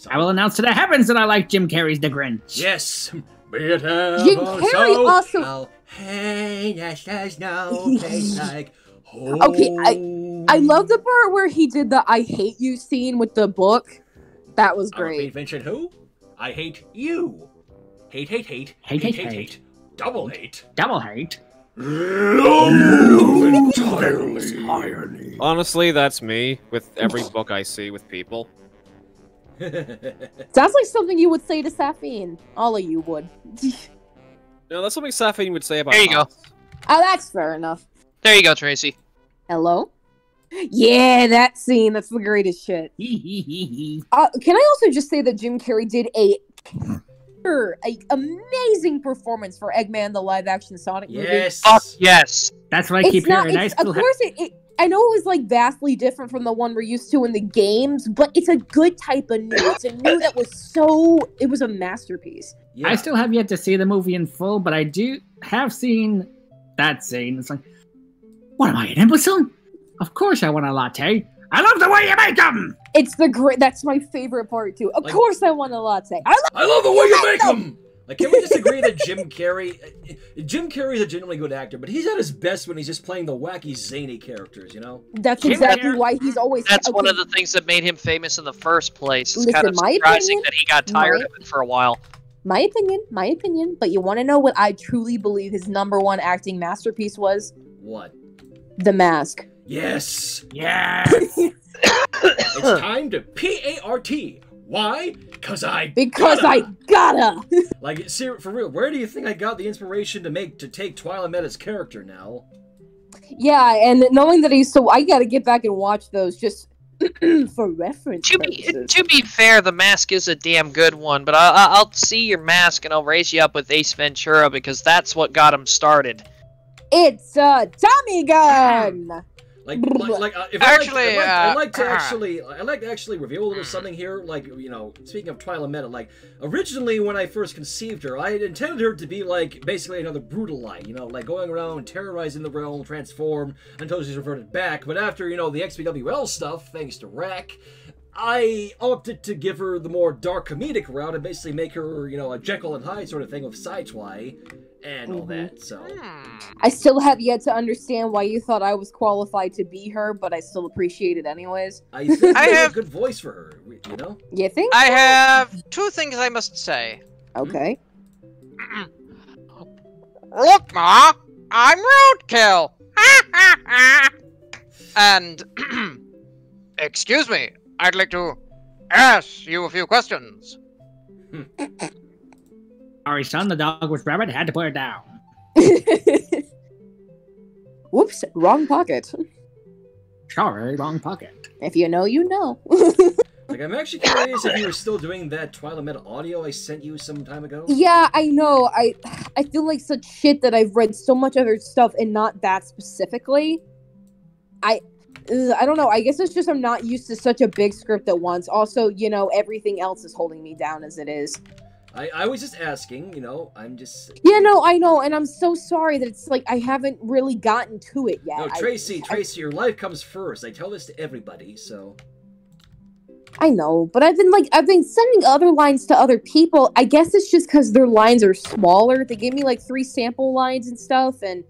I will announce to the heavens that I like Jim Carrey's The Grinch. Yes. Be it Jim Carrey so, also- I'll heinous there's no place <laughs> like Okay, I I love the part where he did the "I hate you" scene with the book. That was I'll repeat, great. mention who? I hate you. Hate, hate, hate. Hate, hate, hate, hate. Double hate. Double hate. Entirely. Honestly, that's me with every book I see with people. <laughs> Sounds like something you would say to Saphine. All of you would. <laughs> No, that's something Saphine would say about There you go. Oh, that's fair enough. There you go, Tracy. Hello? Yeah, that scene. That's the greatest shit. <laughs> uh, can I also just say that Jim Carrey did a a amazing performance for Eggman, the live action Sonic movie? yes. Fuck yes. That's what I It's keep not. hearing. It's, still of have- course, it, it. I know it was like vastly different from the one we're used to in the games, but it's a good type of new. It's a new that was so. It was a masterpiece. Yeah. I still have yet to see the movie in full, but I do have seen that scene. It's like, what am I, an imbecile? Of course I want a latte. I love the way you make them. It's the great. That's my favorite part too. Of Like- course, I want a latte. I love. I love the way you make them. Like, can we just agree that Jim <laughs> Carrey, uh, Jim Carrey is a genuinely good actor, but he's at his best when he's just playing the wacky, zany characters, you know? That's Jim exactly Carrey- why he's always. That's one of the things that made him famous in the first place. It's Listen, kind of surprising opinion- that he got tired my- of it for a while. My opinion, my opinion. But you want to know what I truly believe his number one acting masterpiece was? What? The Mask. Yes. Yes. It's <coughs> time to P A R T. Why? Cause I Because gotta. I gotta. <laughs> like ser- for real. Where do you think I got the inspiration to make to take Twyla Meta's character now? Yeah, and knowing that he's so, I gotta get back and watch those just <clears throat> for reference To be, purposes. to be fair, the mask is a damn good one, but I, I, I'll see your mask and I'll raise you up with Ace Ventura because that's what got him started. It's a Tommy gun. Like, like, like uh, if I Actually, like, I'd like, I'd uh, like to uh, <clears throat> actually, I'd like to actually reveal a little something here. Like, you know, speaking of Twyla Meta, like originally when I first conceived her, I had intended her to be like basically another Brutalite, you know, like going around terrorizing the realm, transformed until she's reverted back. But after you know the XBWL stuff, thanks to Rack. I opted to give her the more dark comedic route and basically make her, you know, a Jekyll and Hyde sort of thing with Sideswy and all that. Mm-hmm. So ah. I still have yet to understand why you thought I was qualified to be her, but I still appreciate it anyways. I think I <laughs> I have have- a good voice for her, you know. You think? I have two things I must say. Okay. <clears throat> Look, Ma, I'm Roadkill. <laughs> and <clears throat> excuse me, I'd like to ask you a few questions. Hmm. Sorry, son, the dog was rabbit. Had to put it down. <laughs> Whoops, wrong pocket. Sorry, wrong pocket. If you know, you know. <laughs> Like, I'm actually curious if you were still doing that Twilight Metal audio I sent you some time ago. yeah, I know. I I feel like such shit that I've read so much other stuff and not that specifically. I ugh, I don't know. I guess it's just I'm not used to such a big script at once. Also, you know, everything else is holding me down as it is. I, I was just asking, you know, I'm just. Yeah, no, I know, and I'm so sorry that it's like I haven't really gotten to it yet. No, I- Tracy, I, Tracy, your life comes first. I tell this to everybody, so. I know, but I've been like I've been sending other lines to other people. I guess it's just because their lines are smaller. They gave me like three sample lines and stuff, and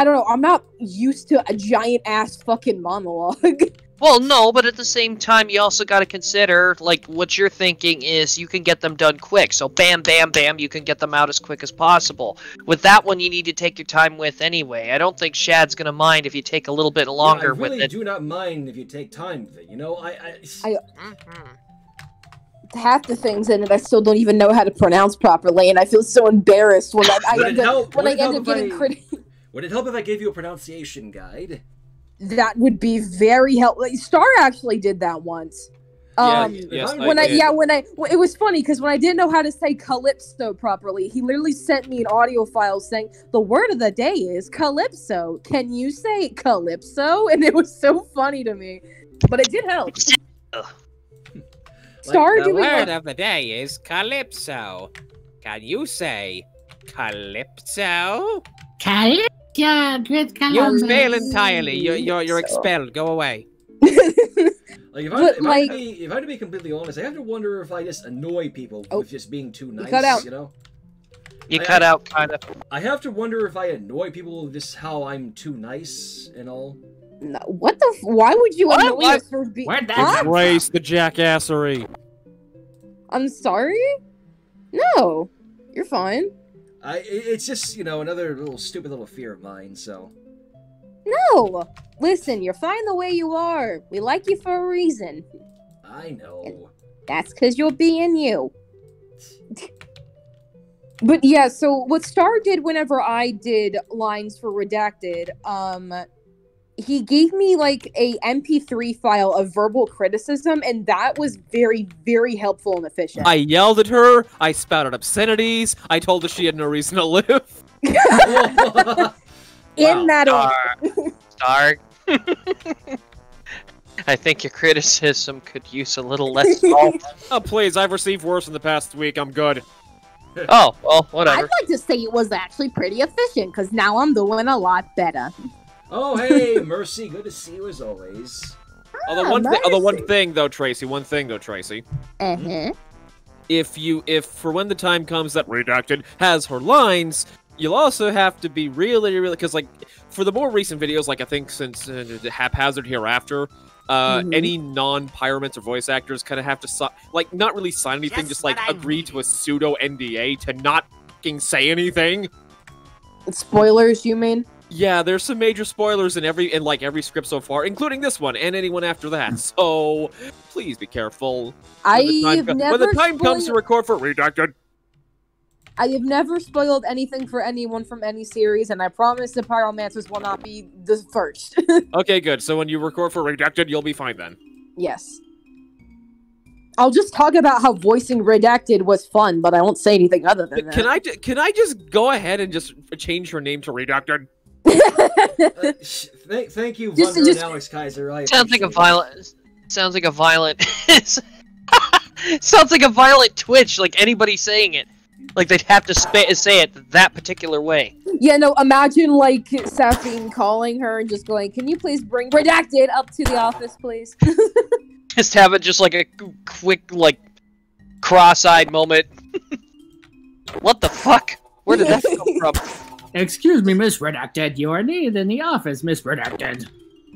I don't know. I'm not used to a giant ass fucking monologue. <laughs> Well, no, but at the same time, you also got to consider, like, what you're thinking is you can get them done quick. So, bam, bam, bam, you can get them out as quick as possible. With that one, you need to take your time with anyway. I don't think Shad's gonna mind if you take a little bit longer yeah, I really with it. do not mind if you take time with it. You know, I. I, I half the things in it I still don't even know how to pronounce properly, and I feel so embarrassed when I, I end up when I end up getting I- crit. Would it help if I gave you a pronunciation guide? That would be very helpful. Star actually did that once. Yeah, Um, y- yes, when I I, did. yeah when I well, it was funny because when I didn't know how to say calypso properly, he literally sent me an audio file saying the word of the day is calypso. Can you say calypso? <laughs> And it was so funny to me, but it did help. Star, Like, do we Word have, of the day is Calypso. Can you say Calypso? Calypso, good You fail entirely. You're, you're, you're expelled. Go away. <laughs> Like if I, But, if, I like- to be, if I had to be completely honest, I have to wonder if I just annoy people Oh, with just being too nice. You cut out. You know. You I- cut out kind of. I have to wonder if I annoy people with just how I'm too nice and all. No, what the? F- why would you What? annoy What? us for being? Where'd that Huh? Embrace the jackassery. I'm sorry. No, you're fine. I it's just you know another little stupid little fear of mine. So No, listen, you're fine the way you are. We like you for a reason. I know. That's because you're being you. <laughs> but yeah, so what Star did whenever I did lines for Redacted, um, he gave me like a MP3 file of verbal criticism, and that was very, very helpful and efficient. I yelled at her. I spouted obscenities. I told her she had no reason to live. <laughs> In that order. Star. I think your criticism could use a little less <laughs> salt. Oh, please. I've received worse in the past week. I'm good. oh, well, whatever. I'd like to say it was actually pretty efficient because now I'm doing a lot better. Oh hey, <laughs> Mercy, good to see you as always. Although Ah, one, thi- although one thing though, Tracy. One thing though, Tracy. Uh-huh. If you, if for when the time comes that redacted has her lines, you'll also have to be really, really, because like for the more recent videos, like I think since uh, the haphazard hereafter. Uh, Mhm. Any non-pyromancer or voice actors kind of have to si- like not really sign anything, just, Just like what I agree to a pseudo NDA to not fucking say anything. Spoilers, you mean? Yeah, there's some major spoilers in every in like every script so far, including this one and anyone after that. Hmm. So please be careful. When the time, I've co- never when the time comes to record for redacted. I have never spoiled anything for anyone from any series, and I promise the Pyromancers will not be the first. <laughs> Okay, good. So when you record for redacted, you'll be fine then. yes. I'll just talk about how voicing Redacted was fun, but I won't say anything other than that. Can I ju- can I just go ahead and just change her name to redacted? <laughs> Uh, sh- thank, thank you, Just- Wonder just- and Alex Kaiser. I Sounds like a appreciate it. violent. Sounds like a violent. <laughs> sounds like a violent twitch. Like anybody saying it, like they'd have to spa- say it that particular way. yeah, no, imagine like Sapphine calling her and just going, Can you please bring Redacted up to the office, please? <laughs> Just have it just like a quick like cross-eyed moment. what the fuck? Where did that come from? Excuse me, Miss Redacted. You are needed in the office, Miss Redacted.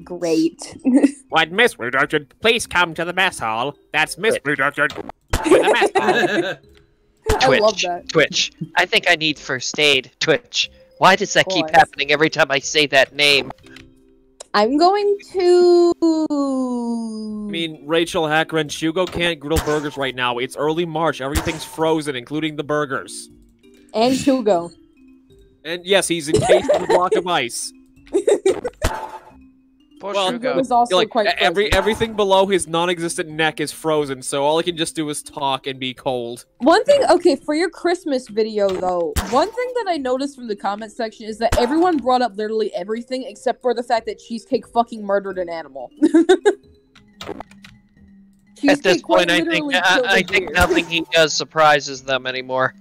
Great. <laughs> What Miss Redacted? Please come to the mess hall. That's Miss Redacted. The mess hall. <laughs> I Twitch. love that. Twitch. I think I need first aid. Twitch. Why does that keep happening every time I say that name? I'm going to. I mean, Rachel Hacker and Hugo can't grill burgers right now. It's early March. Everything's frozen, including the burgers. and Hugo. And yes, he's encased in a block of ice. <laughs> Poor Well, Shugo. Was also like quite every frozen. everything below his non-existent neck is frozen, so all he can just do is talk and be cold. One thing, okay, for your Christmas video though, one thing that I noticed from the comment section is that everyone brought up literally everything except for the fact that Cheesecake fucking murdered an animal. <laughs> At this point, I think literally I, killed a I think nothing he does surprises them anymore.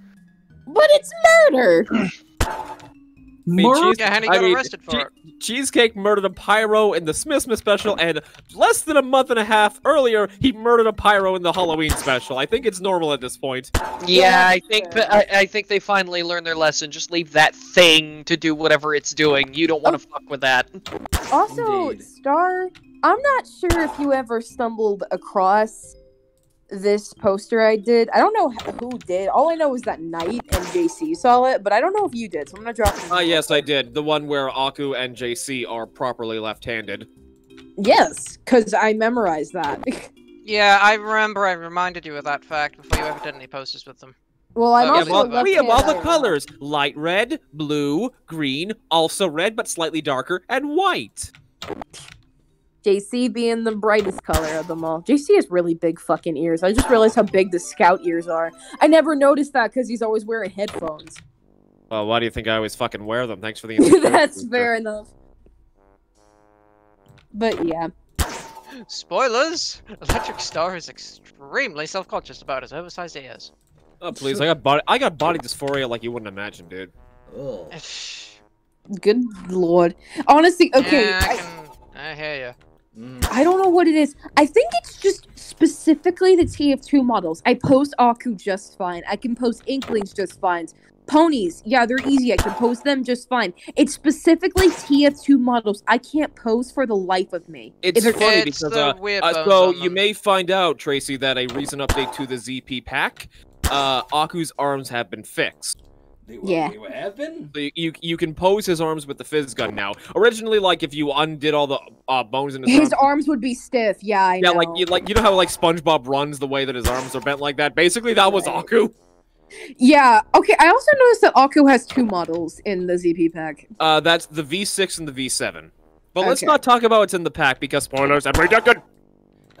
But it's murder. <clears throat> I mean, Mur- cheese- Yeah, and he I mean, arrested for che- it. Cheesecake murdered a pyro in the Smissmas special, and less than a month and a half earlier, he murdered a pyro in the Halloween special. I think it's normal at this point. Yeah, I think. I, I think they finally learned their lesson. Just leave that thing to do whatever it's doing. You don't want to oh. fuck with that. Also, Indeed. Star, I'm not sure if you ever stumbled across this poster I did. I don't know who did. All I know is that Knight and JC saw it, but I don't know if you did. So I'm gonna drop it. Ah, the- yes, I did. The one where Aku and JC are properly left-handed. Yes, because I memorized that. <laughs> Yeah, I remember I reminded you of that fact before you ever did any posters with them. well, I'm yeah, also well, we have all the colors: light red, blue, green, also red but slightly darker, and white. JC being the brightest color of them all. JC has really big fucking ears. I just realized how big the scout ears are. I never noticed that because he's always wearing headphones. Well, why do you think I always fucking wear them? Thanks for the. <laughs> insecurity That's booster. fair enough. But yeah. Spoilers! Electric Star is extremely self-conscious about his oversized ears. Oh please, I got body, I got body dysphoria like you wouldn't imagine, dude. Oh. Good lord. Honestly, okay. Yeah, I I. I hear you. Mm. I don't know what it is. I think it's just specifically the TF2 models. I post Aku just fine. I can post Inklings just fine. Ponies, yeah, they're easy. I can post them just fine. It's specifically TF2 models. I can't pose for the life of me. It's If funny It's because uh, weird uh, so you them. may find out, Tracy, that a recent update to the ZP pack, uh, Aku's arms have been fixed. They, Yeah. They have been? So you, you you can pose his arms with the fizz gun now. Originally, like if you undid all the uh, bones in his, His arms, arms would be stiff. Yeah, I yeah, know. like you like you know how like SpongeBob runs the way that his arms are bent like that. Basically, that was Aku. Yeah. Okay. I also noticed that Aku has two models in the ZP pack. Uh, that's the V6 and the V7. But let's not talk about what's in the pack because spoilers. I'm predicted.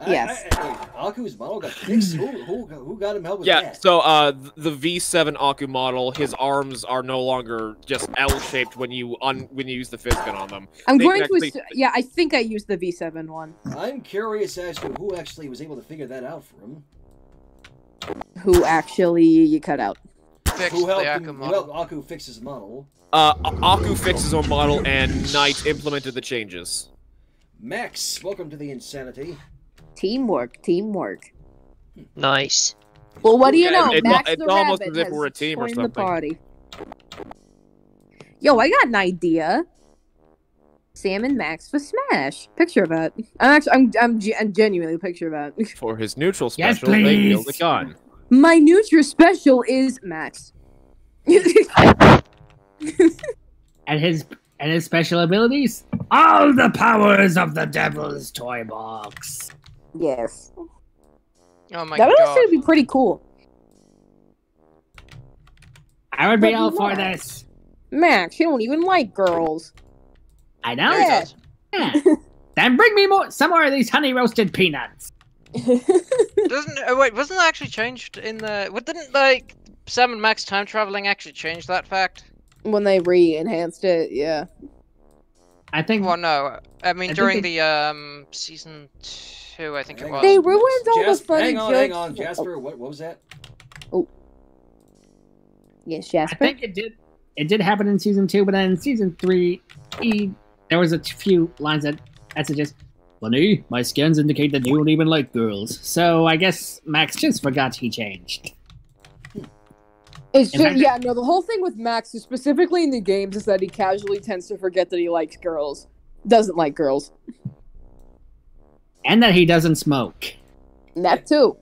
I- Yes. I, I, wait, Aku's model got fixed? who, who, who got him help with Yeah, that? so uh, the V7 Aku model, his arms are no longer just L-shaped when you un when you use the fizz gun on them. I'm They going can to. actually- yeah, I think I used the V7 one. I'm curious as to who actually was able to figure that out for him. Who actually you cut out? Fixed Who helped, the him, Aku who model. helped Aku fix his model? Uh, A- Aku fixed his own model, and Knight implemented the changes. Max, welcome to the insanity. Teamwork. Teamwork. Nice. Well, what do you Yeah, know? it's- Max it's the almost rabbit as if has we're a team or joined the something. party. Yo, I got an idea. Sam and Max for Smash. Picture of that. I'm actually, I'm, I'm, I'm genuinely a picture of that. For his neutral Yes, special, they wield a gun. My neutral special is Max. <laughs> And his and his special abilities? All the powers of the devil's toy box. Yes. Oh my god. that would god. actually be pretty cool. I would be But all for this. Max, you don't even like girls. I know. Yeah. Yeah. then bring me more some more of these honey roasted peanuts. <laughs> Doesn't oh wait, wasn't that actually changed in the? What didn't like Sam and Max time traveling actually change that fact? when they re-enhanced it, yeah. I think Well, no. I mean think during they- the um season two, I think it Hang was. They ruined all the Jas- funny Hang on, hang on, Jasper. What, what was that? Oh. Yes, Jasper. I think it did it did happen in season two, but then in season three he there was a few lines that that suggest Funny, my scans indicate that you don't even like girls. So I guess Max just forgot he changed. It's just, fact- yeah, no, the whole thing with Max, specifically in the games, is that he casually tends to forget that he likes girls. Doesn't like girls. And that he doesn't smoke. That too.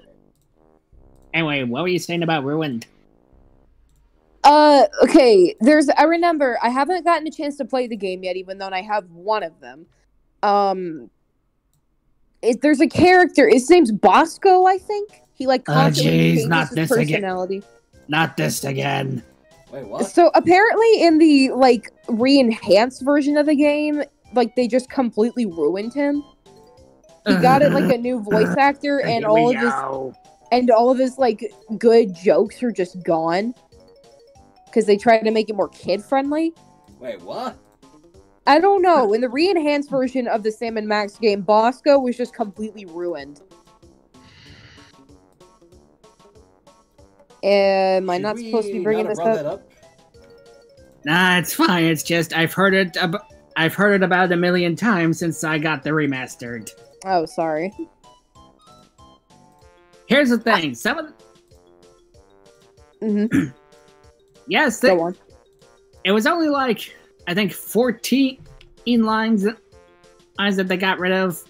Anyway, what were you saying about Ruined? Uh, okay, there's, I remember, I haven't gotten a chance to play the game yet, even though I have one of them. Um, it, there's a character, his name's Bosco, I think? He, like, Oh, constantly jeez, changes not his this again. personality. Not this again. Wait, what? So apparently, in the like re-enhanced version of the game, like they just completely ruined him. He got it like a new <laughs> voice actor, and all of his and all of his like good jokes are just gone because they tried to make it more kid friendly. Wait, what? I don't know. In the re-enhanced version of the Sam and Max game, Bosco was just completely ruined. Am I Should not supposed to be bringing this up? that up? Nah, it's fine. It's just I've heard it. Ab- I've heard it about a million times since I got the remastered. Oh, sorry. Here's the thing. Some of the, hmm <clears throat> yes, they, Go on. it was only like I think 14 lines lines that they got rid of.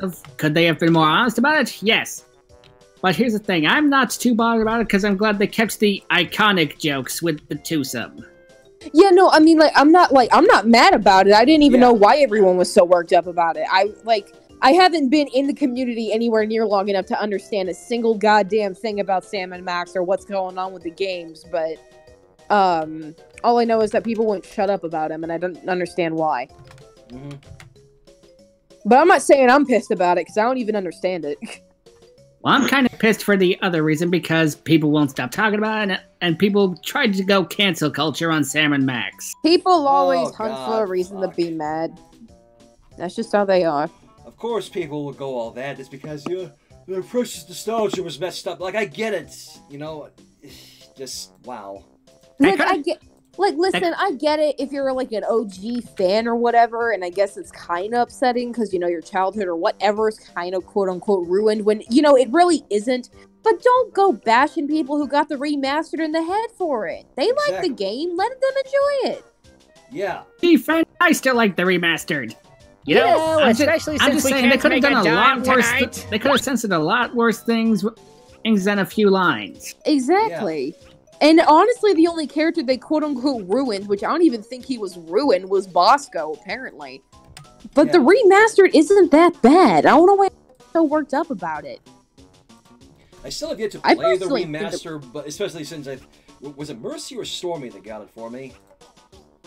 of. Could they have been more honest about it? Yes. But here's the thing. I'm not too bothered about it because I'm glad they kept the iconic jokes with the twosome. Yeah, no, I mean, like, I'm not like I'm not mad about it. I didn't even Yeah. know why everyone was so worked up about it. I like I haven't been in the community anywhere near long enough to understand a single goddamn thing about Sam and Max or what's going on with the games. But um, all I know is that people won't shut up about him, and I don't understand why. Mhm. But I'm not saying I'm pissed about it because I don't even understand it. <laughs> Well, I'm kind of pissed for the other reason because people won't stop talking about it, and people tried to go cancel culture on Sam and Max. People always Oh, hunt for a reason fuck. to be mad. That's just how they are. Of course, people will go all that just because yeah, their precious nostalgia was messed up. Like I get it, you know. <sighs> Just wow. I Like, I get. Like, listen, I get it if you're like an OG fan or whatever, and I guess it's kind of upsetting because you know your childhood or whatever is kind of quote unquote ruined when you know it really isn't. But don't go bashing people who got the remastered in the head for it. They like the game, let them enjoy it. Yeah. Be friend, I still like the remastered. You know, Yeah, I'm just, especially I'm since just we saying they can't could have done a a lot worse. tonight. they could have censored a lot worse things, things than a few lines. Exactly. And honestly, the only character they quote unquote ruined, which I don't even think he was ruined, was Bosco, apparently. But the remastered isn't that bad. I don't know why I'm so worked up about it. I still have yet to play the personally think remaster, but especially since I was it Mercy or Stormy that got it for me.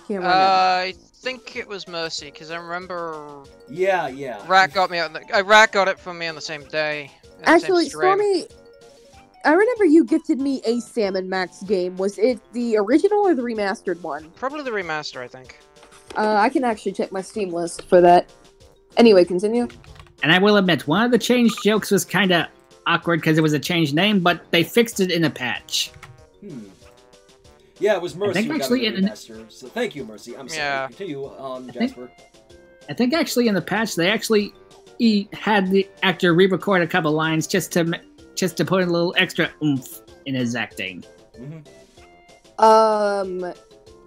Can't Uh, I think it was Mercy because I remember Yeah, yeah. Rat got me on the. Uh, Rat got it from me on the same day. in the same Actually. Stormy, I remember you gifted me a Sam and Max game. Was it the original or the remastered one? Probably the remaster, I think. Uh, I can actually check my Steam list for that. Anyway, continue. And I will admit, one of the changed jokes was kind of awkward because it was a changed name, but they fixed it in a patch. Hmm. Yeah, it was Mercy think who actually it the in- remaster. So thank you, Mercy. I'm sorry. Yeah. Continue on, think- Jasper. I think actually in the patch they actually he had the actor re-record a couple lines just to just to put a little extra oomph in his acting. Um,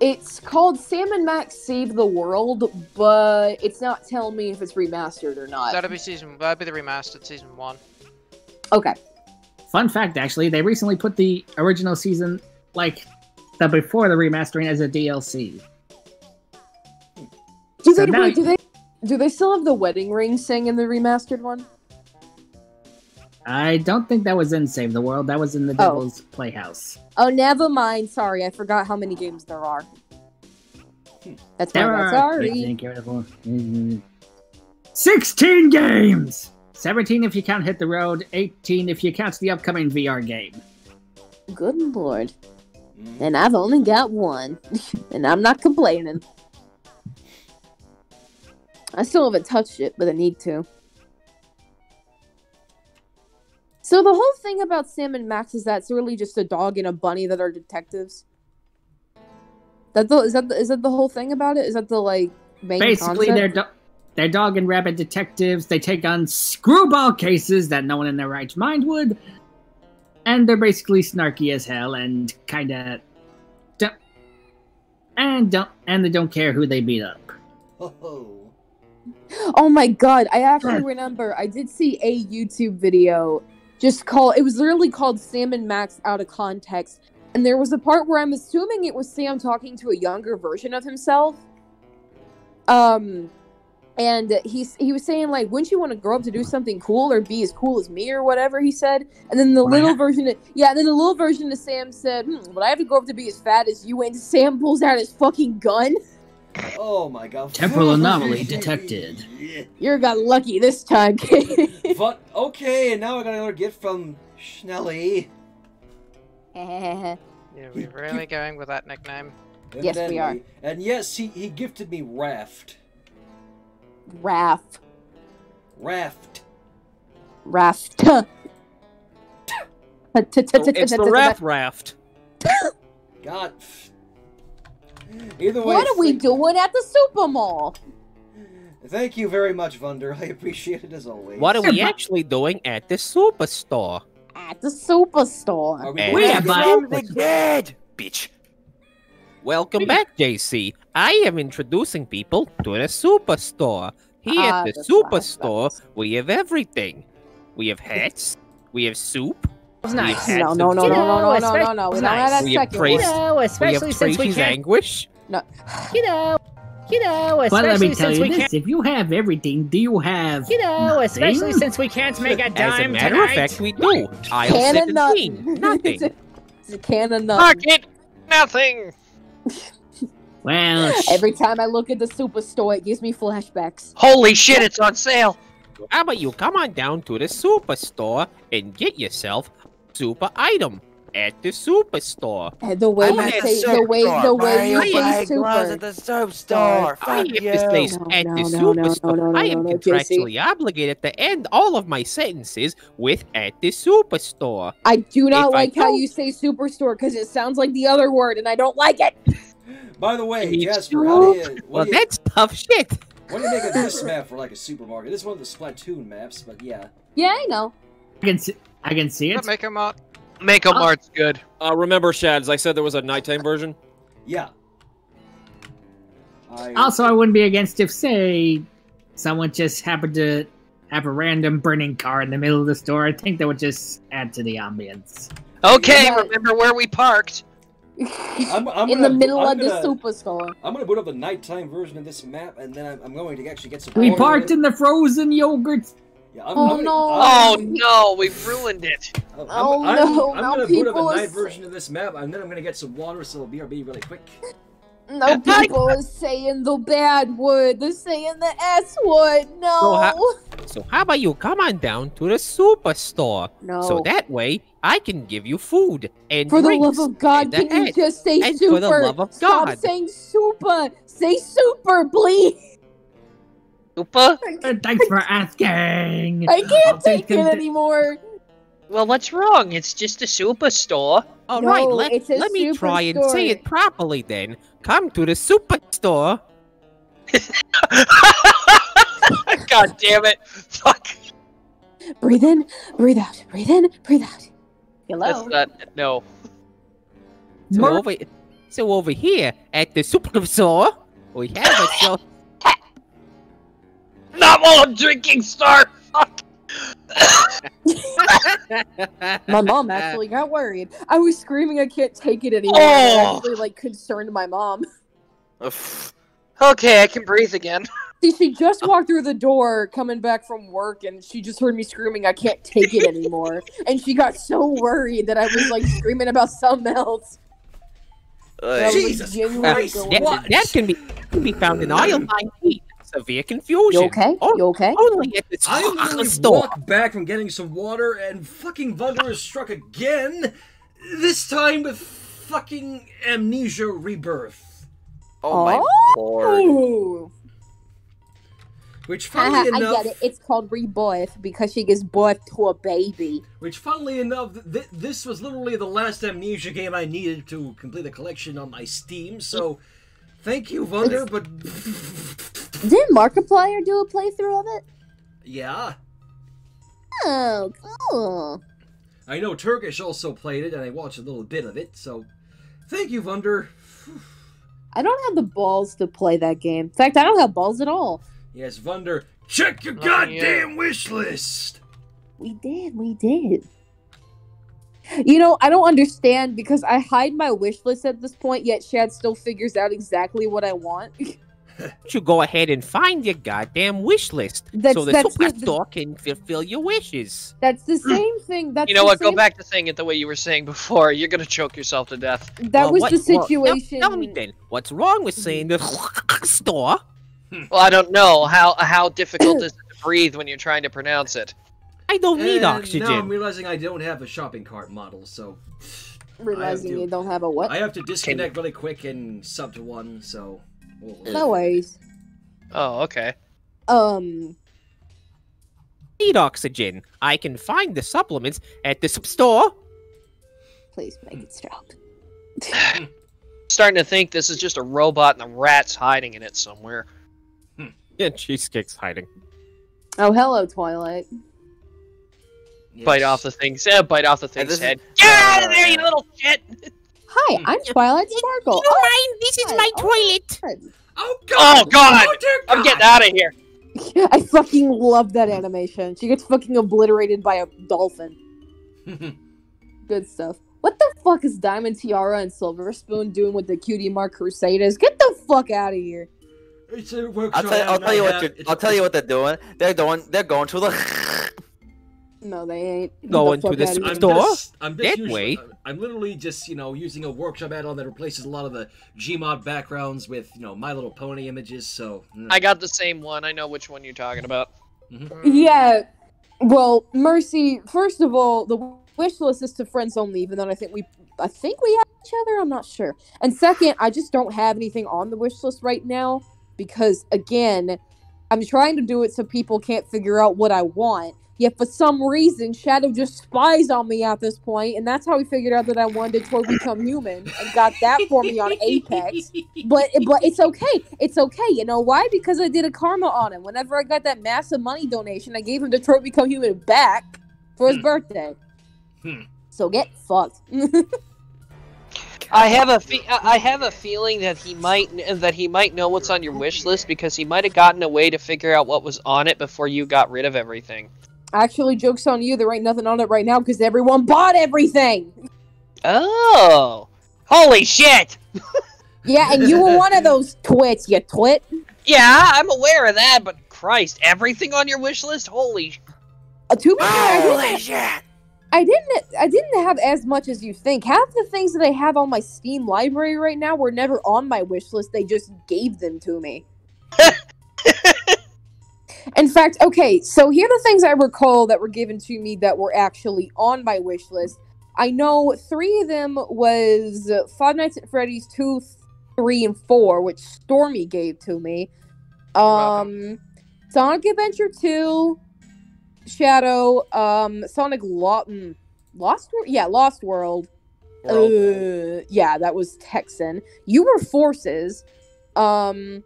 it's called Sam and Max Save the World, but it's not telling me if it's remastered or not. That'd be season. That'd be the remastered season one. Okay. Fun fact, actually, they recently put the original season, like the before the remastering, as a DLC. Do So they now- wait, do they do they still have the wedding ring thing in the remastered one? I don't think that was in Save the World. That was in the Oh. Devil's Playhouse. Oh, never mind. Sorry, I forgot how many games there are. That's There are Sorry. 18 careful. Mhm. 16 games! 17 if you count Hit the Road, 18 if you count the upcoming VR game. Good lord. Mm-hmm. And I've only got one, <laughs> and I'm not complaining. I still haven't touched it, but I need to. So the whole thing about Sam and Max is that it's really just a dog and a bunny that are detectives. That the, is that the, is that the whole thing about it? Is that the like main Basically, concept? they're, do- they're dog and rabbit detectives. They take on screwball cases that no one in their right mind would. And they're basically snarky as hell and kind of. Don't, and don't and they don't care who they beat up. Oh. Oh my god, I actually remember I did see a YouTube video just called it was literally called Sam and Max out of context. And there was a part where I'm assuming it was Sam talking to a younger version of himself. Um and he's he was saying like wouldn't you want to grow up to do something cool or be as cool as me or whatever he said and then the little version of yeah and then the little version of sam said hmm, but i have to grow up to be as fat as you and sam pulls out his fucking gun Oh my god. Temporal anomaly detected. you got lucky this time But okay, and now I got another gift from Schnelly. <laughs> Yeah, we're really going with that nickname. Yes, we are. Evidently. And yes, he, he gifted me Raft. Raft. Raft. Raft. <laughs> It's the Wrath Raft. <laughs> God. Either way, What are we doing at the super mall? thank you very much, Vunder. <laughs> I appreciate it as always. What are we actually doing at the superstore? At the superstore. Are we, we are get from the dead, bitch. Welcome back, JC. I am introducing people to the superstore. Here Ah, at the the superstore, we have everything. We have hats. We have soup. We have nice. hats No, of no, no, no, no, no, no, no, no. We don't have that We have second Trace- one. You know, we especially have since we can't. anguish. No. You know, you know, But let me tell since you this: can't. if you have everything, do you have? You know, especially since we can't make a dime As a matter tonight. of fact, we do. Aisle Can of 17. nothing. <laughs> Nothing. it's a can of Fuck nothing. it! Nothing! <laughs> Well, Every time I look at the superstore, it gives me flashbacks. Holy shit, it's on sale! How about you come on down to the superstore and get yourself super item at the superstore? And the way I'm you at the say, the way, the way you say super. the soap store. I have to say No, at no, the no, no, superstore. no, no, I no, am no, contractually obligated to end all of my sentences with at the superstore. I do not If like how you say superstore because it sounds like the other word, and I don't like it. By the way, Me Jasper, how do you, Well, do you, that's tough shit. what do you make of this <laughs> map for like a supermarket? This is one of the Splatoon maps, but yeah. Yeah, I know. I can see, I can see it. Make him up. Mako Mart's good. Uh, remember, Shads, I said there was a nighttime version? Yeah. I, Also, I wouldn't be against if, say, someone just happened to have a random burning car in the middle of the store. I think that would just add to the ambience. Okay, Yeah. remember where we parked. <laughs> I'm, I'm In gonna- the middle I'm of the gonna- superstore. I'm gonna put up the nighttime version of this map, and then I'm, I'm going to actually get some. We parked in the frozen yogurt. Yeah, I'm, Oh, I'm oh, no. Oh I'm, no, We've ruined it. Oh, I'm, Oh, I'm, no, I'm gonna put up a night s- version of this map, and then I'm gonna get some water, so it'll be, be really quick. No <laughs> people are saying the bad word. They're saying the S word. No. So how- So how about you come on down to the superstore? no. So that way I can give you food and for the love of God, can you just say And super? for the love of Stop God. saying super. Say super, please. Oopa? Uh, Thanks for asking. I can't I'll take them it to- anymore. Well, what's wrong? It's just a superstore. All right, No, let, let me try and say it properly then. Come to the superstore. <laughs> God damn it! Fuck. Breathe in, breathe out, breathe in, breathe out. Hello? That's not. No. So Mer- over, so over here at the superstore, we have a <laughs> so Not while I'm drinking, Star. <laughs> My mom actually got worried. I was screaming, I can't take it anymore. and It Oh. actually, like, concerned my mom. <laughs> Okay, I can breathe again. <laughs> See, she just walked through the door coming back from work, and she just heard me screaming, I can't take it anymore. and she got so worried that I was, like, screaming about something else. That Jesus genuinely Christ, that, that can be can be found in aisle 19. Severe confusion. You okay? O- You okay? Only at the I literally store. walk back from getting some water, and fucking Thunder is struck again. This time with fucking amnesia rebirth. Oh my oh. lord. Which, Haha, funnily I enough, get it. It's called rebirth because she gives birth to a baby. which, funnily enough, th- this was literally the last amnesia game I needed to complete the collection on my Steam. So, thank you, Thunder. But <laughs> Didn't Markiplier do a playthrough of it? yeah, Oh, cool. I know Turkish also played it, and I watched a little bit of it. So, thank you, Thunder. <sighs> I don't have the balls to play that game. In fact, I don't have balls at all. Yes, Thunder. Check your Oh, goddamn wish list. We did, we did. You know, I don't understand because I hide my wish list at this point, yet Shad still figures out exactly what I want. <laughs> You go ahead and find your goddamn wish list That's- so the that's the- superstore can fulfill your wishes. That's the hmm. same thing. That's you know what? Go back to saying it the way you were saying before. You're gonna choke yourself to death. That Well, was what- the well, tell- situation. tell me then, what's wrong with saying the <laughs> store? Hmm. Well, I don't know how how difficult <clears throat> is it to breathe when you're trying to pronounce it. I don't uh, need And oxygen. Now I'm realizing I don't have a shopping cart model, so Realizing to- you don't have a what? I have to disconnect really quick and sub to one. So, we'll- No worries. Oh, okay. Um, need oxygen. I can find the supplements at the sup- store. please make it stop. <laughs> Starting to think this is just a robot and the rat's hiding in it somewhere. <laughs> Yeah, cheesecake's hiding. Oh, hello, Twilight. Bite off the thing's head. Bite off the thing's this is- head. Get out of there, you little shit! <laughs> Hi, hmm. I'm Twilight Sparkle. You oh, mind? This is oh, my toilet. Oh Oh God! Oh, dear I'm getting out of here. <laughs> I fucking love that animation. She gets fucking obliterated by a dolphin. <laughs> Good stuff. What the fuck is Diamond Tiara and Silver Spoon doing with the Cutie Mark Crusaders? Get the fuck out of here. It's a I'll workshop. I'll tell you I what have- you're, it's- I'll tell you what they're doing. They're going they're going to the <laughs> No, they ain't. Get Going to fuck the outta. I'm store? just, I'm just That usually, way. I'm literally just, you know, using a workshop add-on that replaces a lot of the Gmod backgrounds with, you know, My Little Pony images. So, mm. I got the same one. I know which one you're talking about. Yeah. Well, Mercy. First of all, the wish list is to friends only. Even though I think we, I think we have each other. I'm not sure. And second, I just don't have anything on the wish list right now because, again, I'm trying to do it so people can't figure out what I want. Yet for some reason, Shadow just spies on me at this point, and that's how he figured out that I wanted to become human and got that for me on Apex. But but it's okay. It's okay. You know why? Because I did a karma on him. Whenever I got that massive money donation, I gave him Detroit Become Human back for his birthday. Hmm. So get fucked. <laughs> I have a fe- I I have a feeling that he might that he might know what's on your wish list because he might have gotten a way to figure out what was on it before you got rid of everything. Actually, jokes on you. There ain't nothing on it right now because everyone bought everything. Oh, holy shit! Yeah, and you were one of those twits, you twit. Yeah, I'm aware of that, but Christ, everything on your wish list? Holy! Uh, to be fair, I Holy didn't, shit! I didn't. I didn't have as much as you think. Half the things that I have on my Steam library right now were never on my wish list. They just gave them to me. <laughs> In fact, okay, so here are the things I recall that were given to me that were actually on my wish list. I know three of them was Five Nights at Freddy's 2, 3, and 4, which Stormy gave to me. Um, Sonic Adventure 2, Shadow, um, Sonic Lo- mm, Lost World? Yeah, Lost World. Uh, yeah, that was Texan. You were Forces. Um,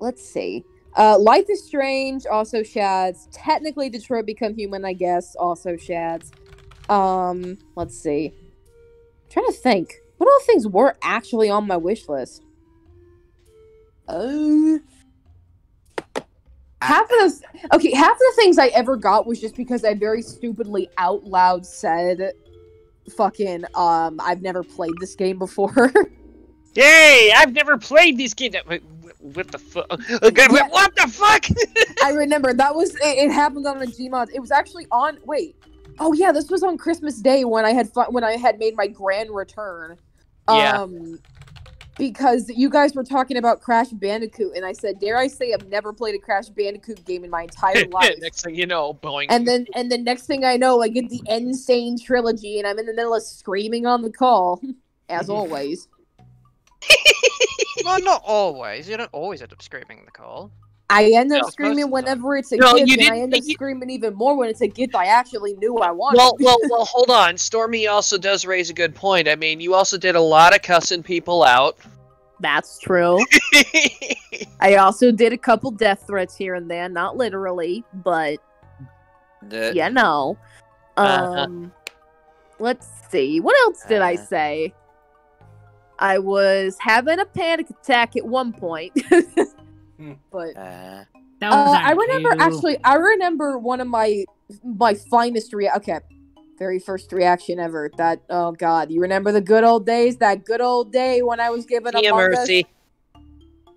let's see. Uh, Life is Strange, also Shads. Technically, Detroit Become Human, I guess, also Shads. Um, let's see. trying to think. What other things were actually on my wish list? Uh, half of those. Okay, half of the things I ever got was just because I very stupidly out loud said, "Fucking, um, I've never played this game before." <laughs> Yay! I've never played. Wait, wh- What the fuck? Okay, what the fuck? I remember that was it, it happened on a Gmod. It was actually on wait. Oh yeah, this was on Christmas Day when I had fun, when I had made my grand return. Yeah. Um because you guys were talking about Crash Bandicoot and I said, "Dare I say I've never played a Crash Bandicoot game in my entire <laughs> life." Next thing you know, boing. and then and the next thing I know, I get the N. Sane trilogy and I'm in the middle of screaming on the call <laughs> as <laughs> always. Well, not always. You don't always end up screaming in the call. I end up most screaming whenever it's a No, gift, you and I end up you- screaming even more when it's a gift I actually knew I wanted. well, well, <laughs> well. Hold on. Stormy also does raise a good point. I mean, you also did a lot of cussing people out. That's true. <laughs> I also did a couple death threats here and there, not literally, but you know. Uh-huh. Um let's see. What else did I Uh. say? I was having a panic attack at one point. <laughs> but Uh, Uh, I remember cute. actually. I remember one of my my finest rea- Okay, very first reaction ever. That oh god, you remember the good old days? That good old day when I was given Yeah, Among Us. mercy.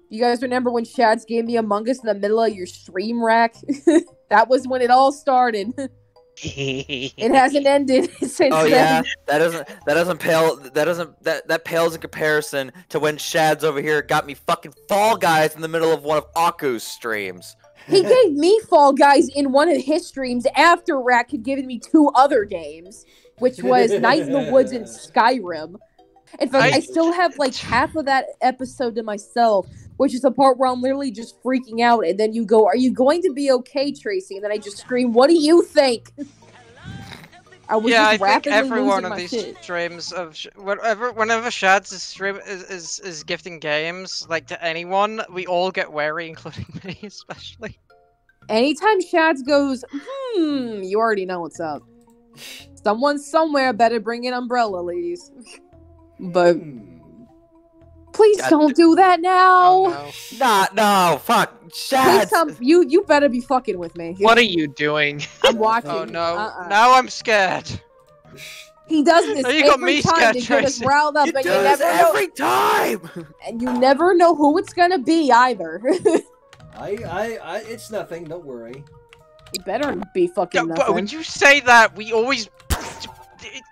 You guys remember when Shads gave me Among Us in the middle of your stream rack? <laughs> that was when it all started. <laughs> it hasn't ended <laughs> since oh then. yeah, that doesn't that doesn't pale that doesn't that that pales in comparison to when Shad's over here got me fucking Fall Guys in the middle of one of Aku's streams. He gave me Fall Guys in one of his streams after Rack had given me two other games, which was <laughs> Night in the Woods and Skyrim. In fact, I, I- still have like half of that episode to myself, which is the part where I'm literally just freaking out, and then you go, "Are you going to be okay, Tracy?" And then I just scream, "What do you think?" I was yeah, I think rapidly every one of these shit. streams of sh- whenever whenever Shads is stream is, is is gifting games like to anyone, we all get wary, <laughs> including me especially. Anytime Shads goes, hmm, you already know what's up. Someone somewhere better bring an umbrella, ladies. <laughs> But please God don't do that now. Oh, Nah, no, fuck, Please Shad. come, you you better be fucking with me. What are you doing? I'm <laughs> watching. Oh no! Uh-uh. Now I'm scared. He does this you got every me time scared, to get us Tracy. riled up, You and you this never know, every time. and you never know who it's gonna be either. <laughs> I, I, I, it's nothing. Don't worry. you better be fucking Yeah, but nothing. when you say that, we always.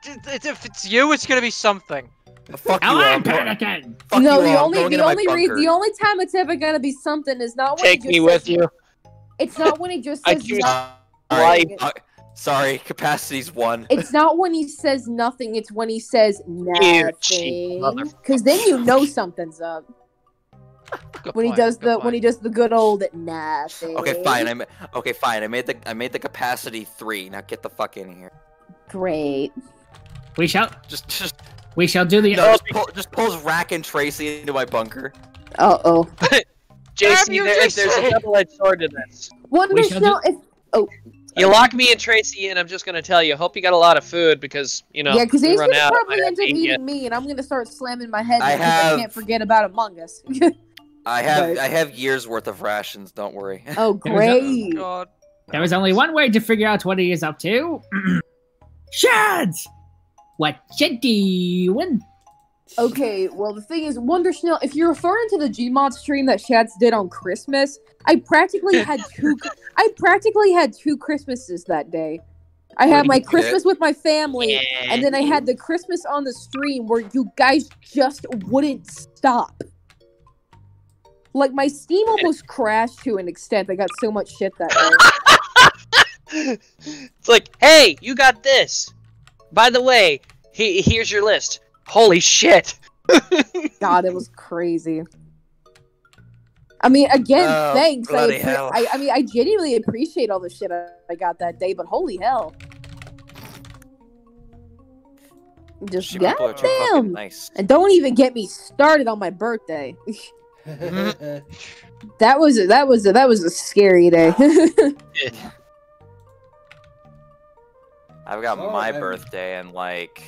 If it's you, it's gonna be something. Fuck you, I'm I'm panicking. fuck no, you, the I'm only the only re- the only time it's ever gonna be something is not when Take he me just with says, you. It's not when he just I says choose nothing. life. Uh, sorry, capacity's one. It's not when he says nothing. It's when he says nothing. Because then you know something's up. when he does good the when he does the good old nothing. Okay, fine. I ma- okay, fine. I made the I made the capacity three. Now get the fuck in here. Great. We shall Just just we shall do the no, just, pull, just pulls Rack and Tracy into my bunker. Uh oh. JC, you, there, JC. there's a double-edged sword to this. Wonder We shall Snow. If, oh You lock me and Tracy in. I'm just gonna tell you. Hope you got a lot of food because you know yeah, because he's run gonna out. probably I end up eating yet. me, and I'm gonna start slamming my head I because I can't forget about Among Us. <laughs> I have Right. I have years worth of rations. Don't worry. oh, <laughs> There we go. great. God. was only one way to figure out what he is up to. <clears throat> Shads! What you doing? Okay, well the thing is, Wunderschnell, if you're referring to the Gmod stream that Shads did on Christmas, I practically had <laughs> two. I practically had two Christmases that day. I had my? Christmas with my family, and then I had the Christmas on the stream where you guys just wouldn't stop. Like my Steam almost crashed to an extent. I got so much shit that <laughs> day. It's like, hey, you got this. By the way, he, here's your list. Holy shit! <laughs> God, it was crazy. I mean, again, Oh, thanks. I, bloody appre- hell. I, I mean, I genuinely appreciate all the shit I, I got that day, but holy hell. Just She people are too fucking goddamn. nice. And don't even get me started on my birthday. <laughs> that was a, that was a, that was a scary day. <laughs> I've got Oh, my I'm- birthday and like.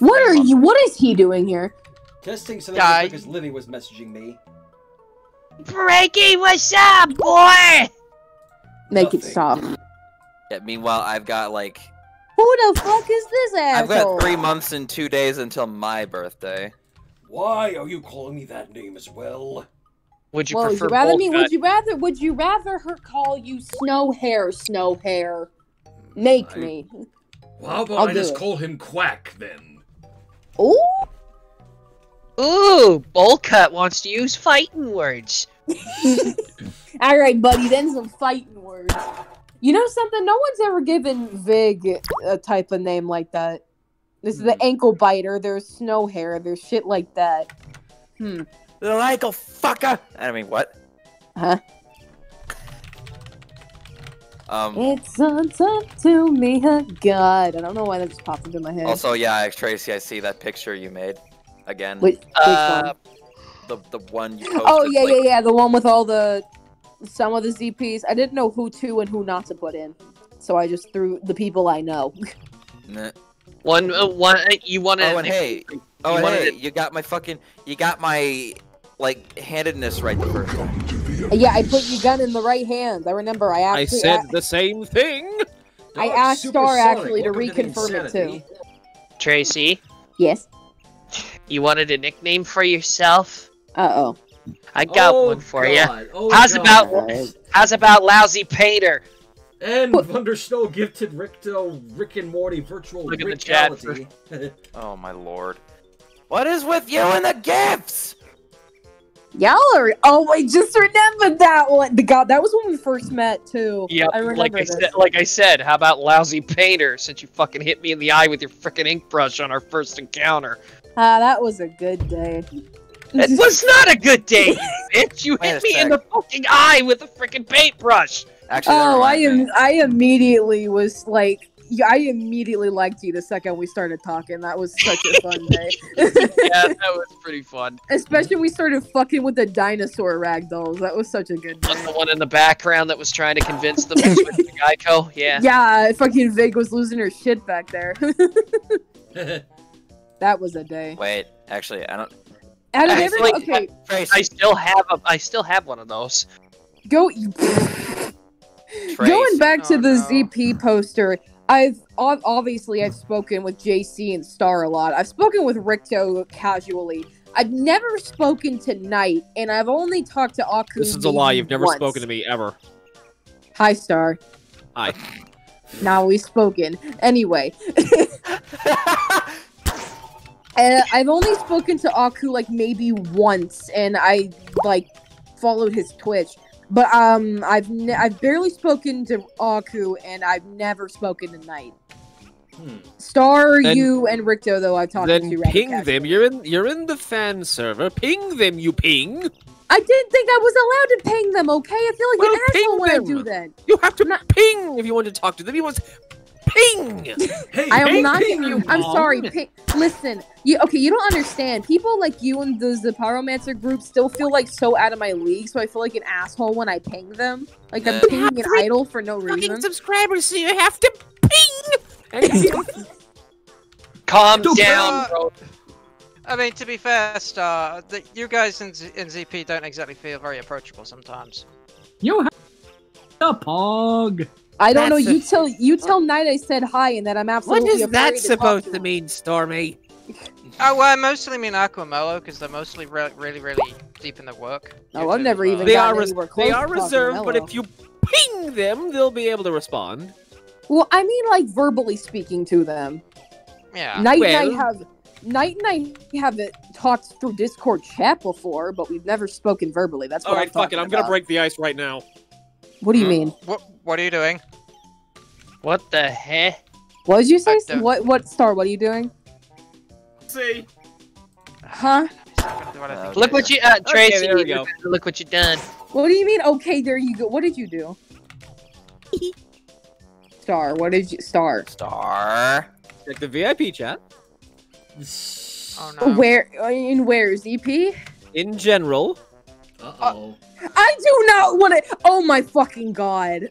what are months- you? What is he doing here? Testing something Guy. because Livy was messaging me. Breaky, what's up, boy? Make it Nothing. stop. Yeah, meanwhile, I've got like Who the fuck is this asshole? I've got three months and two days until my birthday. Why are you calling me that name as well? Would you well, would you rather me? cut? Would you rather? Would you rather her call you Snow Hair? Snow Hair. Make I- me. Well, how about I'll I just it. call him Quack then? Ooh. Ooh, bowl cut wants to use fighting words. <laughs> All right, buddy. Then some fighting words. You know something? No one's ever given Vig a type of name like that. This is the ankle biter. There's snow hair. There's shit like that. Hmm. Little ankle fucker. I mean, what? Huh? Um. It's on top to me. huh? God, I don't know why that just popped into my head. Also, yeah, Tracy, I see that picture you made again. Which, which Uh, one? The the one you posted. Oh yeah, like, yeah, yeah. The one with all the some of the ZPs. I didn't know who to and who not to put in, so I just threw the people I know. One, uh, one. uh, You wanted. Oh, and hey, oh, and hey, it- you got my fucking, you got my like handedness right the first time. Yeah, I put your gun in the right hand. I remember. I asked. I said a- the same thing. <laughs> I Dog asked Star actually to welcome the reconfirm it too. Tracy, Yes. you wanted a nickname for yourself? Uh oh. I got Oh, one for you. Oh, How's God. about how's about lousy painter? And Thunder Snow gifted Ricto Rick and Morty virtual Look at the reality. <laughs> Oh my lord. What is with you and the gifts? Y'all are. Oh, I just remembered that one. The God, that was when we first met too. Yep, I remember like I this. said, like I said, how about lousy painter? Since you fucking hit me in the eye with your freaking ink brush on our first encounter. Ah, that was a good day. It <laughs> was not a good day, you <laughs> bitch. You hit me in the fucking eye with a freaking paintbrush. Actually, Oh, I am. I immediately was like, yeah, I immediately liked you the second we started talking. That was such a fun day. <laughs> yeah, that was <laughs> pretty fun. Especially when we started fucking with the dinosaur ragdolls. That was such a good Was day. the one in the background that was trying to convince them to switch to <laughs> Geico? Yeah. Yeah, fucking Vig was losing her shit back there. that was a day. Wait, actually, I don't. Out of I every, like- okay, Tracy, I still have a I still have one of those. go. Tracy. Going back to Oh, the no. ZP poster, I've obviously I've spoken with JC and Star a lot. I've spoken with Ricto casually. I've never spoken to Knight, and I've only talked to Aku. This is a lie. You've never once. spoken to me ever. Hi, Star. Hi. Now we've spoken. Anyway, <laughs> uh, I've only spoken to Aku like maybe once, and I like followed his Twitch. But um, I've ne- I've barely spoken to Aku, and I've never spoken to Knight. Hmm. Star, Then- you, and Ricto though I've talked Then to. rather ping casually. them. You're in. You're in the fan server. Ping them. You ping. I didn't think I was allowed to ping them. Okay, I feel like Well, an asshole ping when I do that. You have to ping if you want to talk to them. You want ping. Hey, I hey, am not. ping you, I'm Mom. sorry. Ping, listen, you okay? You don't understand. People like you and the the Pyromancer group still feel like so out of my league. So I feel like an asshole when I ping them. Like I'm Uh, pinging an idol for no Fucking reason. subscribers, so you have to ping. <laughs> Calm Stupid. down, bro. I mean, to be fair, Star, the, you guys in, Z- in ZP don't exactly feel very approachable sometimes. You have a pog. I don't know. That's a- You tell you tell Knight I said hi and that I'm what absolutely. is that afraid to supposed to to mean, Stormy? Oh, well, I mostly mean Aquamello because they're mostly re- really, really deep in the work. Oh, I've never well. even They are res- anywhere close they are reserved, but if you ping them, they'll be able to respond. Well, I mean, like verbally speaking to them. Yeah. Knight Well- and I have Knight and I have it talked through Discord chat before, but we've never spoken verbally. That's what All right, I'm fuck talking it. I'm gonna break the ice right now. What do you mean? What What are you doing? What the heck? What did you say? What what star? What are you doing? See. Huh? He's not gonna do what I think he Look what you, uh, Tracy. there we go. Look what you done. What do you mean? Okay, there you go. What did you do? Star, what did you Star? Star. Check the VIP chat. Oh no. Where in where is EP? In general, Uh-oh. I do not want to. Oh my fucking god!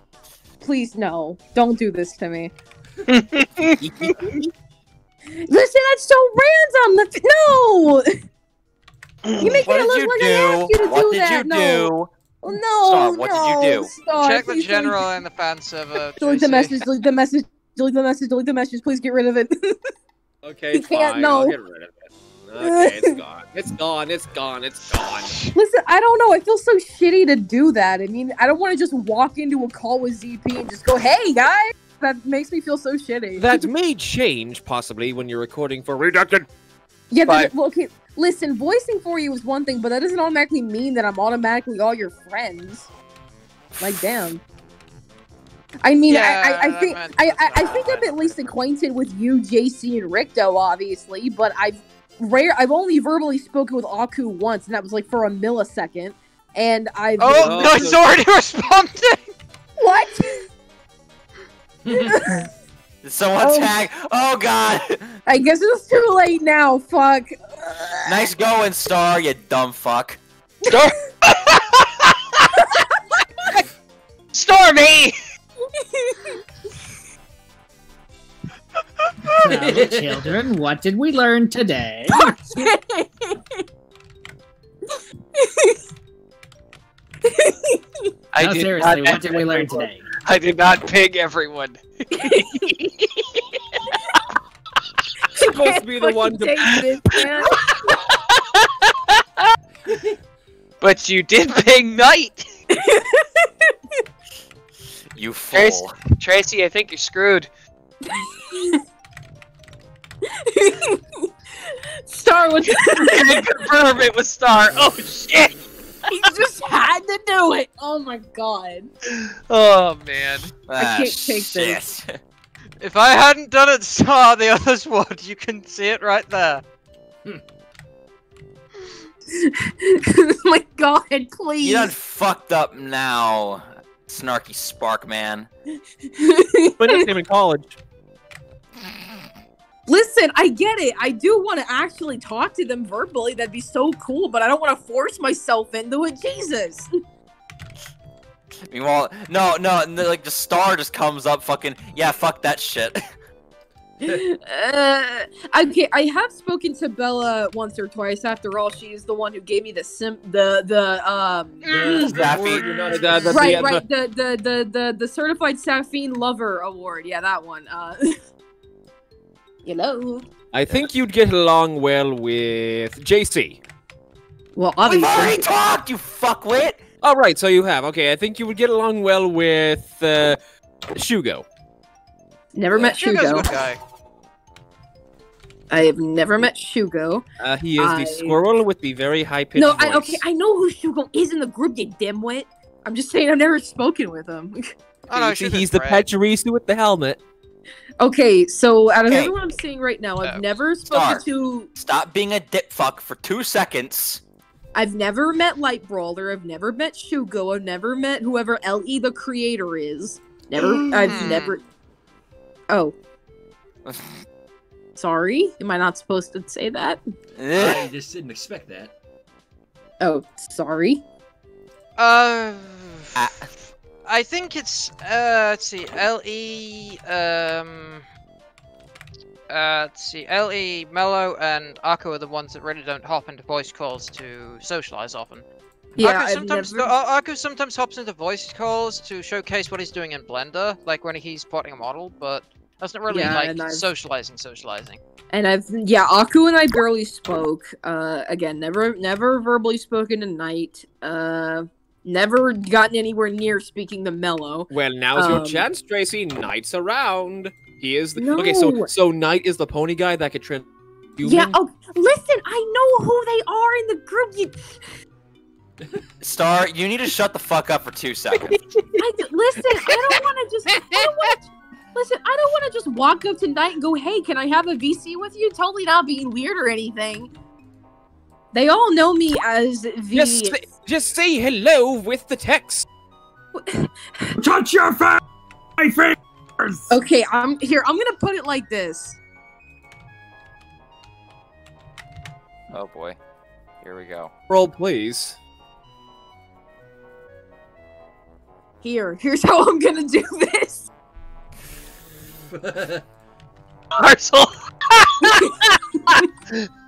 <laughs> Please no, don't do this to me. <laughs> Listen, that's so random. Let's- No, you make What it look like do? I asked you to what do did that. you no. do? No, Star, what did you do? Star, Check the please general and the fan server. Delete, delete the message. Delete the message. Delete the message. Delete the message. Please get rid of it. <laughs> okay, You can't fine. know. I'll get rid of it. Okay, it's <laughs> gone. It's gone. It's gone. It's gone. Listen, I don't know. I feel so shitty to do that. I mean, I don't want to just walk into a call with ZP and just go, "Hey, guys." That makes me feel so shitty. That <laughs> may change possibly when you're recording for Redacted. Yeah, but, well, okay. Listen, voicing for you is one thing, but that doesn't automatically mean that I'm automatically all your friends. Like, damn. I mean, Yeah, I, I, I think I, I, I think. I'm at least acquainted with you, JC, and Ricto, obviously, but I've rare I've only verbally spoken with Aku once, and that was like for a millisecond. And I've Oh, Oh, no, he's already <laughs> responding. what? Did <laughs> someone Oh. tag? Oh god! I guess it's too late now. Fuck. nice going, Star. You dumb fuck. Stormy! <laughs> Well, children, what did we learn today? I no, did seriously, not what did we learn today? I did not ping everyone. <laughs> supposed to be the one to. This. <laughs> But you did ping Knight! You Tracy, fool. Tracy, I think you're screwed. <laughs> Star was <laughs> I can confirm it was Star. Oh shit! he just had to do it. Oh my god. Oh man. Ah, can't take this. <laughs> If I hadn't done it, Star, the others would. You can see it right there. oh <laughs> my god, please. You done fucked up now, snarky spark man. My nickname in college. Listen, I get it. I do want to actually talk to them verbally. That'd be so cool, but I don't want to force myself into it. Jesus. <laughs> Meanwhile, no, no, and the, like the star just comes up, fucking yeah, fuck that shit. <laughs> Uh, okay, I have spoken to Bella once or twice. After all, she is the one who gave me the sim, the the um. The, the Zaffy. word The- the- right, say. right. The, the the the the certified Saphine lover award. Yeah, that one. Uh. <laughs> Hello. I think you'd get along well with JC. Well, obviously. We've already talked, you fuckwit. All right, so you have. Okay, I think you would get along well with uh, Shugo. Never met Shugo's a Shugo. good guy. I have never met Shugo. Uh, he is I- the squirrel with the very high pitched No, voice. I, okay, I know who Shugo is in the group, you dimwit. I'm just saying I've never spoken with him. Oh no, You see, he's the great. Pachirisu with the helmet. Okay, so out of Okay. everyone I'm seeing right now, I've never spoken Star. to. Stop being a dip fuck for two seconds. I've never met Light Brawler. I've never met Shugo. I've never met whoever Le the creator is. Never. I've Mm. never. Oh. <sighs> Sorry. Am I not supposed to say that? I just didn't expect that. Oh, sorry. Uh, I think it's uh, let's see, Le, um, uh, let's see, Le, Mello, and Aku are the ones that really don't hop into voice calls to socialize often. Yeah, Aku sometimes never- Aku sometimes hops into voice calls to showcase what he's doing in Blender, like when he's plotting a model, but that's not really Yeah, like socializing, socializing. And I've yeah, Aku and I barely spoke. Uh, again, never never verbally spoken tonight. Uh, never gotten anywhere near speaking to Mello. Well, now's your Um, chance, Tracy. Knight's around. He is the okay. So so Knight is the pony guy that could trans. Yeah. Oh, listen, I know who they are in the group. You, Star, you need to shut the fuck up for two <laughs> seconds. I d- listen. I don't want to just. I don't want to. Listen, I don't want to just walk up tonight and go, "Hey, can I have a VC with you?" Totally not being weird or anything. They all know me as the. Just say, just say hello with the text. <laughs> Touch your fa- my fingers. Okay, I'm here. I'm gonna put it like this. Oh boy. Here we go. Roll, please. Here, here's how I'm gonna do this. <laughs> Marcel. <laughs>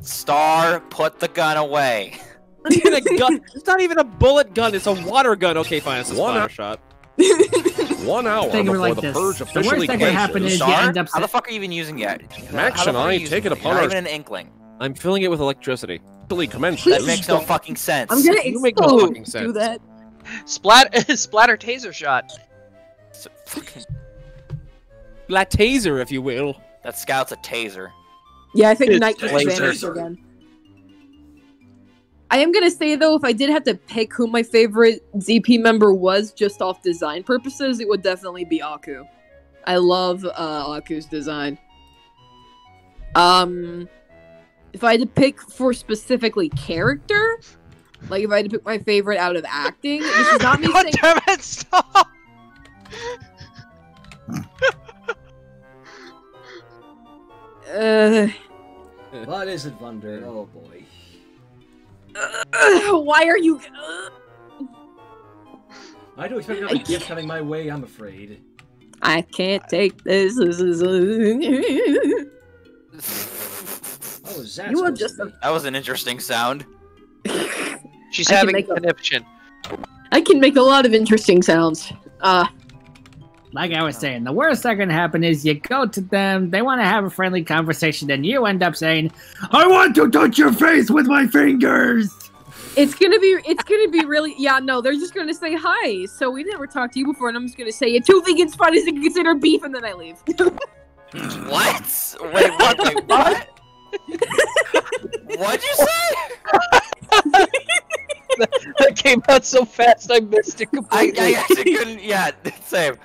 Star, put the gun away. a gun. <laughs> It's not even a bullet gun. It's a water gun. Okay, fine. It's a One splatter out. shot. <laughs> One hour Think of it before like the this. purge The worst officially that can happen closes. is you Star? end up How the fuck are you even using it? Max How and I you using take it You're upon Not our- even an inkling. I'm filling it with electricity. Officially commence That makes no fucking sense. I'm gonna You make no fucking sense. Do that. Splat <laughs> splatter taser shot. So- fucking- La taser, if you will. That scout's a taser. Yeah, I think It's Knight just laser. vanished again. I am gonna say though, if I did have to pick who my favorite ZP member was, just off design purposes, it would definitely be Aku. I love uh, Aku's design. Um, if I had to pick for specifically character, like if I had to pick my favorite out of acting, this is not me <laughs> God saying. damn it! Stop. Uh, What is it, Vunder? Oh boy. uh, why are you? Uh, I don't expect another gift coming my way, I'm afraid. I can't take this. This <laughs> is. Oh, is that You are just a- That was an interesting sound. She's I can having make a- conniption. I can make a lot of interesting sounds. Uh, Like I was saying, the worst that can happen is you go to them, they want to have a friendly conversation, and you end up saying, I want to touch your face with my fingers! it's gonna be. It's gonna be really. Yeah, no, they're just gonna say hi. So we never talked to you before, and I'm just gonna say it. Two vegan spot is to consider beef, and then I leave. <laughs> What? Wait, what? Wait, <laughs> what? What'd you say? <laughs> that came out so fast I missed it I, completely. I actually couldn't. Yeah, same.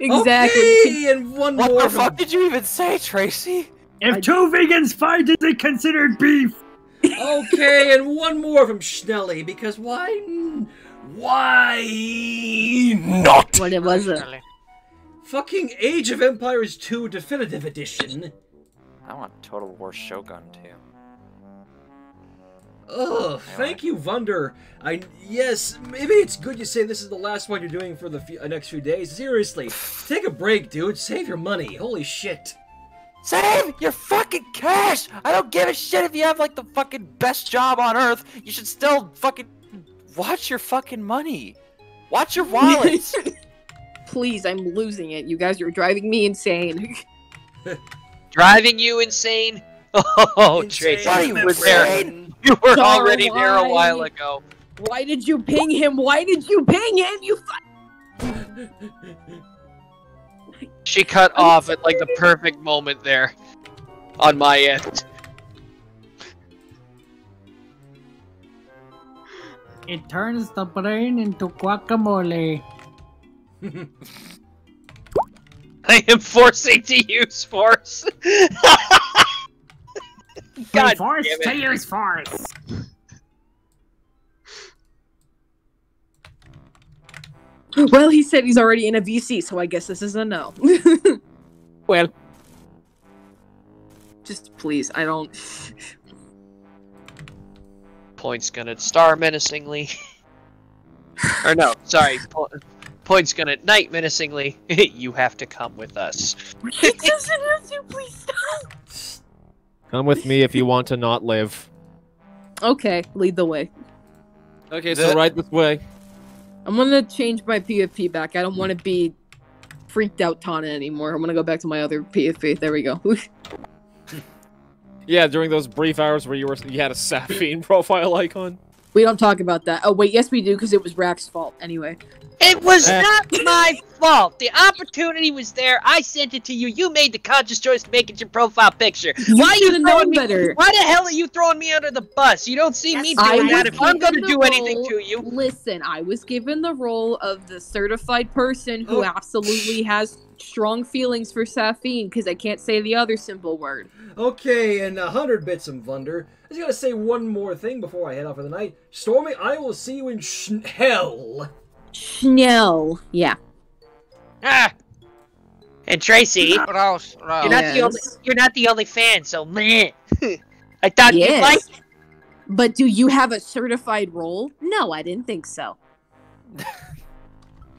Exactly. Okay, and one What more the fuck did you even say, Tracy? If two vegans fight, is it considered beef? Okay, and one more from Schnelly, because why? Why not? What it was uh, it? Fucking Age of Empires 2 Definitive Edition. I want Total War Shogun too. Ugh, thank you, Vunder. I yes, maybe it's good you say this is the last one you're doing for the few, uh, next few days. Seriously, take a break, dude. Save your money. Holy shit. Save your fucking cash! I don't give a shit if you have like the fucking best job on earth. You should still fucking watch your fucking money. Watch your wallets. <laughs> Please, I'm losing it. You guys are driving me insane. <laughs> Driving you insane? <laughs> Oh, Tracy, Insane. you were there. <laughs> You were Star, already there a while ago. Why did you ping him? Why did you ping him? You. She cut off at like the perfect moment there. On my end. It turns the brain into guacamole. <laughs> I am forcing to use force. <laughs> God force damn it. to use force. Well, he said he's already in a VC, so I guess this is a no. <laughs> well, just please, I don't. <sighs> Point's gonna star menacingly. <laughs> or no, sorry. Po- Point's gonna night menacingly. <laughs> you have to come with us. He doesn't have to. Please stop. Come with me if you want to not live. Okay, lead the way. Okay, so right this way. I'm gonna change my PFP back. I don't want to be freaked out Tana anymore. I'm gonna go back to my other PFP. There we go. <laughs> Yeah, during those brief hours where you were you had a Sapphine <laughs> profile icon. We don't talk about that. Oh wait, yes we do because it was Rack's fault. Anyway. It was Eh. not my fault. The opportunity was there. I sent it to you. You made the conscious choice to make it your profile picture. You Why are you throwing known me? better. Why the hell are you throwing me under the bus? You don't see me I doing that. If I'm going to do the anything to you, Listen, I was given the role of the certified person who Oh. absolutely has strong feelings for Sapphine because I can't say the other simple word. Okay, and a hundred bits of Vunder. I just gotta say one more thing before I head out for the night. Stormy, I will see you in sh- hell. Schnell. Yeah. ah. And Tracy, Rouse, rouse. you're not the only. You're not the only fan. So meh. I thought you'd Yes. like. But do you have a certified role? No, I didn't think so. <laughs>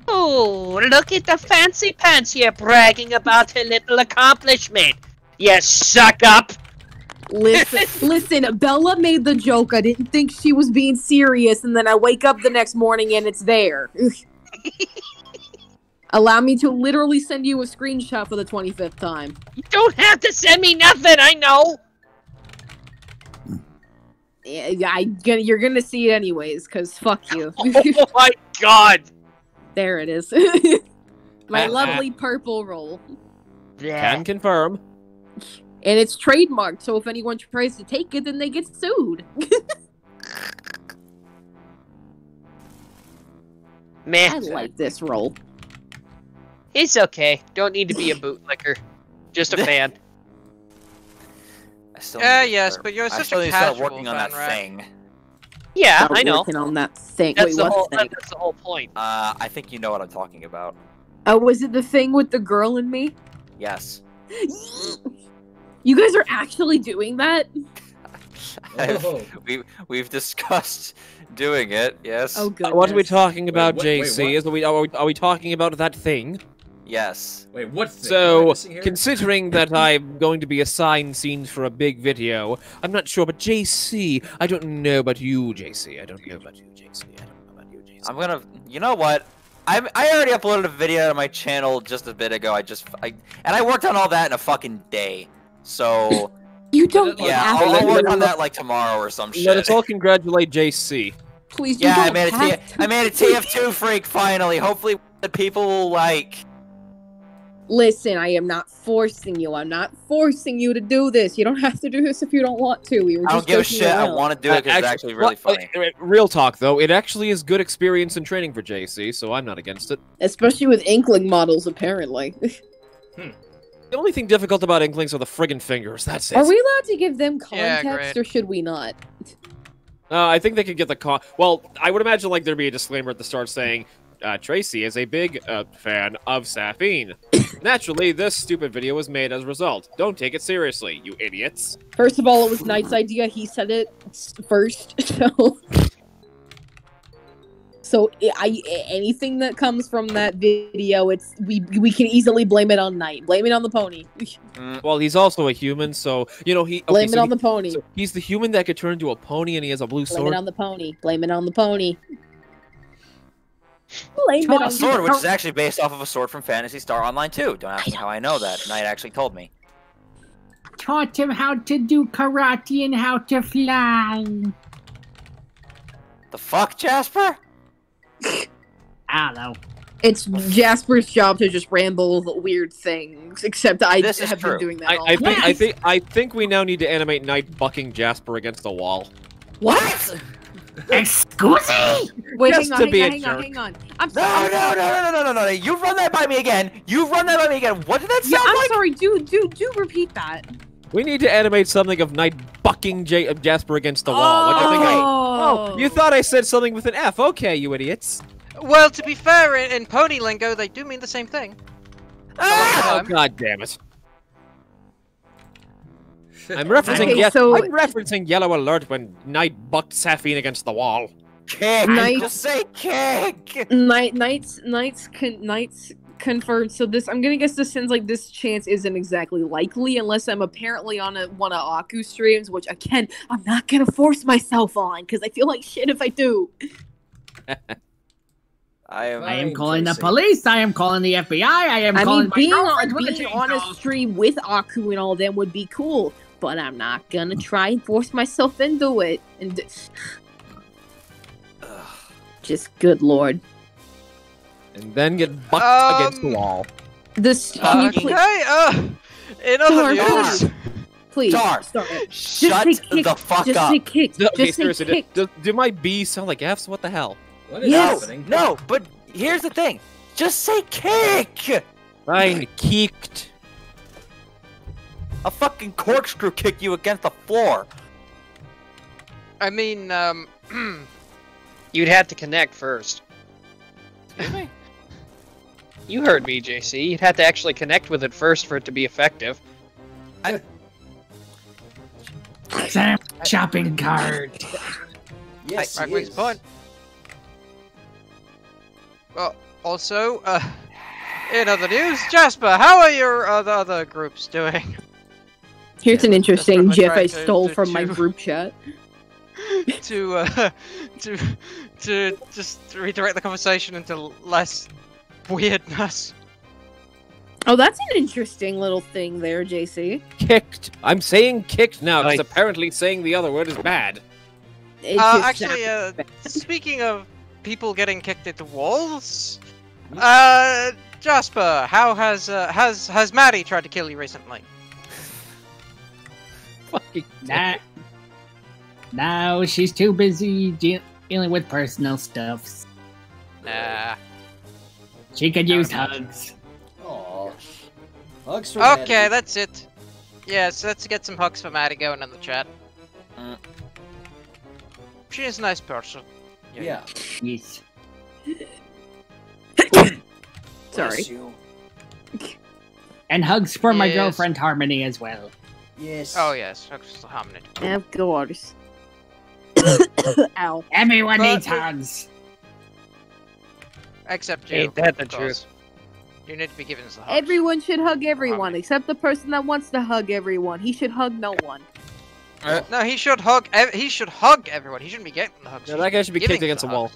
Oh, look at the fancy pants here bragging about her little accomplishment. You suck up. Listen, <laughs> listen, Bella made the joke. I didn't think she was being serious, and then I wake up the next morning and it's there. <laughs> Allow me to literally send you a screenshot for the 25th time. You don't have to send me nothing. I know. Yeah, I, you're gonna see it anyways, because fuck you. <laughs> Oh my god. there it is. My Uh, uh. lovely purple roll. Can confirm. And it's trademarked, so if anyone tries to take it, then they get sued. <laughs> Man, I like this role. It's okay. Don't need to be a bootlicker. Just a <laughs> fan. I still Yeah, need yes, but you're I such still a need to start casual working on fan, that right? thing. Yeah, Start I know. Working on that thing. That's Wait, the what whole. thing? That's the whole point. Uh, I think you know what I'm talking about. Oh, was it the thing with the girl and me? Yes. <laughs> You guys are actually doing that? Oh. we we've discussed doing it. Yes. Oh, good. What are we talking about, wait, wait, JC? what? Is we are, we are we talking about that thing? Yes. Wait, what thing? So, considering that <laughs> I'm going to be assigned scenes for a big video, I'm not sure, but JC, I don't know about you, JC. I don't know about you, JC. I don't know about you, JC. I'm gonna. You know what? I I already uploaded a video to my channel just a bit ago. I just I and I worked on all that in a fucking day. So You don't yeah, have I'll, I'll to. work on that like tomorrow or some shit. Let us all congratulate JC. Please, you Yeah, I don't made a have T- to. I made a TF2 freak finally. Hopefully, the people will like. Listen, I am not forcing you. I'm not forcing you to do this. You don't have to do this if you don't want to. We were I just don't give a joking shit. I want to do it because it's actually really well, funny. uh, real talk, though, it actually is good experience and training for JC, so I'm not against it. Especially with Inkling models, apparently. <laughs> The only thing difficult about Inklings are the friggin' fingers. That's it. Are we allowed to give them context, great. or should we not? Uh, I think they could get the con. Well, I would imagine like there'd be a disclaimer at the start saying, uh, "Tracy is a big uh, fan of Sapphine. <coughs> Naturally, this stupid video was made as a result. Don't take it seriously, you idiots." First of all, it was Knight's idea. He said it first, <laughs> so. So I, I- anything that comes from that video, it's we we can easily blame it on Knight. Blame it on the pony. Mm, well, he's also a human, so you know he. Okay, Blame so it on he- the pony. so he's the human that could turn into a pony, and he has a blue Blame sword. Blame it on the pony. Blame it on the pony. Blame it A on sword, the which is actually based off of a sword from Phantasy Star Online 2. Don't ask me how I know that. Knight actually told me. Taught him how to do karate and how to fly. The fuck, Jasper? I don't know. It's Jasper's job to just ramble weird things. Except I This have been doing that. I, all I think I think I think we now need to animate Knight bucking Jasper against the wall. What? Excuse me? Wait, Just hang on, to hang be on, a hang on, jerk. hang on. I'm No, sorry. no, no, no, no, no, no, no. You run that by me again. You've run that by me again. What did that Yeah, sound I'm like? sorry. Do do do repeat that. We need to animate something of Knight bucking J- uh, Jasper against the wall. Like, I think I- Oh. oh, you thought I said something with an F? Okay, you idiots. Well, to be fair, in, in pony lingo, they do mean the same thing. Oh, Um, God damn it. I'm referencing Okay, so- I'm referencing yellow alert when Knight bucked Saphine against the wall. Kick. Knight- Just say kick. Night, knights, knights, knights confirmed. So this, I'm gonna guess this sounds like this chance isn't exactly likely unless I'm apparently on a, one of Aku streams, which again, I'm not gonna force myself on because I feel like shit if I do. <laughs> I am. I am calling the police. I am calling the FBI. I am I calling mean, being on a being on a stream with Aku and all them would be cool, but I'm not gonna try and force myself into it. And just good lord, And then get bucked against the Um, wall. this Uh, can you okay, please, uh, in other Dar, news, please, Dar, start it. Just Shut say kick. the fuck just up. say kick. No, okay, just say seriously, do, kick. do, do my B's sound like F's? What the hell? What is Yes. happening? No, but here's the thing. Just say kick. Fine, kicked. A fucking corkscrew kick you against the floor. I mean, um, <clears throat> You'd have to connect first. Excuse me? <laughs> You heard me, JC. You'd have to actually connect with it first for it to be effective. Sam shopping <laughs> cart. Yes, Rack he makes is. point. Well, also, uh, in other news, Jasper, how are your other other groups doing? Here's an interesting GIF I right to- stole to- from my group chat. <laughs> to uh, <laughs> to to just redirect the conversation into less <laughs> weirdness. Oh, that's an interesting little thing there, JC. Kicked. I'm saying kicked now because Nice. apparently saying the other word is bad. Uh, actually, uh, bad. speaking of people getting kicked into walls, uh, Jasper, how has uh, has has Maddie tried to kill you recently? <laughs> Fucking Nah. No, she's too busy de- dealing with personal stuffs. Nah. She could use hugs. Aw. Hugs for Okay, Maddie. that's it. Yes, let's get some hugs for Maddie going in the chat. Mm. She is a nice person. Yeah. yeah. Yes. <coughs> Sorry. You. And hugs for my girlfriend Harmony as well. Yes. Oh yes, hugs for Harmony. Of course. <coughs> Ow. Everyone But- needs hugs. Except you. Ain't that the of course. You need to be given the hugs. Everyone should hug everyone, except the person that wants to hug everyone. He should hug no one. No, he should hug. ev- He should hug everyone. He shouldn't be getting the hugs. Yeah, he that guy should be giving kicked against the a wall.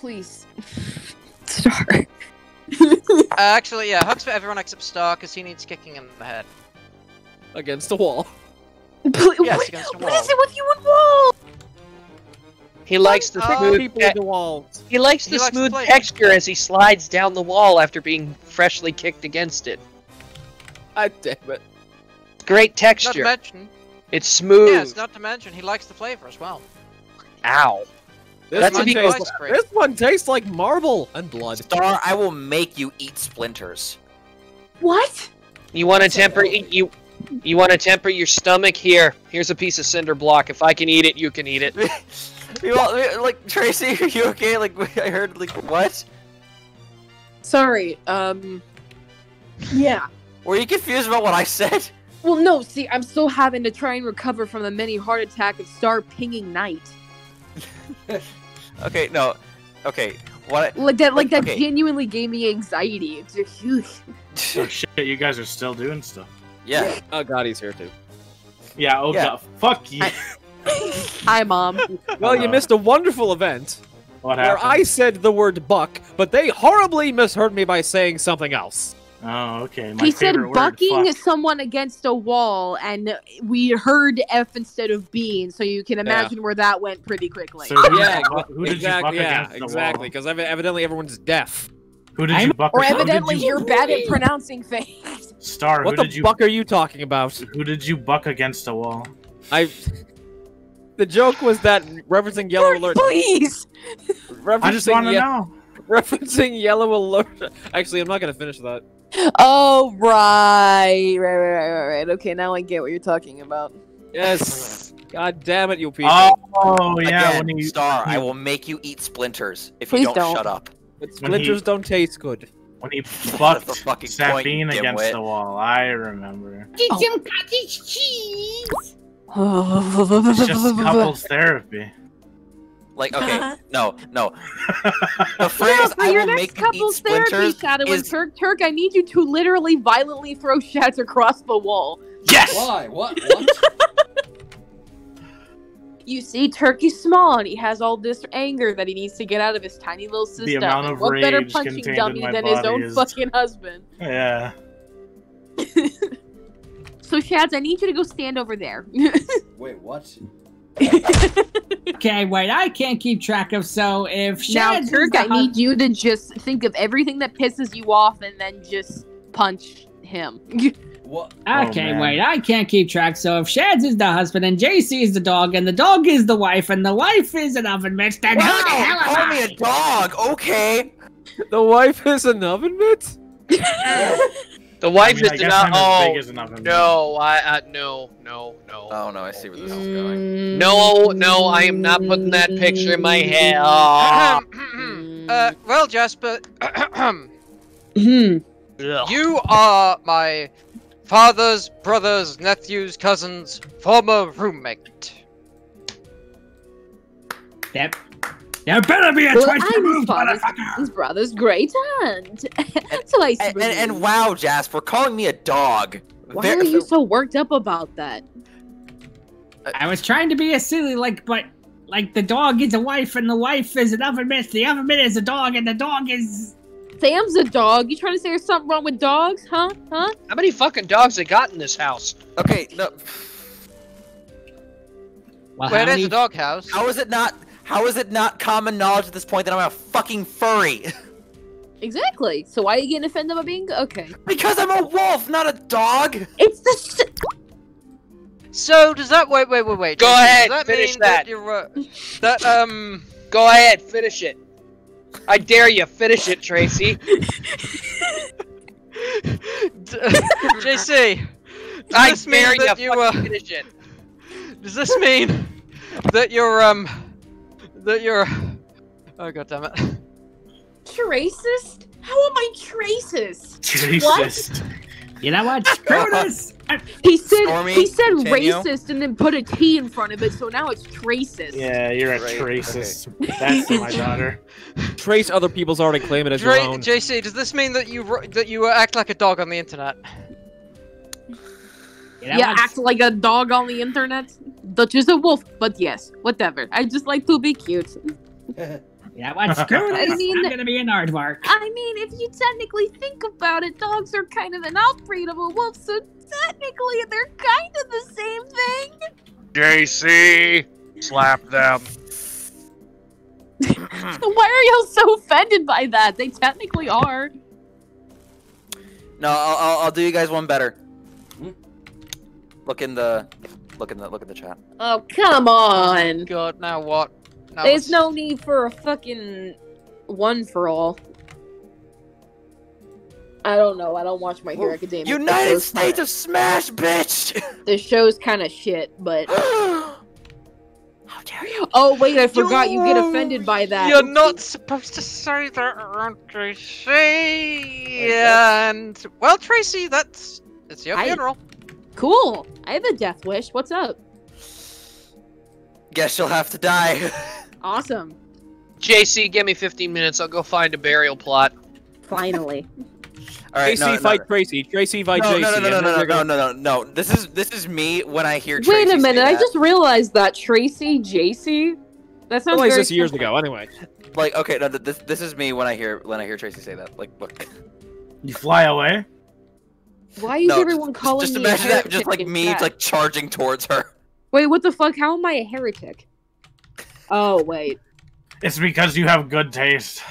Please. <laughs> Star. <laughs> Uh, actually, yeah, hugs for everyone except Star, because he needs kicking in the head. Against the wall. Please, Yes, what, against the wall. is it with you and Wall? He likes the Oh, smooth. people te- the walls. he likes He the likes smooth play. texture as he slides down the wall after being freshly kicked against it. God damn it. Great Not to texture. mention, It's smooth. yes, not to mention, he likes the flavor as well. Ow. This That's one, if he tastes, goes- this one tastes like marble and blood. Star, I will make you eat splinters. What? You want to temper you. You want to temper your stomach? Here, here's a piece of cinder block. If I can eat it, you can eat it. <laughs> you all, like Tracy, <laughs> are you okay? Like <laughs> I heard, like what? Sorry. Um. Yeah. Were you confused about what I said? Well, no. See, I'm still having to try and recover from the mini heart attack of Star pinging Knight. <laughs> Okay, no. Okay, what? Like that. Like that okay. genuinely gave me anxiety. It's just, Oh shit, you guys are still doing stuff. Yeah. Oh god, he's here too. Yeah, oh Yeah. god, fuck you. <laughs> Hi, mom. Well, you missed a wonderful event What where happened? I said the word buck, but they horribly misheard me by saying something else. Oh, okay. My he said favorite word, bucking fuck. someone against a wall, and we heard F instead of B, and so you can imagine where that went pretty quickly. So who, Yeah, who did you buck exactly. Yeah, against the exactly. wall? Because evidently everyone's deaf. Who did you buck or against? evidently you- you're bad at pronouncing things. Star, What who the did you fuck are you talking about? who did you buck against a wall? I. The joke was that referencing yellow alert. Please. Referencing I just want to ye- know. <laughs> Referencing yellow alert. Actually, I'm not gonna finish that. Oh right, right, right, right, right, right. Okay, now I get what you're talking about. Yes. God damn it, you people. Oh yeah, Again, when he Star, I will make you eat splinters if Please you don't, don't. shut up. But when he- splinters don't taste good. when he <laughs> the fucked fucking point, Sabine against dimwit. the wall. I remember. Get Oh. some cottage cheese. It's just <laughs> couples therapy. Like, okay, <laughs> no, no. The <laughs> phrase Yeah, "I your will next make you eat couples therapy, splinters" Shadow and is Turk Turk, I need you to literally violently throw Shads across the wall. Yes. Why? What? What? You see, Turkey's small and he has all this anger that he needs to get out of his tiny little system. The amount And of what better punching dummy than his own is- fucking husband? Yeah. So, Shads, I need you to go stand over there. <laughs> Wait, what? <laughs> Okay, wait, I can't keep track of. So if now, Shads is Turk, the I need you to just think of everything that pisses you off and then just punch him. <laughs> What? Okay, Oh, man. wait, I can't keep track. So if Shads is the husband and JC is the dog and the dog is the wife and the wife is an oven mitt, then who the hell am Call me a dog, okay? The wife is an oven mitt? The wife I mean, is not. I'm as Oh big as no! I uh, no no no. Oh no, I see where this is going. No, no, I am not putting that picture in my head. Ah. <clears throat> uh, well, Jasper, <clears throat> Hmm. <clears throat> You are my father's brother's nephew's cousin's former roommate. Yep. There better be a Well, twist to I'm his move, father's, motherfucker. his brother's great aunt. <laughs> so I And, and, and wow, Jasper, calling me a dog. Why Ver- are you so worked up about that? Uh, I was trying to be a silly, like, but like the dog is a wife and the wife is an oven mitt. The oven mitt is a dog and the dog is. Sam's a dog. You trying to say there's something wrong with dogs? Huh? Huh? How many fucking dogs they got in this house? Okay, no. Well, Where how is many- the doghouse? How is it not? How is it not common knowledge at this point that I'm a fucking furry? <laughs> Exactly. So why are you getting offended by being okay? because I'm a wolf, not a dog. It's the s- So does that wait wait wait wait? Go does ahead, that finish mean that. you're uh, <laughs> that um Go ahead, finish it. I dare you, finish it, Tracy. <laughs> JC. Does I this mean dare you, that you uh, finish it. does this mean that you're um that you're oh god damn it Tracist? How am I tracist? Racist. You know what? <laughs> Screw this. He said Stormy, he said continue. racist and then put a T in front of it, so now it's tracist. Yeah, you're a Right, racist. That's my daughter. <laughs> Trace other people's art and claim it as your own. JC does this mean that you that you uh, act like a dog on the internet You know yeah, what? act like a dog on the internet. Dutch is a wolf, but yes, whatever. I just like to be cute. yeah, know what? Screw I mean, I'm gonna be an aardvark. I mean, if you technically think about it, dogs are kind of an outbreed of a wolf, so technically they're kind of the same thing. JC, slap them. <laughs> Why are y'all so offended by that? They technically are. No, I'll, I'll, I'll do you guys one better. Look in the, look in the, look in the chat. Oh, come on. god now what now There's what's- no need for a fucking one for all. I don't know. I don't watch My Hero Academia. United show's States kinda- of Smash, bitch! The show's kind of shit, but. <gasps> How dare you? Oh wait, I forgot you get offended by that. You're not supposed to say that around Tracy. And well, Tracy, that's it's your I- funeral. Cool. I have a death wish. What's up? Guess you'll have to die. <laughs> Awesome. JC, give me 15 minutes. I'll go find a burial plot. Finally. <laughs> All right, Tracy no, no, fight no. Tracy. Tracy fight No, JC. no, no, no, and no, no, no, no, no, no. This is this is me when I hear. Wait Tracy a minute. say I just realized that Tracy JC. That sounds oh, Realized very this years ago. Anyway, like okay. No, this this is me when I hear when I hear Tracy say that. Like, look. <laughs> You fly away? Why is No, everyone just, calling just me Just imagine a that, just like me, chat? like charging towards her. Wait, what the fuck? How am I a heretic? Oh wait, It's because you have good taste.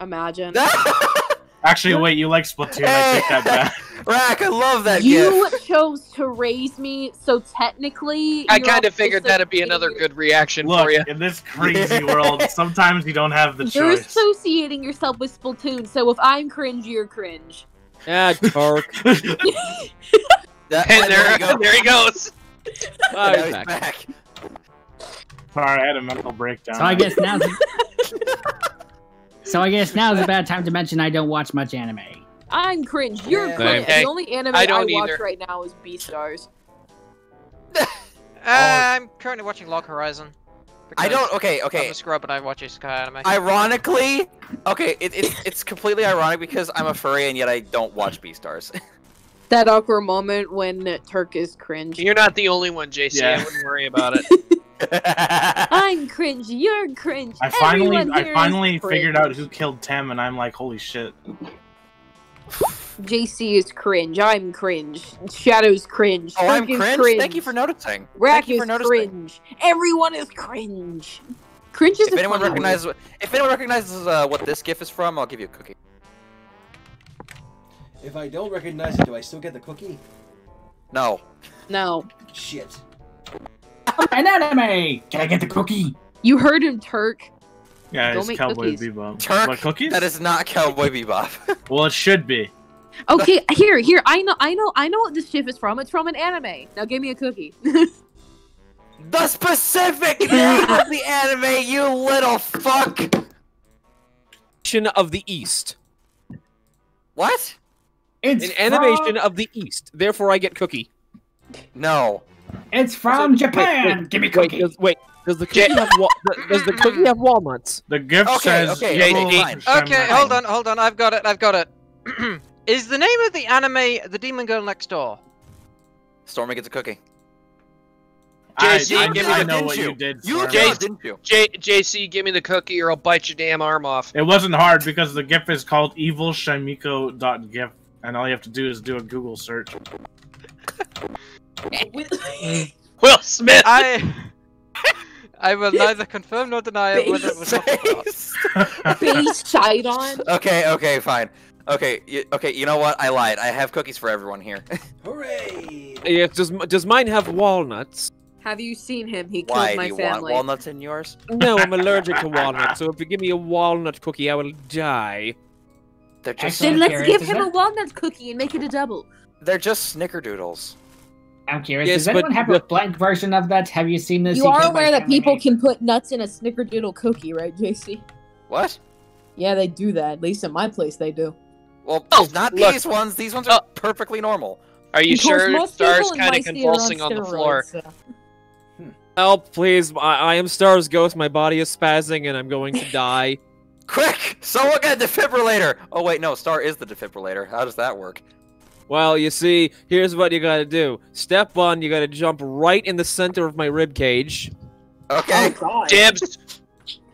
imagine. <laughs> Actually, wait, you like Splatoon. I take that back. <laughs> Rack, I love that You gif. chose to raise me, so technically. I kind of figured that'd be another good reaction Look, for you. in this crazy world, <laughs> sometimes you don't have the You're choice. associating yourself with Splatoon, so if I'm cringe, you're cringe. Yeah, Tark. <laughs> That, And there, there he goes. Bye, Now he's back. back. Sorry, I had a mental breakdown. So I guess now's <laughs> so I guess now's a bad time to mention I don't watch much anime. I'm cringe. You're Yeah. cringe. Hey, the only anime I I, don't watch either. right now is Beastars. <laughs> Uh, I'm currently watching Log Horizon. I don't. Okay, okay. I'm a scrub and I watch isekai anime. Ironically, okay, it, it, it's completely ironic because I'm a furry and yet I don't watch Beastars. <laughs> That awkward moment when Turk is cringe. You're not the only one, JC. Yeah. I wouldn't worry about it. <laughs> <laughs> I'm cringe. You're cringe. I finally, Everyone I finally figured out who killed Tim, and I'm like, holy shit. JC is cringe. I'm cringe. Shadow's cringe. oh, I'm Turk is cringe? Thank you for noticing. Rack Thank you for is noticing. cringe. Everyone is cringe. Cringe is If a anyone funny word. recognizes, if anyone recognizes uh, what this GIF is from, I'll give you a cookie. If I don't recognize it, do I still get the cookie? No. No. Shit. An anime! Can I get the cookie? You heard him, Turk. Yeah, Go it's Cowboy cookies. Bebop. Turk. What cookies? That is not Cowboy Bebop. <laughs> Well, it should be. Okay, here, here. I know, I know, I know what this ship is from. It's from an anime. Now give me a cookie. <laughs> the specific <laughs> name of the anime, you little fuck. of the East. What? It's An animation of the East. Therefore, I get cookie. No. It's from Wait, Japan. wait, Give me Wait, cookie. does, wait, does the cookie have wa- does the cookie have walnuts? The gift Okay, says. okay, "Evil okay, Okay, hold on, hold on. I've got it. I've got it. <clears throat> Is the name of the anime The Demon Girl Next Door? Stormy gets a cookie. JC, I, give me I the- know didn't what you? you did. You Stormy. did, didn't you? J- JC, give me the cookie or I'll bite your damn arm off. It wasn't hard because the GIF is called evilshimiko.gif, and all you have to do is do a Google search. <laughs> Will Smith! I I will <laughs> neither confirm nor deny whether it was <laughs> not or not. Base side on. Okay, okay, fine. Okay, y- okay. You know what? I lied. I have cookies for everyone here. <laughs> Hooray! Yes, does does mine have walnuts? Have you seen him? He killed Why my do you want walnuts in yours? No, I'm <laughs> allergic to walnuts. So if you give me a walnut cookie, I will die. They're just then let's give is him a walnut cookie and make it a double. they're just snickerdoodles. I'm curious. Yes, Does anyone have a blank version of that? Have you seen this? You He are aware that people game? can put nuts in a snickerdoodle cookie, right, JC? What? Yeah, they do that. At least in my place, they do. Well, Oh, not look. these ones. These ones are oh. perfectly normal. Are you Of course, sure Star's kind of state on convulsing on the floor? steroids, so- Help, please! I, I am Star's ghost. My body is spazzing, and I'm going to die. <laughs> Quick! Someone get a defibrillator! Oh wait, no, Star is the defibrillator. How does that work? Well, you see, here's what you gotta do. Step one, you gotta jump right in the center of my rib cage. Okay. Oh, God. Dibs!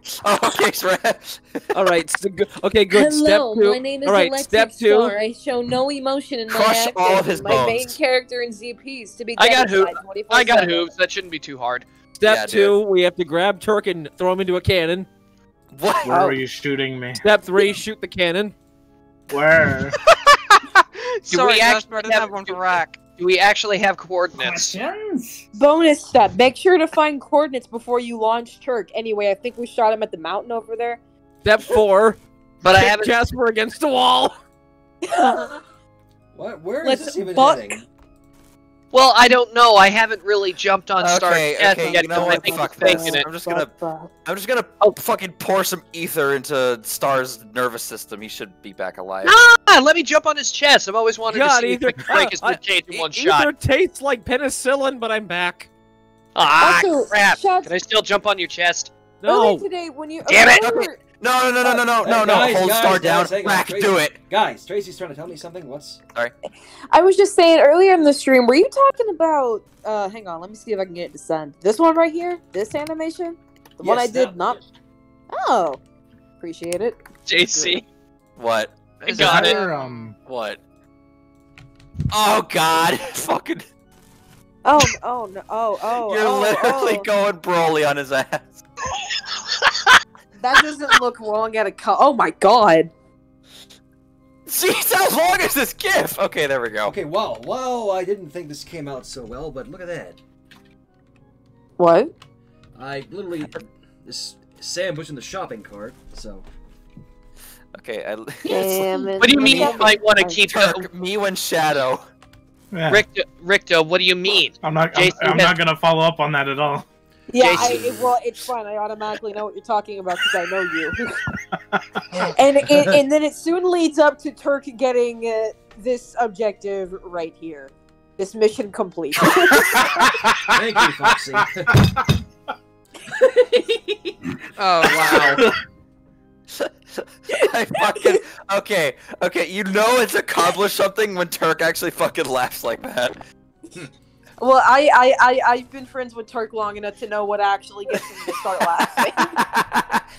<laughs> Oh, okay, Shred. <laughs> All right. So, go- okay, good. Hello, step two. my name is All right, Alexis step two. Star. I show no emotion in my Crush acting. all of his my main character in ZPs to be I got hooves. I got hooves. That shouldn't be too hard. Step Yeah, dude. two, we have to grab Turk and throw him into a cannon. What? Where oh. are you shooting me? Step three, shoot the cannon. Where? Do <laughs> Sorry, we I actually didn't have- have one for Rack. Do we actually have coordinates? Questions? Bonus step: Make sure to find coordinates before you launch Turk. Anyway, I think we shot him at the mountain over there. Step four, <laughs> But I haven't. Jasper against the wall. <laughs> What? Where is Let's this even buck. heading? Well, I don't know. I haven't really jumped on Star's Okay, chest okay, yet. you know but I think Fuck this. It. I'm just gonna, I'm just gonna oh. fucking pour some ether into Star's nervous system. He should be back alive. Ah, let me jump on his chest. I've always wanted God, to see ether, if I can break his <laughs> uh, ribcage in one ether shot. tastes like penicillin, but I'm back. Ah, Also, crap! shots- Can I still jump on your chest? Earlier No. today, when you Damn it! Earlier- No, no, no, no, no, no, no, no. Hold guys, Star guys, down. hang Rack, do it. Guys, Tracy's trying to tell me something. What's? Sorry. I was just saying earlier in the stream, were you talking about? Uh, hang on, let me see if I can get it to send. This one right here, this animation, the one I did that- not. Oh, appreciate it. JC, What? I got it- it. Um, What? Oh God! <laughs> Fucking! Oh, oh no, oh, oh, You're oh, literally oh. going Broly on his ass. <laughs> That doesn't look wrong at a co- Oh my god. Jeez, how <laughs> long is this GIF? Okay, there we go. Okay, wow, wow, I didn't think this came out so well, but look at that. What? I literally this sandwich in the shopping cart, so Okay, I. Damn. <laughs> What do you mean Yeah. you might want to keep her. me when Shadow. Yeah. Ricto, Ricto, what do you mean? I'm not. I'm, I'm has- not gonna follow up on that at all. Yeah, I, it, well, it's fine. I automatically know what you're talking about because I know you. <laughs> and it, <laughs> and then it soon leads up to Turk getting uh, this objective right here, this mission complete. <laughs> thank you, Foxy. Oh wow. I fucking okay, okay. You know it's accomplished something when Turk actually fucking laughs like that. Well, I, I, I, I've been friends with Turk long enough to know what actually gets him to start laughing. <laughs>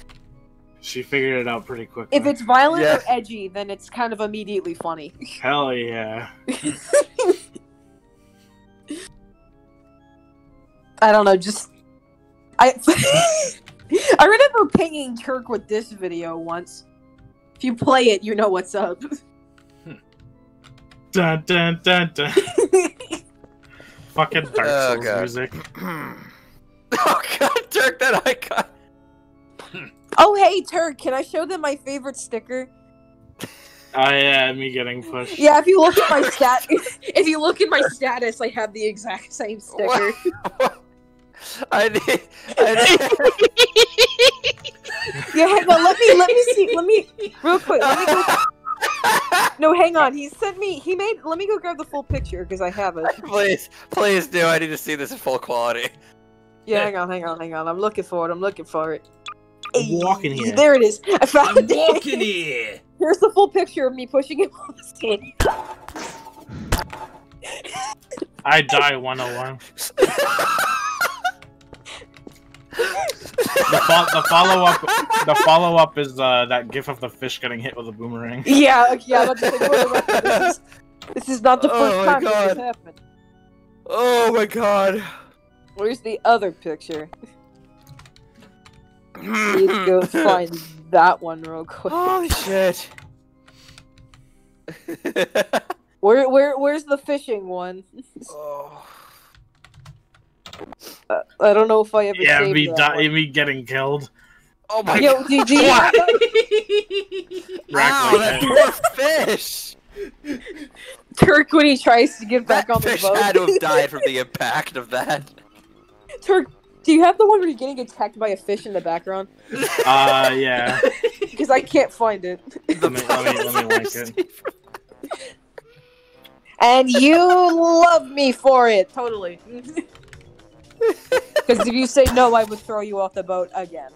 She figured it out pretty quickly. if it's violent Yeah. or edgy, then it's kind of immediately funny. Hell yeah. <laughs> I don't know, just I <laughs> I remember pinging Turk with this video once. If you play it, you know what's up. Dun dun dun dun. Fucking Dark Oh, God. music. <clears throat> oh god, Turk, that icon. Oh hey Turk, can I show them my favorite sticker? Oh yeah, me getting pushed. Yeah, if you look at my <laughs> stat <laughs> if you look at my status, I have the exact same sticker. <laughs> I need. I need... Yeah, hang on, let me let me see let me real quick, let me go No, hang on. He sent me he made let me go grab the full picture because I have it. please, please do. I need to see this in full quality. Yeah, hang on, hang on, hang on. I'm looking for it. I'm looking for it. I'm walking here. There it is. I found I'm it. walking <laughs> here. Here's the full picture of me pushing him on the stage. I die 101. <laughs> The, fo- the follow up, the follow up is uh, that gif of the fish getting hit with a boomerang. <laughs> Yeah, yeah. That's the thing. This is, this is not the Oh first my time this has happened. Oh my god. Where's the other picture? Need to go find that one real quick. Holy <laughs> shit. Where, where, where's the fishing one? oh. Uh, I don't know if I ever Yeah, saved me that di- me getting killed. Oh my Yo, god. do, do you have Rack Ow, like that that. poor fish. Turk when he tries to get back That on the fish boat? had to have died from the <laughs> impact of that. Turk, do you have the one where you're getting attacked by a fish in the background? <laughs> Uh, yeah. Because I can't find it. Let me, let me, let me like it. And you love me for it, <laughs> totally. Because if you say no, I would throw you off the boat again.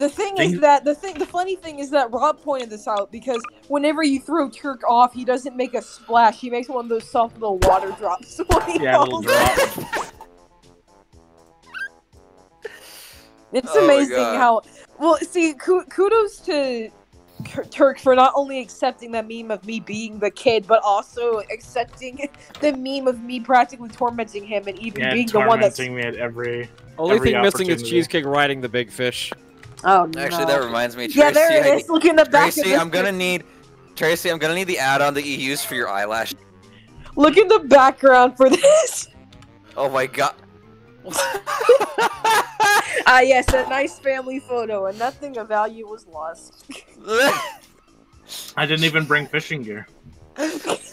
The thing is that the thing, the funny thing is that Rob pointed this out because whenever you throw Turk off, he doesn't make a splash. He makes one of those soft little water drops. <laughs> when he Yeah, little drop. It's Oh amazing how well. See, kudos to Turk for not only accepting the meme of me being the kid, but also accepting <laughs> the meme of me practically tormenting him and even Yeah, being the one that's. tormenting me at every. Only Every thing missing is. Cheesecake riding the big fish. Oh no! Actually, that reminds me, Tracy. yeah, there I it need- is. Look in the back of Tracy, this I'm gonna need. Tracy, I'm gonna need the add-on that you use for your eyelash. Look in the background for this. Oh my god. <laughs> Ah, yes, a nice family photo, and nothing of value was lost. <laughs> I didn't even bring fishing gear.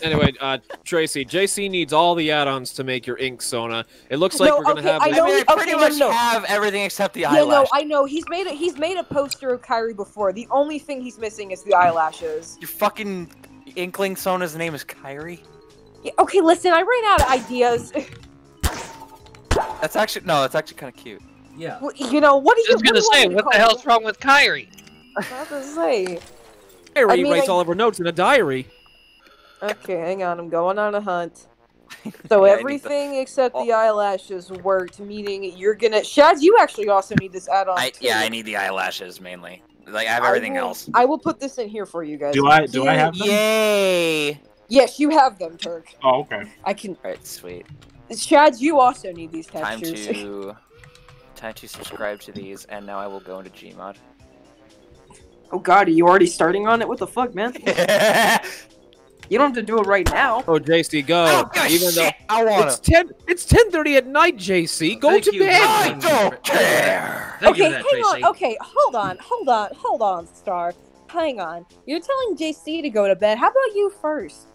Anyway, uh, Tracy, JC needs all the add-ons to make your ink Sona. It looks like No, we're gonna okay, have. I this- know I mean, he- I pretty okay, much no. have everything except the Yeah, eyelash. no, I know. He's made a he's made a poster of Kyrie before. The only thing he's missing is the eyelashes. Your fucking inkling Sona's name is Kyrie. Yeah, okay, listen, I ran out of ideas. <laughs> That's actually no, that's actually kind of cute. Yeah. Well, you know, what do I you was gonna what do you say, want me to what the hell's wrong with Kyrie? <laughs> I was gonna say. Harry I mean, writes I- all of her notes in a diary. Okay, hang on. I'm going on a hunt. <laughs> So Yeah, I need everything except the oh. eyelashes worked, meaning you're gonna. Shaz, you actually also need this add-on. I yeah, I need the eyelashes mainly. Like I have I everything will- else. I will put this in here for you guys. Do I do I have them? Yay! Yes, you have them, Turk. Oh, okay. I can. Alright, sweet. Shad, you also need these Time textures. to <laughs> time to subscribe to these, and now I will go into Gmod. Oh god, are you already starting on it? What the fuck, man? <laughs> you don't have to do it right now. Oh, JC, go. Oh, Even though shit, I wanna. it's ten, it's ten thirty at night. JC, go Thank to you, bed. I don't care. Thank okay, that, hang Tracy. on. Okay, hold on, hold on, hold on, Star. Hang on. You're telling JC to go to bed. How about you first?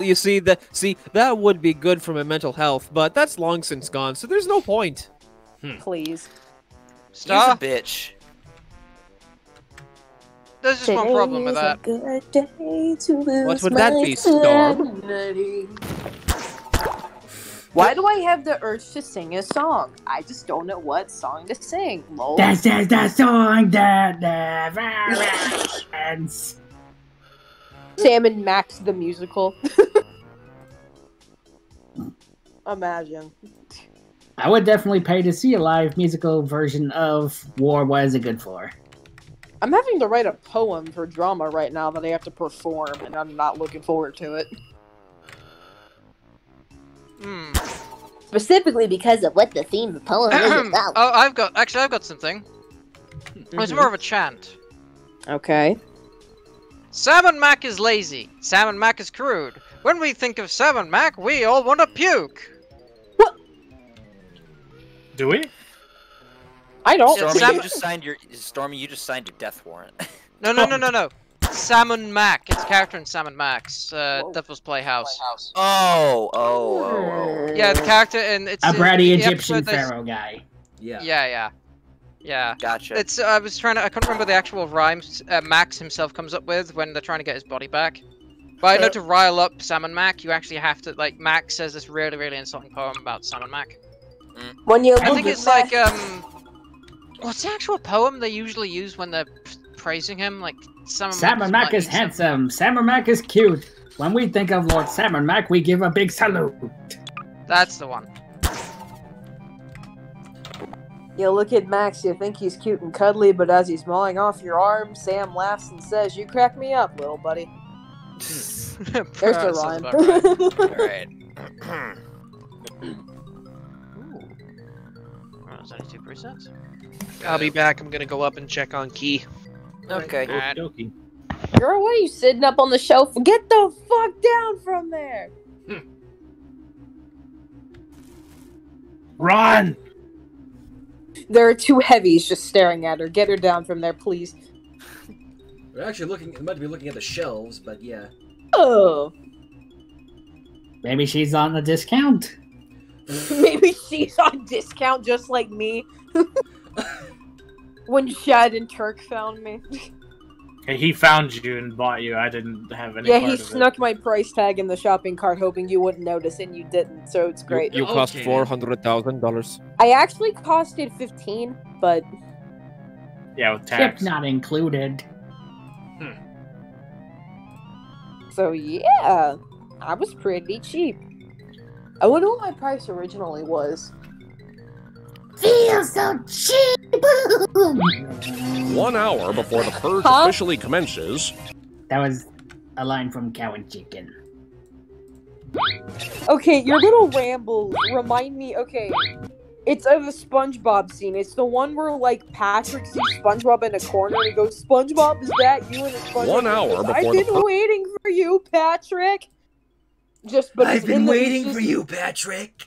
You see that? See that would be good for my mental health, but that's long since gone. So there's no point. Hmm. Please. Star, He's a bitch. there's just one problem with Today's that. a good day to lose What would that be, Star? sanity. <laughs> Why do I have the urge to sing a song? I just don't know what song to sing. Lol. This is the song that never ends. Sam and Max the musical. <laughs> Imagine. I would definitely pay to see a live musical version of War What Is It Good For? I'm having to write a poem for drama right now that I have to perform, and I'm not looking forward to it. Hmm. Specifically because of what the theme of the poem is about. oh, I've got actually I've got something. Oh, it's more of a chant. Okay. Sammun-Mak is lazy. Sammun-Mak is crude. When we think of Sammun-Mak, we all want to puke. Do we? I don't. Stormy, Sam- you just signed your Stormy. You just signed your death warrant. <laughs> No, no, no, no, no. Sammun-Mak. It's a character in Sam and Max's uh, Devil's Playhouse. Oh, oh, oh, oh. Yeah, the character in it's A bratty the Egyptian episode that's- pharaoh guy. Yeah. Yeah, yeah, yeah. Gotcha. It's. I was trying to. I couldn't remember the actual rhymes uh, Max himself comes up with when they're trying to get his body back. But I know to rile up Sammun-Mak, you actually have to like Max says this really, really insulting poem about Sammun-Mak. When you I think it's that- like um, what's the actual poem they usually use when they're praising him? Like Salmon, Sammun-Mak is handsome. Sammun-Mak is cute. When we think of Lord Sammun-Mak, we give a big salute. That's the one. You look at Max, you think he's cute and cuddly, but as he's mauling off your arm, Sam laughs and says, You crack me up, little buddy. <laughs> There's the Sounds rhyme. about right. <laughs> <clears throat> <clears throat> Alright. Two presets? I'll be back. I'm gonna go up and check on Key. Okay. Alright. Girl, what are you sitting up on the shelf? Get the fuck down from there! Hmm. Run! There are two heavies just staring at her. Get her down from there, please. We're actually looking. We might be looking at the shelves, but yeah. Oh. Maybe she's on the discount. <laughs> Maybe she's on discount just like me. <laughs> when Shad and Turk found me. <laughs> Okay, he found you and bought you. I didn't have any yeah, part he of it. snuck my price tag in the shopping cart hoping you wouldn't notice and you didn't, so it's great. You oh, cost Okay. four hundred thousand dollars. I actually costed 15, but Yeah, with Tip tax. not included. Hmm. so yeah, I was pretty cheap. I wonder what my price originally was. Feels so cheap. One hour before the purge Huh? officially commences, That was a line from Cow and Chicken. Okay, your little ramble. remind me. Okay, it's of a SpongeBob scene. It's the one where like Patrick sees SpongeBob in a corner and he goes, "SpongeBob, is that you?" And SpongeBob One goes, hour I've been waiting for you, Patrick. Just, but I've been in the- waiting it's for you, Patrick.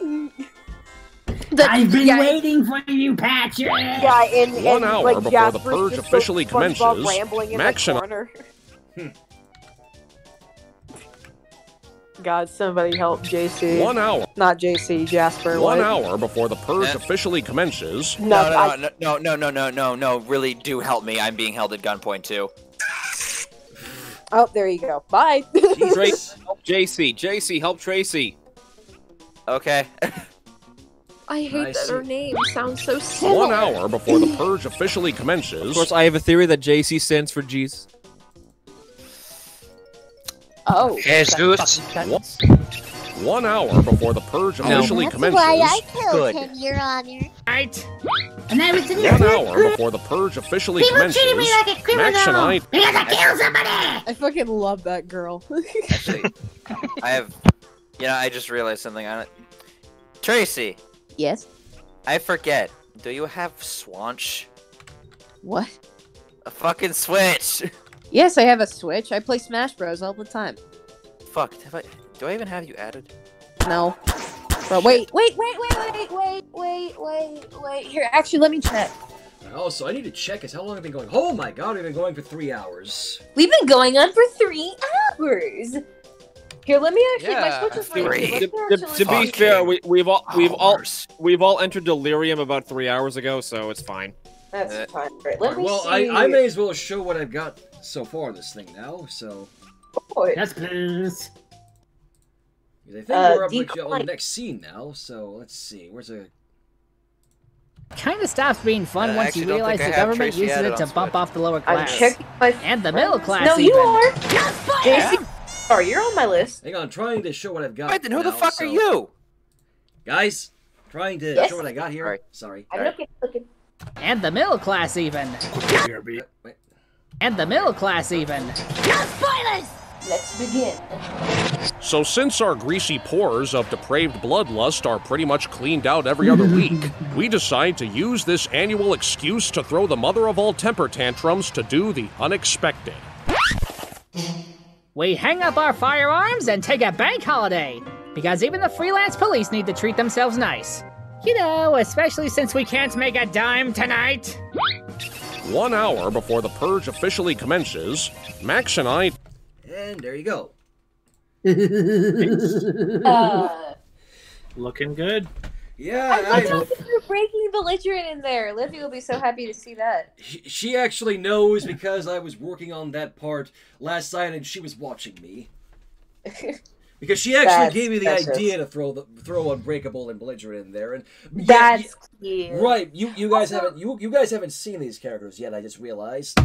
the- I've been yeah, waiting for you, Patrick. Yeah, and, One hour like before the purge officially commences, rambling in Max and I- corner. God, somebody help JC. one hour, Not JC, Jasper. one what? hour before the purge Yeah. officially commences, No, No, I- no, no, no, no, no, no, no. Really, do help me. I'm being held at gunpoint too. Oh, there you go. Bye. <laughs> Tracy, help JC. JC, help Tracy. Okay. I hate I that her name sounds so similar. one hour before the purge officially commences. Of course, I have a theory that JC stands for Jesus. oh. Jesus. One hour before the purge officially That's why I commences, killed Good. him, Your Honor. Right. And I was in one hour before the purge officially People commences, treated me like a criminal Max and I because I killed somebody. I fucking love that girl. <laughs> Actually, I have. You know, I just realized something on it. Tracy, Yes. I forget. Do you have Swanch? What? A fucking Switch. Yes, I have a Switch. I play Smash Bros all the time. Fuck. Have I, do I even have you added? No. But wait, wait, wait, wait, wait, wait, wait, wait, wait. Here, actually, let me check. Oh, also, I need to check is how long I've been going. Oh my god, we've been going for three hours. We've been going on for three hours. Here, let me actually. My Switch is. To, to- to be fair, we, we've all we've all we've all entered delirium about three hours ago, so it's fine. That's uh, fine. Right, let me well, see. I, I may as well show what I've got so far in this thing now, so. Yes, please. I think Uh, we're up like, decline. on the next scene now, so let's see. Where's a. Kind of stops being fun I once you realize the government Tracy uses it to on bump off the lower class. and the middle class. No, you even. are. JC, sorry, you're on my list. Hang on, trying to show what I've got. Wait, then who the fuck so- are you? Guys, trying to Yes. show what I got here. Sorry. I'm looking, looking. And the middle class even. And the middle class even. Spoilers! Let's begin. So, since our greasy pores of depraved bloodlust are pretty much cleaned out every other <laughs> week, we decide to use this annual excuse to throw the mother of all temper tantrums to do the unexpected. We hang up our firearms and take a bank holiday. Because even the freelance police need to treat themselves nice. You know, especially since we can't make a dime tonight. One hour before the purge officially commences, Max and I And there you go. <laughs> Uh, Looking good. Yeah, I I, thought you were breaking belligerent in there. Livy will be so happy to see that. she, she actually knows because I was working on that part last night and she was watching me. <laughs> Because she actually That's gave me the precious. idea to throw the throw Unbreakable and Belligerent in there, and yeah, That's yeah, cute. right. You you guys haven't you you guys haven't seen these characters yet. I just realized.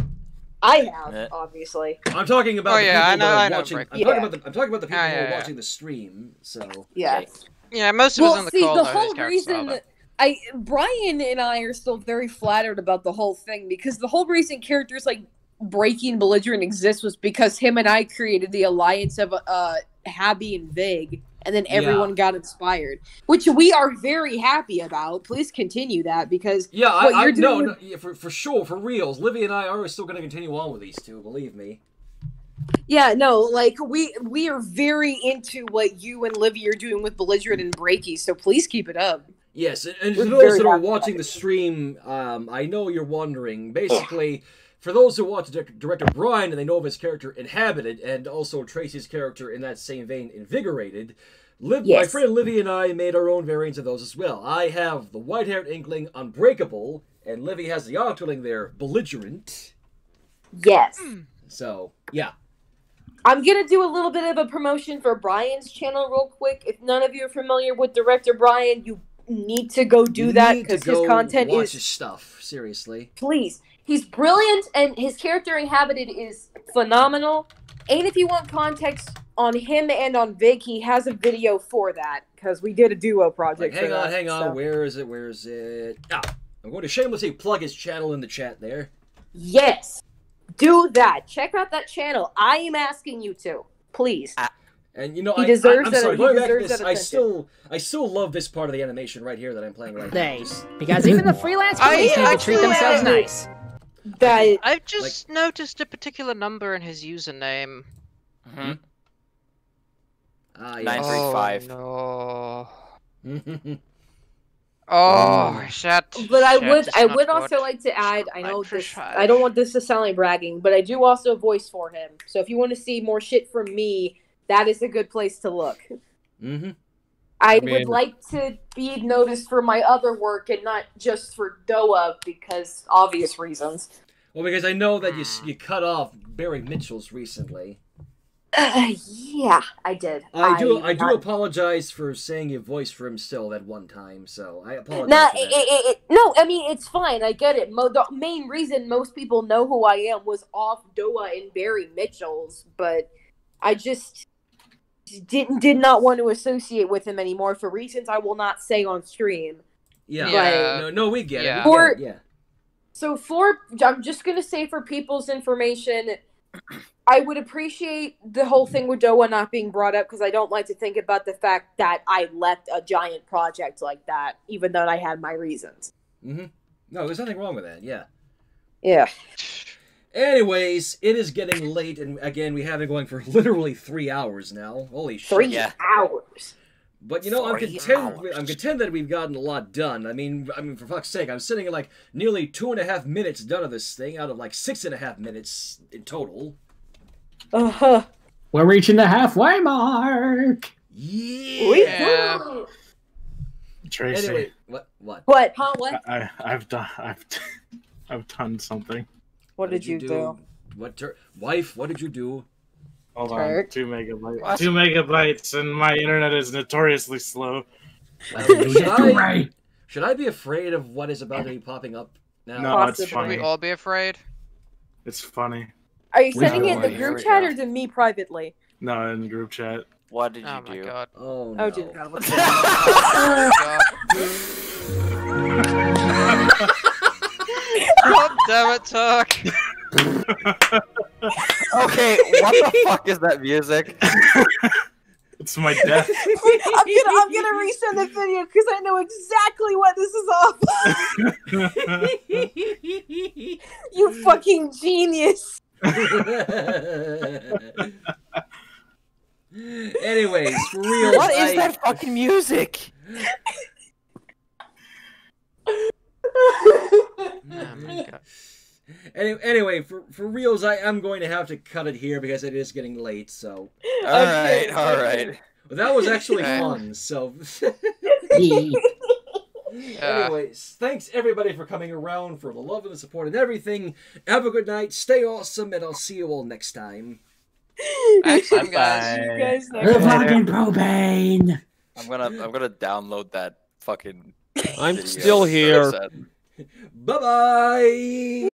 I have, obviously. I'm talking about Oh, the yeah, people I know- I know watching. I'm Unbreakable. talking Yeah. about the I'm talking about the people Yeah, who are watching the stream. So Yeah. Yeah, most of well, us on the see, call the whole these characters well, reason but- I Brian and I are still very flattered about the whole thing because the whole reason characters like breaking belligerent exist was because him and I created the alliance of uh Habby and Vig, and then everyone got inspired, which we are very happy about. Please continue that because yeah, I, I you're no, doing no yeah, for for sure for reals. Livy and I are still going to continue on with these two. Believe me. Yeah, no, like we we are very into what you and Livy are doing with belligerent and breaky, so please keep it up. Yes, and, and those that are watching the stream, um, I know you're wondering. Basically, for those who watch director Brian and they know of his character Inhabited, and also Tracy's character in that same vein, Invigorated. Liv- My friend Livy and I made our own variants of those as well. I have the white-haired Inkling Unbreakable, and Livy has the Octoling there, Belligerent. Yes. So yeah, I'm gonna do a little bit of a promotion for Brian's channel real quick. If none of you are familiar with director Brian, you need to go do You that because his content watch is his stuff. Seriously. please. He's brilliant and his character inhabited is phenomenal. And if you want context on him and on Vig, he has a video for that because we did a duo Like, project. hang for on, that, hang on. so- Where is it? Where is it? Ah, I'm going to shamelessly plug his channel in the chat there. Yes, do that. Check out that channel. I am asking you to, please. And you know, He I, deserves I, am that- sorry. Going back to this, I still, I still love this part of the animation right here that I'm playing right now. They, Just- because even the <laughs> freelance I police need to treat themselves have- nice. That I've just noticed a particular number in his username. Mm-hmm. Ah, Nine three five. <laughs> Oh, no. yeah. Oh, shit. But I shit, would, I not would good. also like to add. I know for this. sure. I don't want this to sound like bragging, but I do also voice for him. So if you want to see more shit from me, that is a good place to look. mm-hmm. I, I mean- would like to be noticed for my other work and not just for Doa because obvious reasons. Well, because I know that you you cut off Barry Mitchell's recently. Uh, yeah, I did. I do, I do not- apologize for saying your voice for him still that one time. So I apologize. Nah, for it, it, it, no, I mean it's fine. I get it. Mo- the main reason most people know who I am was off Doa and Barry Mitchell's, but I just didn't did not want to associate with him anymore for reasons I will not say on stream. yeah, Yeah. no, no, we get Yeah. it. For- yeah. So for I'm just gonna say for people's information, I would appreciate the whole thing with Doa not being brought up because I don't like to think about the fact that I left a giant project like that, even though I had my reasons. Mm-hmm. No, there's nothing wrong with that. Yeah. Yeah. Anyways, it is getting late, and again, we have been going for <laughs> literally three hours now. Holy shit! Three hours. But you know, I'm Three content. I'm content that we've gotten a lot done. I mean, I mean, for fuck's sake, I'm sitting at like nearly two and a half minutes done of this thing out of like six and a half minutes in total. Uh-huh. We're reaching the halfway mark. Yeah. Tracy, Anyway, what? What? What? Huh? What? I, I've done. I've, <laughs> I've done something. What did you do? What, tur- wife? What did you do? Hold on, two megabytes. What? Two megabytes, and my internet is notoriously slow. should, I, should I be afraid of what is about to be popping up now? No, it's funny. Should we all be afraid? It's funny. Are you sending it in the group chat go. or to me privately? No, in the group chat. What did Oh you my do? god. Oh Oh dear <laughs> <laughs> oh God! <laughs> What's God damn it, Tuck! <laughs> Okay, what the fuck is that music? It's my death. <laughs> I'm gonna I'm gonna resend the video because I know exactly what this is off. <laughs> you fucking genius. Anyways, for real. What is I- that fucking music? Oh, mm-hmm. Any, anyway, for for reals, I am going to have to cut it here because it is getting late. So. All right, all right. Well, that was actually Okay. fun. So. <laughs> Anyways, thanks everybody for coming around, for the love and the support and everything. Have a good night. Stay awesome, and I'll see you all next time. Excellent, guys. You guys We're next fucking propane. I'm gonna I'm gonna download that fucking. I'm video still that I here. Bye bye.